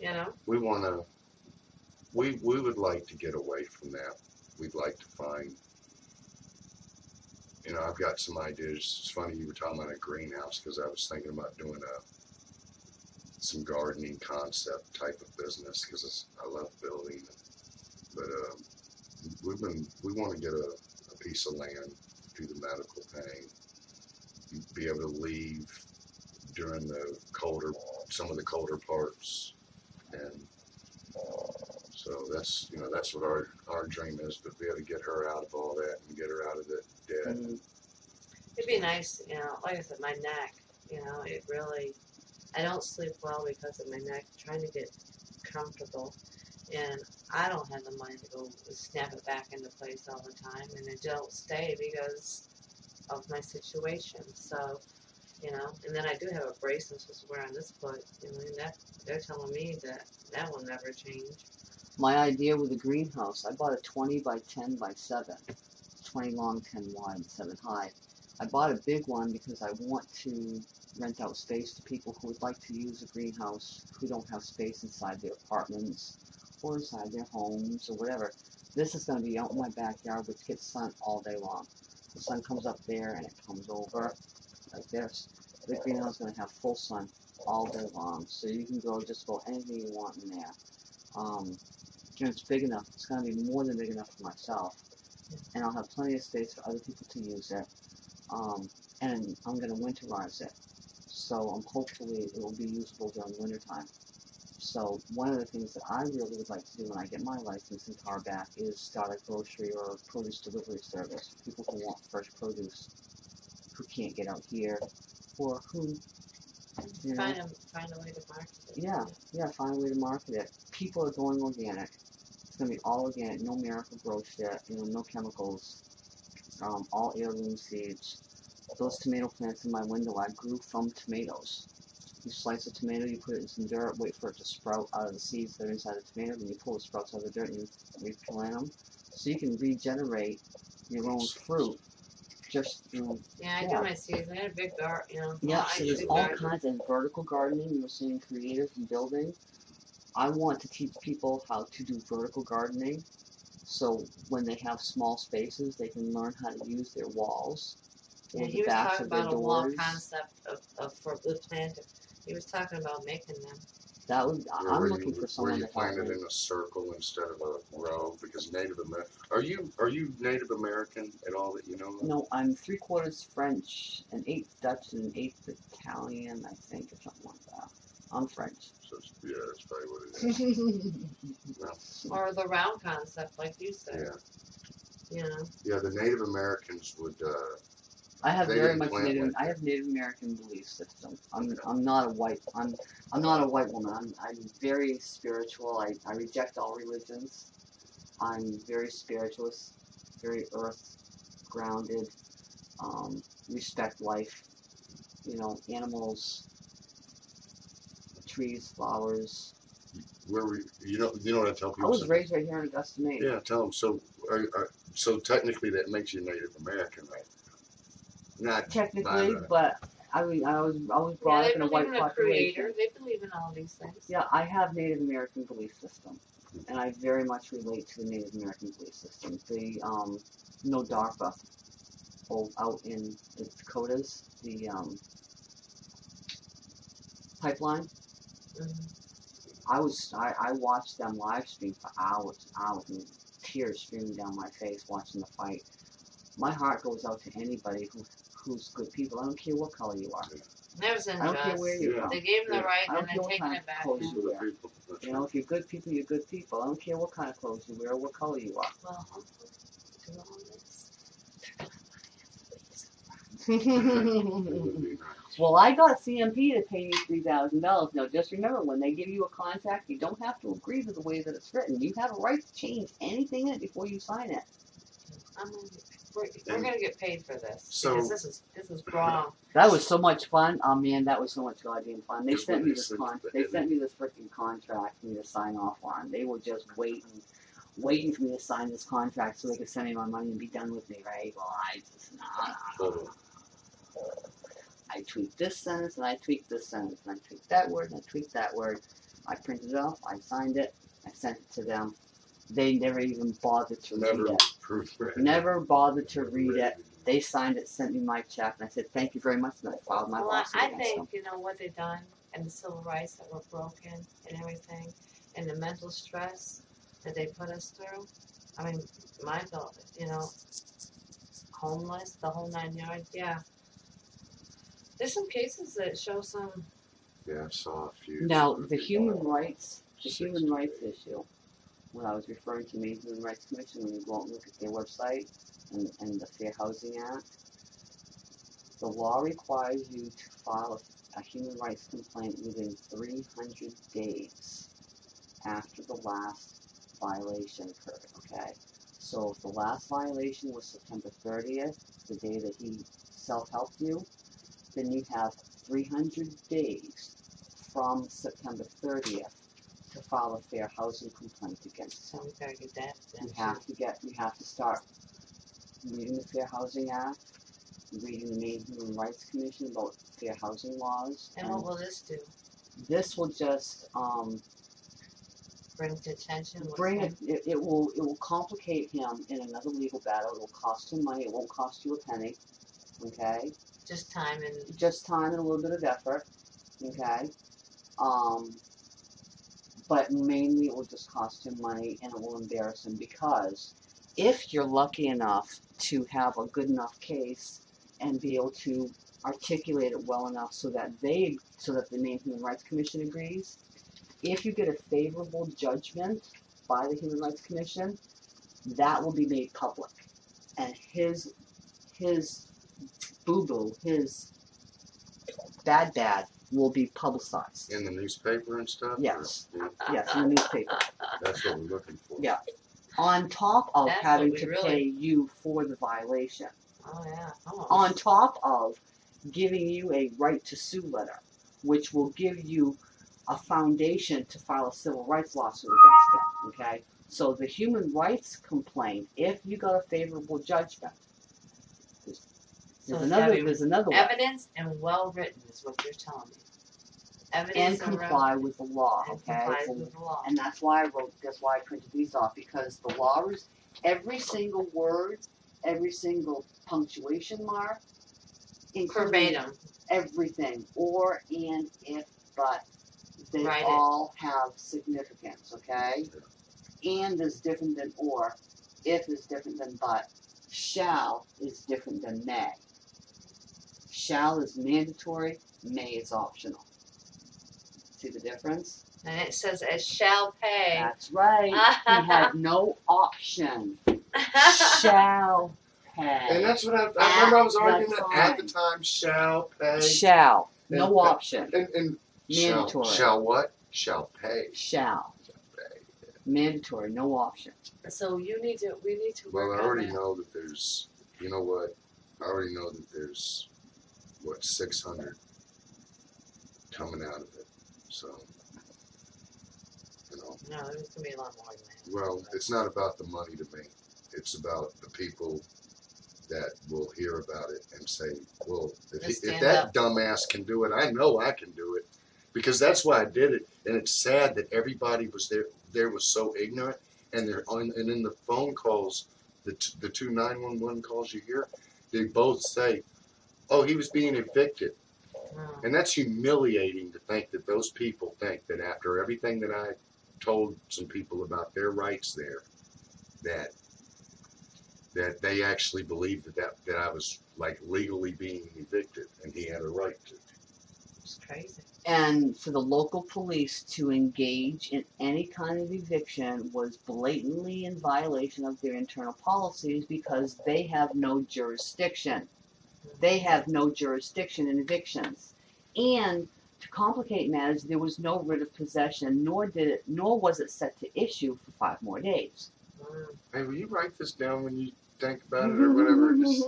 You know. we want to we we would like to get away from that we'd like to find you know i've got some ideas it's funny you were talking about a greenhouse because i was thinking about doing a some gardening concept type of business because i love building but um, we've been we want to get a, a piece of land do the medical thing be able to leave during the colder some of the colder parts and so that's you know that's what our our dream is to be able to get her out of all that and get her out of the debt. Mm. It'd be nice, you know, like I said, my neck, you know, it really, I don't sleep well because of my neck, trying to get comfortable. And I don't have the money to go snap it back into place all the time, and it don't stay because of my situation. So, you know, and then I do have a brace I'm supposed to wear on this foot, you know, that, they're telling me that that will never change. My idea with the greenhouse, I bought a 20 by 10 by 7. 20 long, 10 wide, 7 high. I bought a big one because I want to rent out space to people who would like to use a greenhouse who don't have space inside their apartments or inside their homes or whatever. This is going to be out in my backyard, which gets sun all day long. The sun comes up there and it comes over like this. The greenhouse is going to have full sun all day long, so you can grow just about anything you want in there. Um, and it's big enough. It's going to be more than big enough for myself, and I'll have plenty of space for other people to use it. Um, and I'm going to winterize it, so um, hopefully it will be usable during winter time. So one of the things that I really would like to do when I get my license in Tarback is start a grocery or produce delivery service for people who want fresh produce, who can't get out here, or who, you know, Find a, find a way to market it. yeah, yeah, find a way to market it. People are going organic. It's gonna be all organic, no Miracle-Gro shit, you know, no chemicals. Um, all heirloom seeds. Those tomato plants in my window I grew from tomatoes. You slice a tomato, you put it in some dirt, wait for it to sprout out of the seeds that are inside the tomato, then you pull the sprouts out of the dirt and you replant them. So you can regenerate your own fruit just through Yeah, I Yeah. do my seeds. I had a big garden, you know. Yeah, well, so there's all garden. kinds of vertical gardening. You were seeing creative and building. I want to teach people how to do vertical gardening. So when they have small spaces, they can learn how to use their walls Yeah, or he the was talking of their about a wall concept of, of for the planter. He was talking about making them. That would I- Where I'm you- looking for Where someone you to help plant it me. in a circle instead of a row, because Native Amer, are you, are you Native American at all that you know of? No, I'm three quarters French, an eighth Dutch, and an eighth Italian, I think, or something like that. I'm French. So, it's- yeah, that's probably what it is. Well, Or the round concept, like you said. yeah, You know. yeah, the Native Americans would, uh, I have very much Native. I have Native American belief system. I'm I'm not a white. I'm I'm not a white woman. I'm I'm very spiritual. I, I reject all religions. I'm very spiritualist, very earth grounded. Um, respect life. You know, animals, trees, flowers. where we, you know, you know what I tell people? I was raised right here in Augusta, Maine. Yeah, tell them, so, are, are, so technically that makes you Native American, right? Not, Technically, Right. but I mean, I was I was Yeah, brought they up in a believe white in a population. creator. They believe in all these things. Yeah, I have Native American belief system, and I very much relate to the Native American belief system. The um, NoDAPL, oh, out in the Dakotas, the um, pipeline. Mhm. I was I, I watched them live stream for hours and hours, and tears streaming down my face watching the fight. My heart goes out to anybody who who's good people. I don't care what color you are. Never send I don't care us. where you're Yeah. from. They gave them Yeah. the right I don't and care they're what taking kind it of back. clothes you wear. You know, if you're good people, you're good people. I don't care what kind of clothes you wear or what color you are. Well, do all this. right. It would be nice. well, I got CMP to pay me three thousand dollars. Now, just remember, when they give you a contract, you don't have to agree to the way that it's written. You have a right to change anything in it before you sign it. I'm gonna, we're, we're gonna get paid for this So- because this is this is wrong. That was so much fun. Oh man, that was so much goddamn fun. They Just sent me this con- the- they sent me this freaking contract for me to sign off on. They were just waiting, waiting for me to sign this contract so they could send me my money and be done with me, right? Well, I just nah. But, I tweaked this sentence and I tweaked this sentence and I tweaked that word and I tweaked that word. I printed it off, I signed it, I sent it to them. They never even bothered to Never read it. Proofread. Never bothered to read it. They signed it, sent me my check, and I said, thank you very much, and I filed my well, I, lawsuit I against them. think you know what they've done and the civil rights that were broken and everything, and the mental stress that they put us through. I mean, my God, you know, homeless, the whole nine yards. Yeah. There's some cases that show some. Yeah, I saw a few. Now, the human rights, the human rights issue, when I was referring to Maine Human Rights Commission, when you go out and look at their website and, and the Fair Housing Act, the law requires you to file a, a human rights complaint within 300 days after the last violation occurred, okay? So if the last violation was September 30th, the day that he self-helped you, then you have 300 days from September 30th to file a fair housing complaint against him. So we gotta get that. You have to get, you have to start reading the Fair Housing Act, reading the Maine Human Rights Commission about fair housing laws. And what will this do? this will just, um, Bring to attention. what's bring it, it, it will, it will complicate him in another legal battle. It will cost him money. It won't cost you a penny. Okay? Just time and just time and a little bit of effort, okay? Um, but mainly it will just cost him money and it will embarrass him because if you're lucky enough to have a good enough case and be able to articulate it well enough so that they, so that the Maine Human Rights Commission agrees, if you get a favorable judgment by the Human Rights Commission, that will be made public, and his his boo boo, his bad bad will be publicized. In the newspaper and stuff? or- Yes. Yeah, Yes, in the newspaper. That's what we're looking for. Yeah. On top of That's what having we to really- pay you for the violation. oh yeah. almost. On top of giving you a right to sue letter, which will give you a foundation to file a civil rights lawsuit against it. Okay, so the human rights complaint, if you got a favorable judgment, there's, So there's it's another there's another way. Evidence and well written is what you're telling me. and Evidence and comply with the law. and Okay, So- with the law. and that's why I wrote. That's why I printed these off because the law is every single word, every single punctuation mark, Verbatim. everything, or and if but, they Write it. all have significance. Okay, and is different than or, if is different than but, shall is different than may. Shall is mandatory, may is optional. See the difference? And it says it shall pay. That's right. he had no option. Shall pay. And that's what I, I remember. I was arguing that at the time. time. Shall pay. Shall. No And- option. And, and shall, Mandatory. shall what? Shall pay. Shall. Pay. Mandatory. No option. so you need to. We need to Well, work I on already that. know that there's. You know what? I already know that there's what 600 coming out of it. So, you know, No, there's gonna be a lot more than that. well, it's not about the money to me. It's about the people that will hear about it and say, "Well, if, he, if that up. dumbass can do it, I know I can do it." Because that's why I did it, and it's sad that everybody was there. There was so ignorant, and they're on. And in the phone calls, the t- the two nine one one calls you hear, they both say, "Oh, he was being evicted." Mm. And that's humiliating to think that those people think that after everything that I told some people about their rights there, that that they actually believed that, that that I was like legally being evicted and he had a right to. It's crazy. And for the local police to engage in any kind of eviction was blatantly in violation of their internal policies because they have no jurisdiction. They have no jurisdiction in evictions. And to complicate matters, there was no writ of possession, nor did it, nor was it set to issue for five more days. Hey, will you write this down when you think about it or whatever? Just,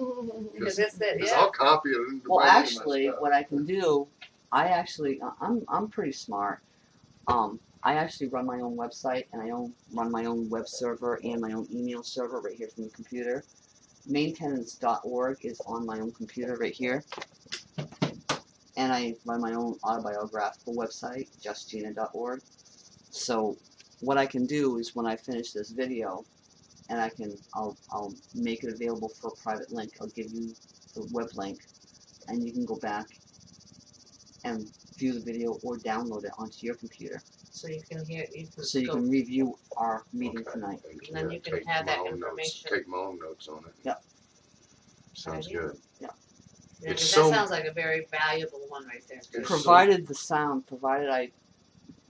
Because that's the because yeah. I'll copy it. and Well, write it in my actually, stuff. what I can do, I actually, I- I'm, I'm pretty smart. Um, I actually run my own website and I own, run my own web server and my own email server right here from the computer. mainetenants.org is on my own computer right here. And I run my own autobiographical website, justgina.org. So what I can do is when I finish this video, and I can, I'll, I'll make it available for a private link. I'll give you the web link and you can go back and view the video or download it onto your computer So you can hear. You can so you go. can review our meeting Okay. tonight. And then you can take have my that own notes- information. take my own notes on it. Yep. Sounds Idea. good. Yeah, It's that sounds like a very valuable one right there. too. It's so- Provided the sound, provided I,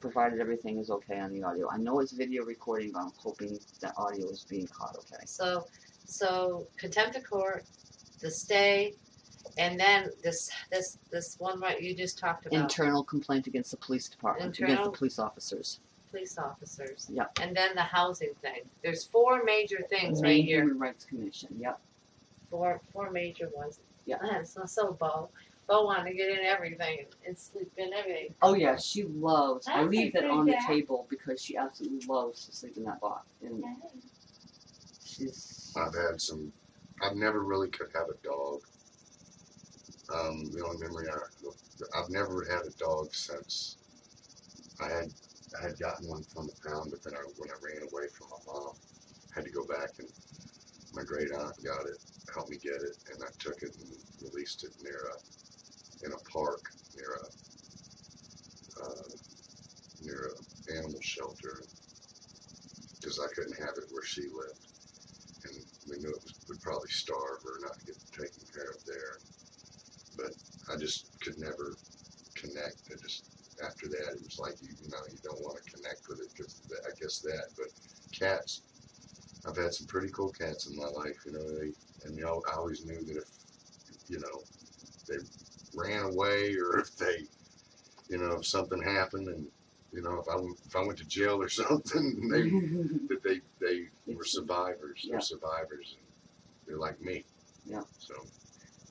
provided everything is okay on the audio. I know it's video recording, but I'm hoping that audio is being caught okay. So, so contempt of court, the stay, and then this this this one right you just talked about Internal complaint against the police department, against the police officers. police officers. Yep. And then the housing thing. There's four major things right Maine here. Human Rights Commission. Yep. Four four major ones. Yeah. Man, it's not so Bo. Bo wanted to get in everything and sleep in everything. Oh yeah, she loves. I I leave that on the that- table because she absolutely loves to sleep in that box, and she's. I've had some. I've never really could have a dog. Um, the only memory I, I've never had a dog since I had I had gotten one from the pound, but then I, when I ran away from my mom, had to go back and my great aunt got it, helped me get it, and I took it and released it near a in a park near a uh, near a animal shelter because I couldn't have it where she lived and we knew it was, would probably starve or not get taken care of there. But I just could never connect. I just after that, it was like you, you know, you don't want to connect with it because I guess that. But cats, I've had some pretty cool cats in my life. You know, they and you know, I always knew that if you know they ran away or if they, you know, if something happened and you know if I if I went to jail or something, they that they they were survivors. yeah. They're survivors, and they're like me. Yeah. So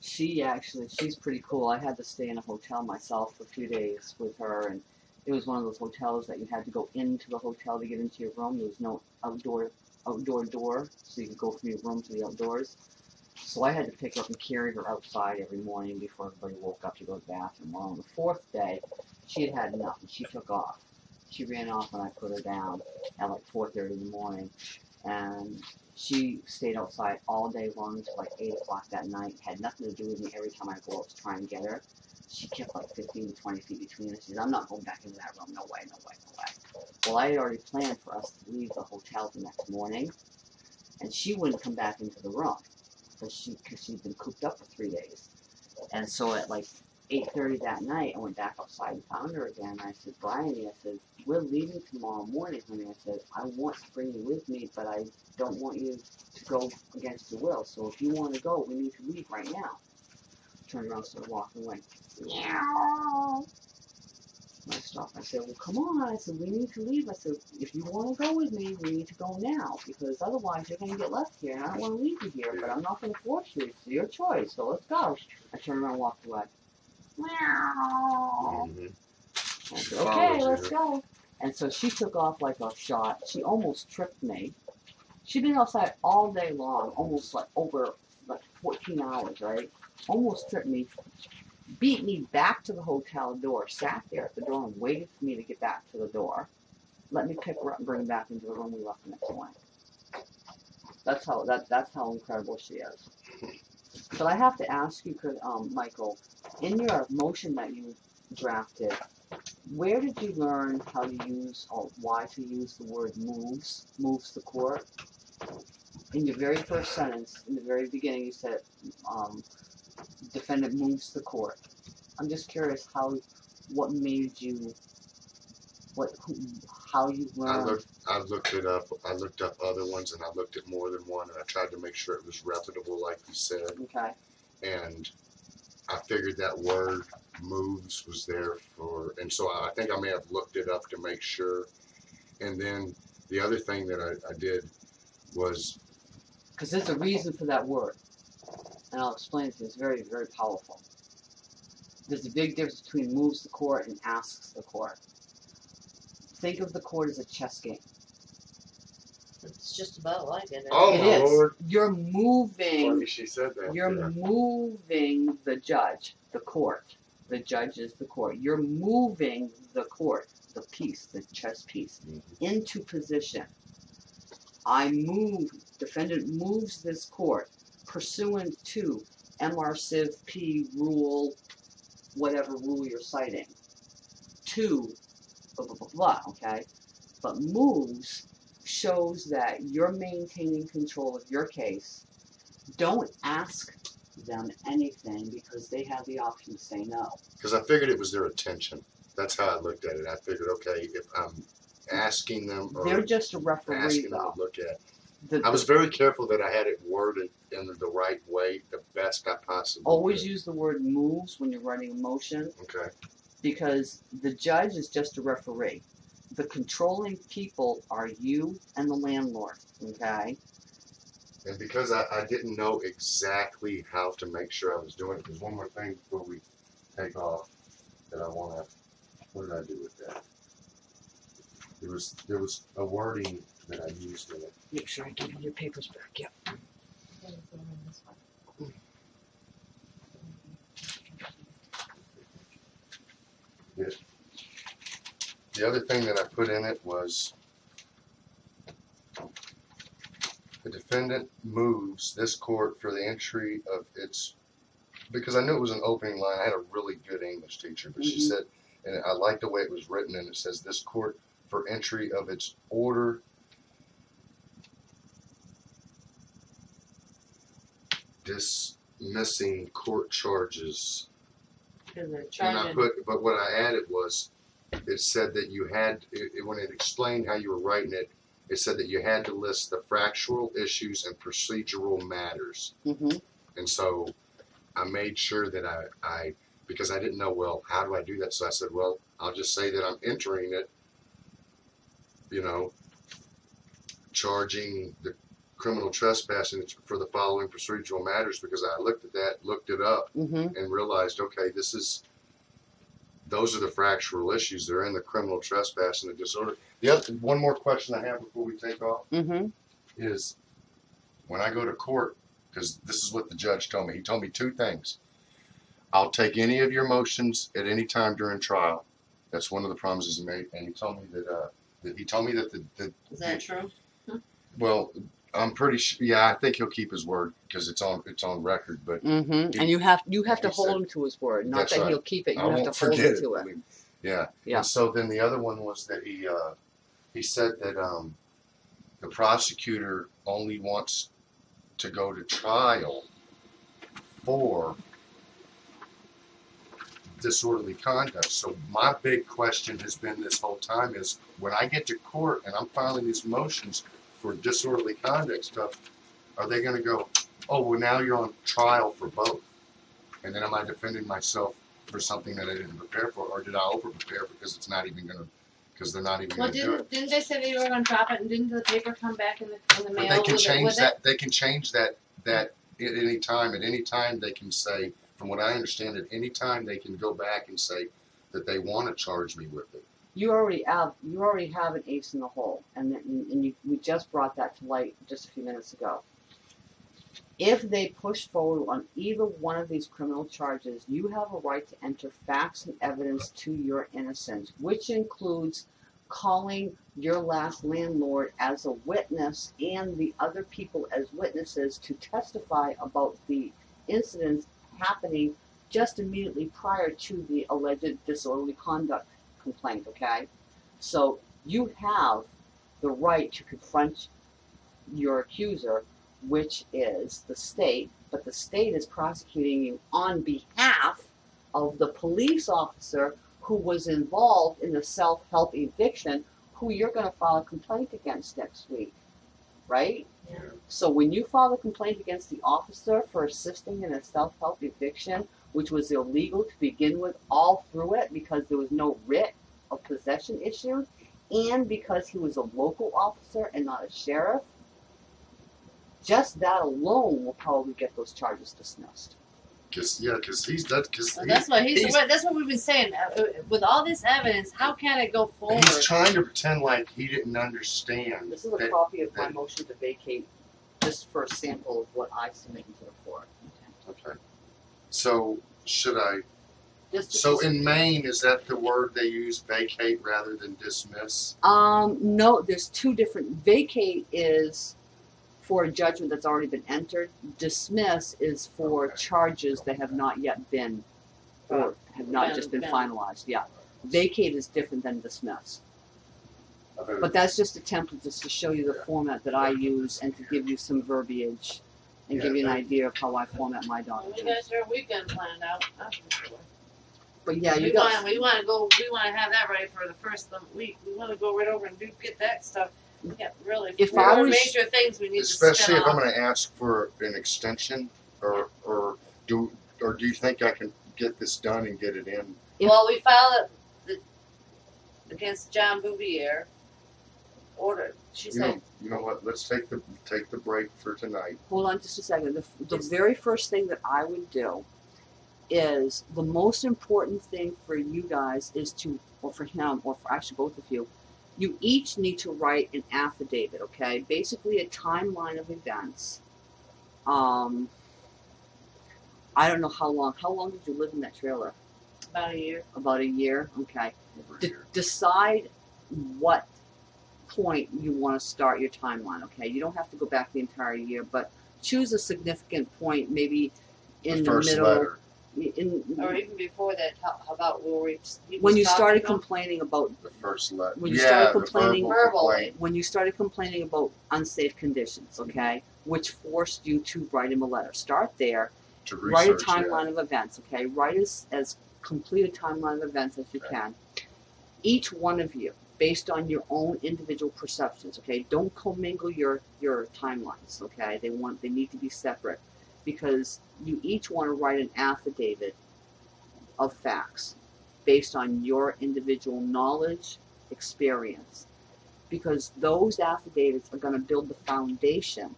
she actually she's pretty cool. I had to stay in a hotel myself for a few days with her, and it was one of those hotels that you had to go into the hotel to get into your room. There was no outdoor outdoor door, so you could go from your room to the outdoors. So I had to pick her up and carry her outside every morning before everybody woke up to go to the bathroom. Well, on the fourth day, she had had enough and she took off. She ran off and I put her down at like 4:30 in the morning, and she stayed outside all day long until like 8 o'clock that night. Had nothing to do with me every time I go out to try and get her. She kept like 15 to 20 feet between us. She I'm not going back into that room. No way, no way, no way. Well, I had already planned for us to leave the hotel the next morning, and she wouldn't come back into the room because she, cause she'd been cooped up for three days. And so at like 8.30 that night, I went back outside and found her again. And I said, Bryony, I said, we're leaving tomorrow morning, honey. I said, I want to bring you with me, but I don't want you to go against your will. So if you want to go, we need to leave right now. Turned around, started walking away. Meow. I stopped. I said, well, come on. I said, we need to leave. I said, if you want to go with me, we need to go now because otherwise you're going to get left here. And I don't want to leave you here, but I'm not going to force you. It's your choice. So let's go. I turned around and walked away. Meow. Mhm. I She said, okay, let's go. And so she took off like a shot. She almost tripped me. She'd been outside all day long, almost like over like 14 hours, right? Almost tripped me, beat me back to the hotel door, sat there at the door and waited for me to get back to the door. Let me pick her up and bring her back into the room we left the next morning. That's how that that's how incredible she is. But I have to ask you, could um, Michael, in your motion that you drafted, where did you learn how to use or why to use the word moves, moves the court? In your very first sentence, in the very beginning, you said um, defendant moves the court. I'm just curious how, what made you, what, who, how you I looked, I looked it up. I looked up other ones, and I looked at more than one, and I tried to make sure it was reputable, like you said. Okay, And I figured that word "moves" was there for, and so I think I may have looked it up to make sure. And then the other thing that I, I did was because there's a reason for that word, and I'll explain it to you. It's very, very powerful. There's a big difference between moves the court and asks the court. Think of the court as a chess game. It's just about like it. Oh, It my is. Lord. You're moving. funny she said that. You're yeah. moving the judge, the court. The judge is the court. You're moving the court, the piece, the chess piece, Mhm. into position. I move, defendant moves this court pursuant to MR Civ P rule, whatever rule you're citing, to blah, blah, blah, blah, okay? But moves shows that you're maintaining control of your case. Don't ask them anything because they have the option to say no. because I figured it was their attention. That's how I looked at it. I figured, okay, if I'm asking them or They're just a referee, asking them to look at, The- I was very careful that I had it worded in the right way, the best I possibly. always could. use the word moves when you're writing a motion Okay. Because the judge is just a referee. The controlling people are you and the landlord, okay? And because I, I didn't know exactly how to make sure I was doing it, there's one more thing before we take off that I want to. What did I do with that? There was there was a wording that I used in it. Make sure I give you your papers back, yep. The other thing that I put in it was the defendant moves this court for the entry of its because I knew it was an opening line. I had a really good English teacher, but she Mhm. said, and I liked the way it was written, and it says this court for entry of its order dismissing court charges Because they're and I charging. put, but what I added was, it said that you had, it, it- when it explained how you were writing it, it said that you had to list the factual issues and procedural matters. Mm-hmm. And so I made sure that I, I, because I didn't know, well, how do I do that? So I said, well, I'll just say that I'm entering it, you know, charging the criminal trespassing for the following procedural matters because I looked at that, looked it up, Mm-hmm. and realized, okay, this is, those are the fractural issues. They're in the criminal trespass and the disorder. The other, one more question I have before we take off Mm-hmm. is when I go to court, because this is what the judge told me. He told me two things. I'll take any of your motions at any time during trial. That's one of the promises he made, and he told me that uh, that he told me that the, the Is that true? well, I'm pretty sure. Yeah, I think he'll keep his word because it's on it's on record. But Mm-hmm. And you have you have to hold said- him to his word. Not that right. he'll keep it. You I have to hold him to I it. mean, yeah. Yeah. And so then the other one was that he uh, he said that um, the prosecutor only wants to go to trial for disorderly conduct. So my big question has been this whole time is when I get to court and I'm filing these motions for disorderly conduct stuff, are they going to go, oh well now you're on trial for both, and then am I defending myself for something that I didn't prepare for, or did I over prepare because it's not even going to, because they're not even Well, going to do it. didn't, didn't they say they were gonna drop it, and didn't the paper come back in the, in the But mail they can it, change it? that. They can change that. That at any time. At any time, they can say. From what I understand, at any time they can go back and say that they want to charge me with it. You already have you already have an ace in the hole, and and you, we just brought that to light just a few minutes ago. If they push forward on either one of these criminal charges, you have a right to enter facts and evidence to your innocence, which includes calling your last landlord as a witness and the other people as witnesses to testify about the incidents happening just immediately prior to the alleged disorderly conduct complaint, okay? So you have the right to confront your accuser, which is the state, but the state is prosecuting you on behalf of the police officer who was involved in the self help eviction, who you're going to file a complaint against next week, right? Yeah. So when you file a complaint against the officer for assisting in a self help eviction, which was illegal to begin with all through it because there was no writ of possession issued, and because he was a local officer and not a sheriff, just that alone will probably get those charges dismissed. Cause yeah, cause he's that. Cause So he- that's what he's, he's- that's what we've been saying. Uh, uh, With all this evidence, how can it go forward? he's trying to pretend like he didn't understand. This is a that- copy of my that- motion to vacate, just for a sample of what I submitted to the court. Okay. So should I? So in Maine, is that the word they use, vacate rather than dismiss? Um, no, there's two different. Vacate is for a judgment that's already been entered. Dismiss is for Okay. charges that have not yet been, or have not Been- just been been- finalized. Yeah, vacate is different than dismiss. But that's just a template just to show you the Yeah. format that I use and to give you some verbiage and give you an idea of how I format my documents. We documents. got your weekend planned out, that's for sure. But yeah, you we got. want, we want to go. We want to have that ready for the first of the week. We want to go right over and do get that stuff. Yeah, really If I was- major things we need Especially to if spin I'm going to ask for an extension, or or do or do you think I can get this done and get it in? Well, we filed it against John Bouvier. Order. She You said know, you know what? Let's take the take the break for tonight. hold on just a second. The, the very first thing that I would do is the most important thing for you guys is to, or for him, or for actually both of you, you each need to write an affidavit, okay? Basically, a timeline of events. Um, I don't know how long. How long did you live in that trailer? about a year. About a year, okay. Over D- here. decide what point you want to start your timeline. Okay, you don't have to go back the entire year, but choose a significant point, maybe in the the, middle. letter, In, Or even before that, how, how about where we he when you started about- complaining about the first letter. When you yeah, started the complaining- verbal Verbally. complaint when you started complaining about unsafe conditions. Okay, which forced you to write him a letter. Start there. to write a research. yeah. timeline of events okay write as, as complete a timeline of events as you Okay. can each one of you based on your own individual perceptions okay don't commingle your your timelines okay they want they need to be separate because you each want to write an affidavit of facts based on your individual knowledge experience because those affidavits are going to build the foundation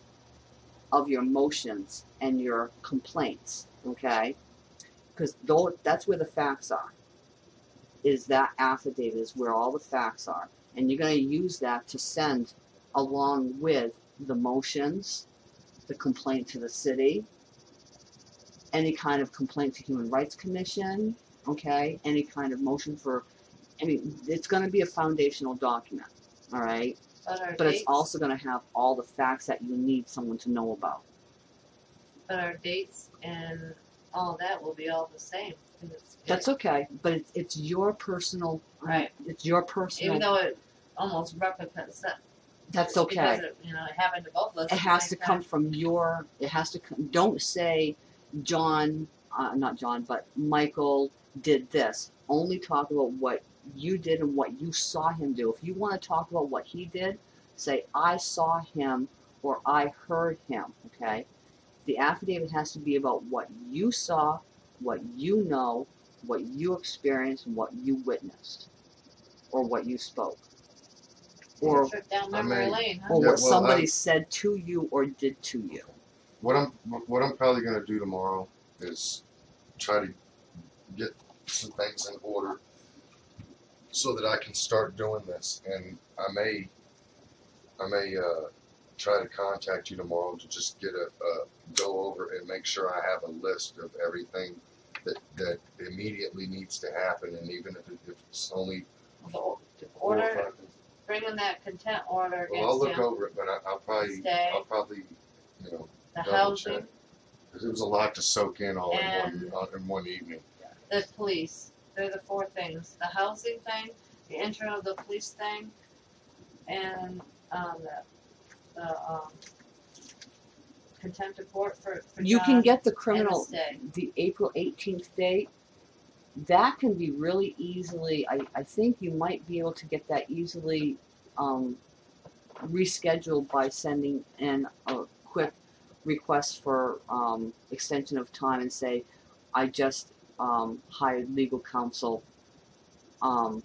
of your motions and your complaints, okay? Because that's where the facts are. Is that affidavit is where all the facts are, and you're going to use that to send along with the motions, the complaint to the city, any kind of complaint to Human Rights Commission, okay? Any kind of motion for, I mean, it's going to be a foundational document, all right? But our But it's dates, also going to have all the facts that you need someone to know about. but our dates and all that will be all the same. 'cause it's- That's okay, but it's, it's your personal, Right. it's your personal. Even though it almost replicates that. That's okay. it, you know, it happened to both of us. It has to come time. from your. It has to. come Don't say, John, uh, not John, but Michael did this. Only talk about what you did and what you saw him do. If you want to talk about what he did, say I saw him or I heard him. Okay. The affidavit has to be about what you saw, what you know, what you experienced, and what you witnessed, or what you spoke, or Trip down I mean- lane, huh? or Yeah, what well, somebody I- said to you or did to you. What I'm what I'm probably gonna do tomorrow is try to get some things in order so that I can start doing this. And I may I may uh, try to contact you tomorrow to just get a, a go over and make sure I have a list of everything that that immediately needs to happen. And even if, it, if it's only The four or Order, five bring in that contempt order Well, I'll against look him, over it, but I, I'll probably Stay. I'll probably you know the double housing, check. 'Cause it was a lot to soak in all in And- one uh, in one evening. the police. They're the four things: the housing thing, the intro of the police thing, and um, the, the um, contempt of court for, for You can get the criminal, the April 18th date. That can be really easily, I, I think you might be able to get that easily um, rescheduled by sending in a quick request for um, extension of time and say, I just um, hired legal counsel, um,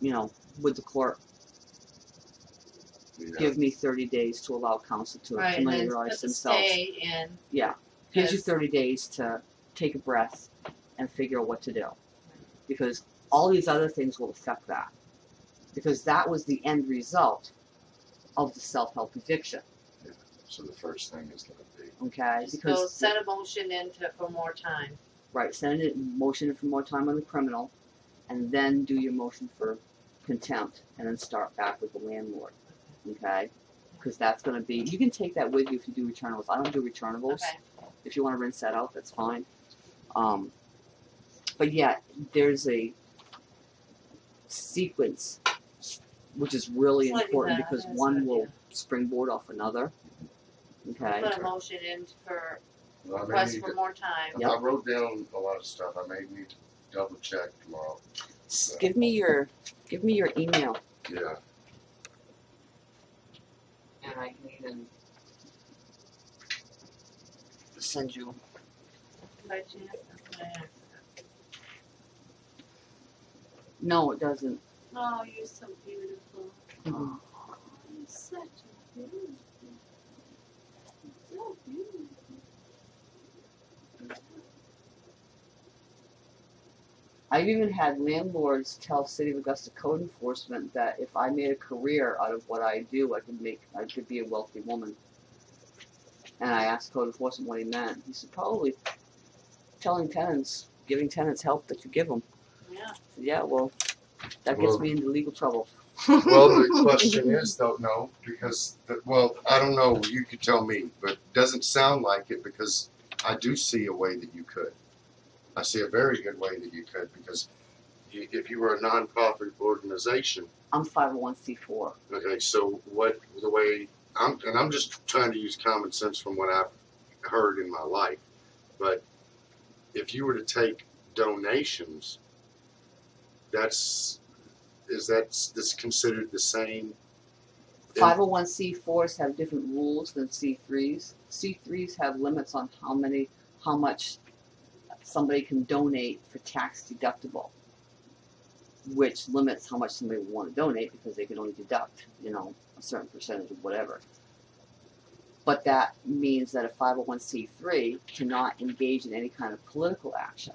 you know, with the clerk. Yeah. Give me 30 days to allow counsel to Right, and then familiarize put the themselves. stay in. Yeah, gives you Yes. 30 days to take a breath and figure out what to do. Because all these other things will affect that. Because that was the end result of the self help eviction. So the first thing is gonna be Okay? Just Because go set a motion into for more time. right, send it motion for more time on the criminal and then do your motion for contempt and then start back with the landlord. Okay? Because that's gonna be you can take that with you if you do returnables. I don't do returnables. Okay. if you want to rinse that out, that's fine. Um, but yeah, there's a sequence which is really Slightly important better, because that's one good, will yeah. springboard off another. Okay. Put a motion in for Well, I may request need for to- more time. Yep. I wrote down a lot of stuff. I may need to double check tomorrow. S- Give me your give me your email Yeah. And I can even send you. By chance, that's what I asked. No, it doesn't. Oh, you're so beautiful. Oh, you're such a beautiful. So beautiful. I've even had landlords tell City of Augusta code enforcement that if I made a career out of what I do, I could make, I could be a wealthy woman. And I asked code enforcement what he meant. He said probably telling tenants, giving tenants help that you give them. Yeah. Yeah, well, that gets Well- me into legal trouble. Well, the question is though, no, because the, well, I don't know. You could tell me, but it doesn't sound like it because I do see a way that you could. I see a very good way that you could because you, if you were a nonprofit organization, I'm 501c4. Okay, so what the way I'm and I'm just trying to use common sense from what I've heard in my life, but if you were to take donations, that's is that this considered the same? 501c4s have different rules than C3s. C3s have limits on how many, how much somebody can donate for tax deductible, which limits how much somebody would want to donate because they can only deduct, you know, a certain percentage of whatever. But that means that a 501c3 cannot engage in any kind of political action.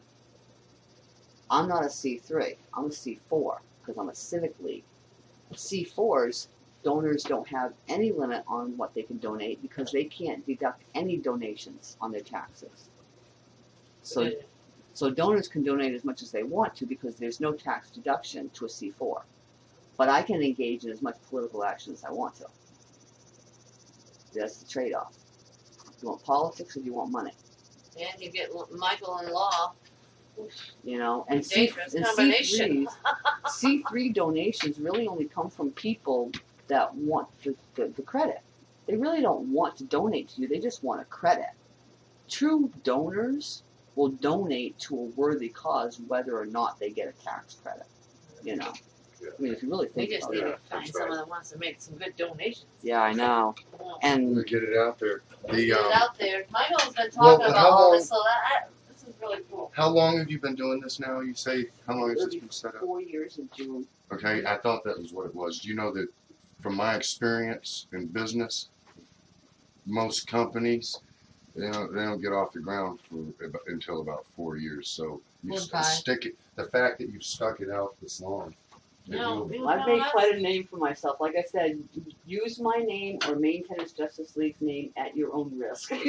I'm not a C3, I'm a C4 because I'm a civic league. C4s, donors don't have any limit on what they can donate because they can't deduct any donations on their taxes. So, so donors can donate as much as they want to because there's no tax deduction to a C4. But I can engage in as much political action as I want to. That's the trade-off. You want politics or do you want money? And you get Michael in law. You know, and C, and C3s, C3 donations really only come from people that want the, the, the credit. They really don't want to donate to you, they just want a credit. True donors will donate to a worthy cause whether or not they get a tax credit. You know. Yeah. I mean if you really We think just about need it. Yeah, to find that's someone that wants to make some good donations. Yeah, I know. Well, And Get it out there. The, get um, it out there. Michael's been Well, talking but about how all this, so that, I, this is really cool. How long have you been doing this now? You say, how long has this been set up? four years in June. Okay, I thought that was what it was. Do you know that from my experience in business, most companies, they don't, they don't get off the ground for ab- until about four years. So you s- Goodbye. stick it. The fact that you've stuck it out this long. it No, will- you I've know made us. quite a name for myself. Like I said, use my name or Maine Tenants Justice League's name at your own risk.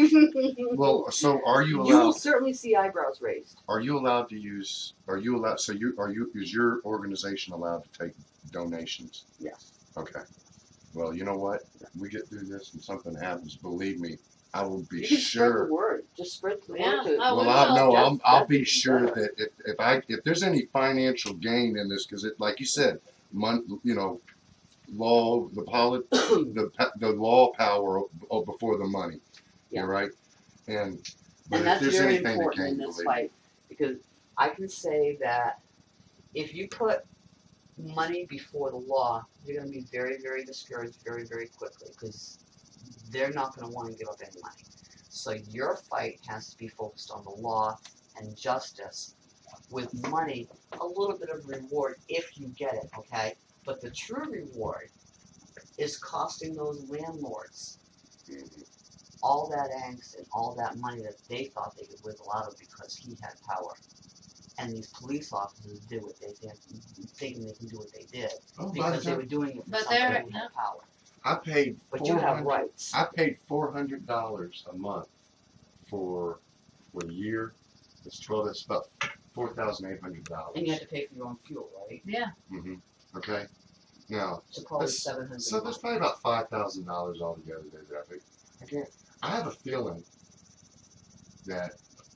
Well, so are you you will allowed? certainly see eyebrows raised. Are you allowed to use? Are you allowed? So you are you? Is your organization allowed to take donations? Yes. Okay. Well, you know what? We get through this and something happens. Believe me, I will be You can spread sure. the word. Just spread the Yeah, word. To, I Well, will. I know I'll, I'll be sure better. that if, if I if there's any financial gain in this, because it like you said, mon, you know, law the polit the the law power o- o- before the money. Yeah. You're right. And but and if that's there's very anything that important in this believe fight because I can say that if you put money before the law, you're going to be very, very discouraged very, very quickly because they're not going to want to give up any money. So your fight has to be focused on the law and justice with money, a little bit of reward if you get it, okay? But the true reward is costing those landlords all that angst and all that money that they thought they could wiggle out of because he had power. And these police officers did what they did, thinking they can do what they did Oh, because they were doing it for But somebody they're- who had power. I paid. But you have 400 rights. I paid four hundred dollars a month for for a year. It's twelve. That's about four thousand eight hundred dollars. And you had to pay for your own fuel, right? Yeah. Mm-hmm. Okay. Now, So probably That's- seven hundred. so there's probably about five thousand dollars altogether there. that I think. I can't. I have a feeling that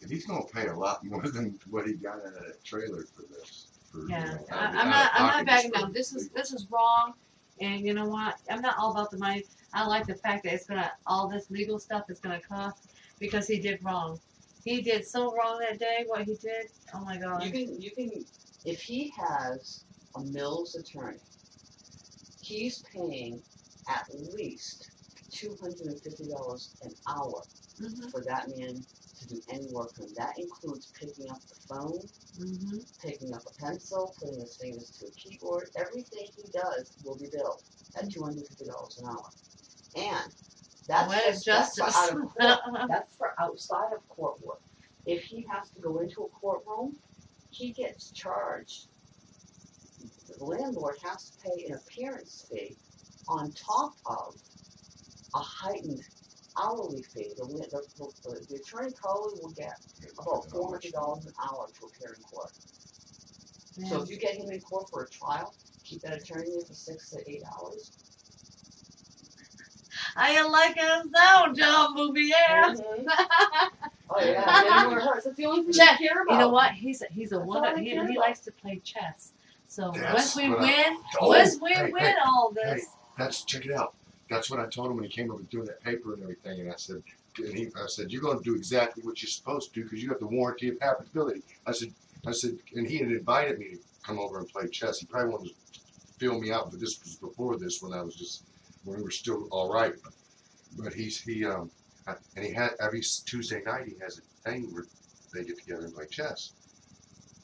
he's going to pay a lot more than what he got out of that trailer for this. For, you Yeah, know, I, I'm out not. I'm not backing just down. This is this is wrong, and you know what? I'm not all about the money. I like the fact that it's gonna all this legal stuff is gonna cost because he did wrong. He did so wrong that day. What he did. Oh my god. You can, you can, if he has a Mills attorney, he's paying at least two hundred and fifty dollars an hour Mhm. for that man to do any work for him. That includes picking up the phone, Mhm. picking up a pencil, putting his fingers to a keyboard. Everything he does will be billed at two hundred fifty dollars an hour, and that's for, that's for out of court. that's for outside of court work. If he has to go into a courtroom, he gets charged. The landlord has to pay an appearance fee on top of a heightened hourly fee. The, the, the, the attorney probably will get about four hundred dollars an hour to appear in court. So if you get him in court for a trial, keep that attorney there for six to eight hours. I like us now, John Bouvier. Mhm. Oh yeah, yeah, more hurts. That's the only thing Check. you care about. You know what? He's a, he's a That's one. all He, he likes to play chess. So That's once we what I- win, Oh, once we hey, win hey, all hey. this, That's check it out. That's what I told him when he came over doing that paper and everything. And I said, and he, I said, you're going to do exactly what you're supposed to do because you have the warranty of habitability. I said, I said, and he had invited me to come over and play chess. He probably wanted to fill me out, but this was before this when I was just when we were still all right. But he's he um and he had every Tuesday night he has a thing where they get together and play chess.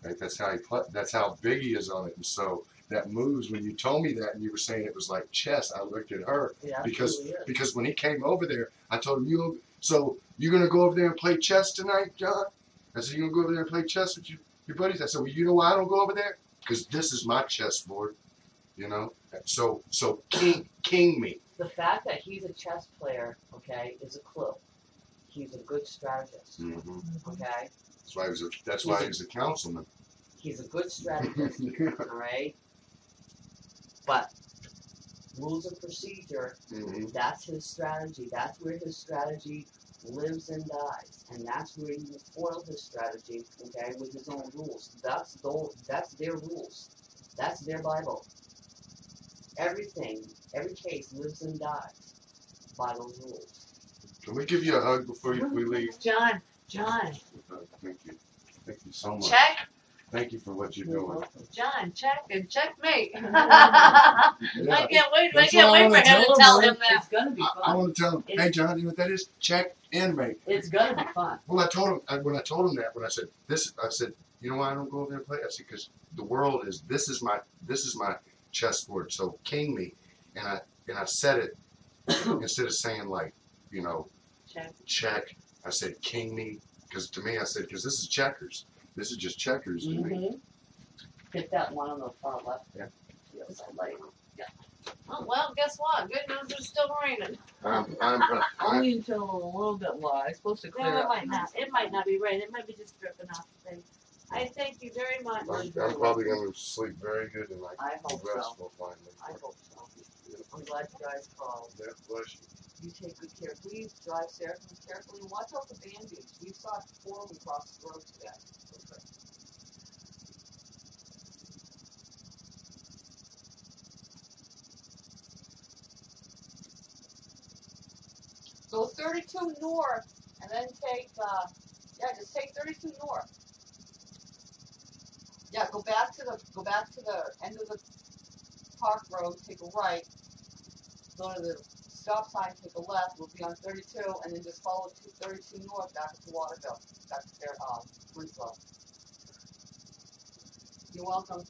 Right? That's how he play, that's how big he is on it. And so that moves. When you told me that and you were saying it was like chess, I looked at her Yeah, because because when he came over there, I told him you. So you're gonna go over there and play chess tonight, John? I said you're gonna go over there and play chess with your your buddies. I said, well, you know why I don't go over there? Because this is my chessboard, you know. So so king king me. The fact that he's a chess player, okay, is a clue. He's a good strategist, Mm-hmm. okay? That's why he was a, that's why he was a councilman. He's a good strategist, all right? But rules of procedure, Mhm. that's his strategy. That's where his strategy lives and dies. And that's where he will foil his strategy, okay, with his own rules. That's the, that's their rules. That's their Bible. Everything, every case lives and dies by those rules. Can we give you a hug before you, we leave? John, John, Thank you. Thank you so much. check, Thank you for what you're You're doing. welcome. John, check and checkmate. I Yeah. can't wait, I That's can't all I wait for wanna him tell to him, tell him that. It's gonna be I, I fun. want to tell him, hey John, do you know what that is? Check and mate. It's gonna be fun. Well, I told him I, when I told him that when I said this, I said, you know why I don't go over there and play? I said because the world is this is my this is my chessboard. So king me, and I and I said it instead of saying like you know Check. check. I said king me because to me I said because this is checkers. This is just checkers to me. Mhm. Hit that one on the far left. Yeah. Feels like- Oh, well, guess what? Good news, it's still raining. I'm, I'm, I'm, Only until a little bit while. It's supposed to clear No, it up. might not, it might not be raining, it might be just dripping off the thing. I thank you very much. I'm, I'm probably going to sleep very good tonight. I hope so. restful finally. I hope so. I'm glad you guys called. Yeah, bless you. You take good care. Please drive carefully, carefully, and watch out for band-aids. We saw four of them cross the road today. Go thirty-two north and then take, uh, yeah, just take thirty-two north. Yeah, go back to the, go back to the end of the park road, take a right, go to the stop sign, take a left, we'll be on thirty-two, and then just follow to thirty-two north back to Waterville, to their, um, Winslow. You're welcome.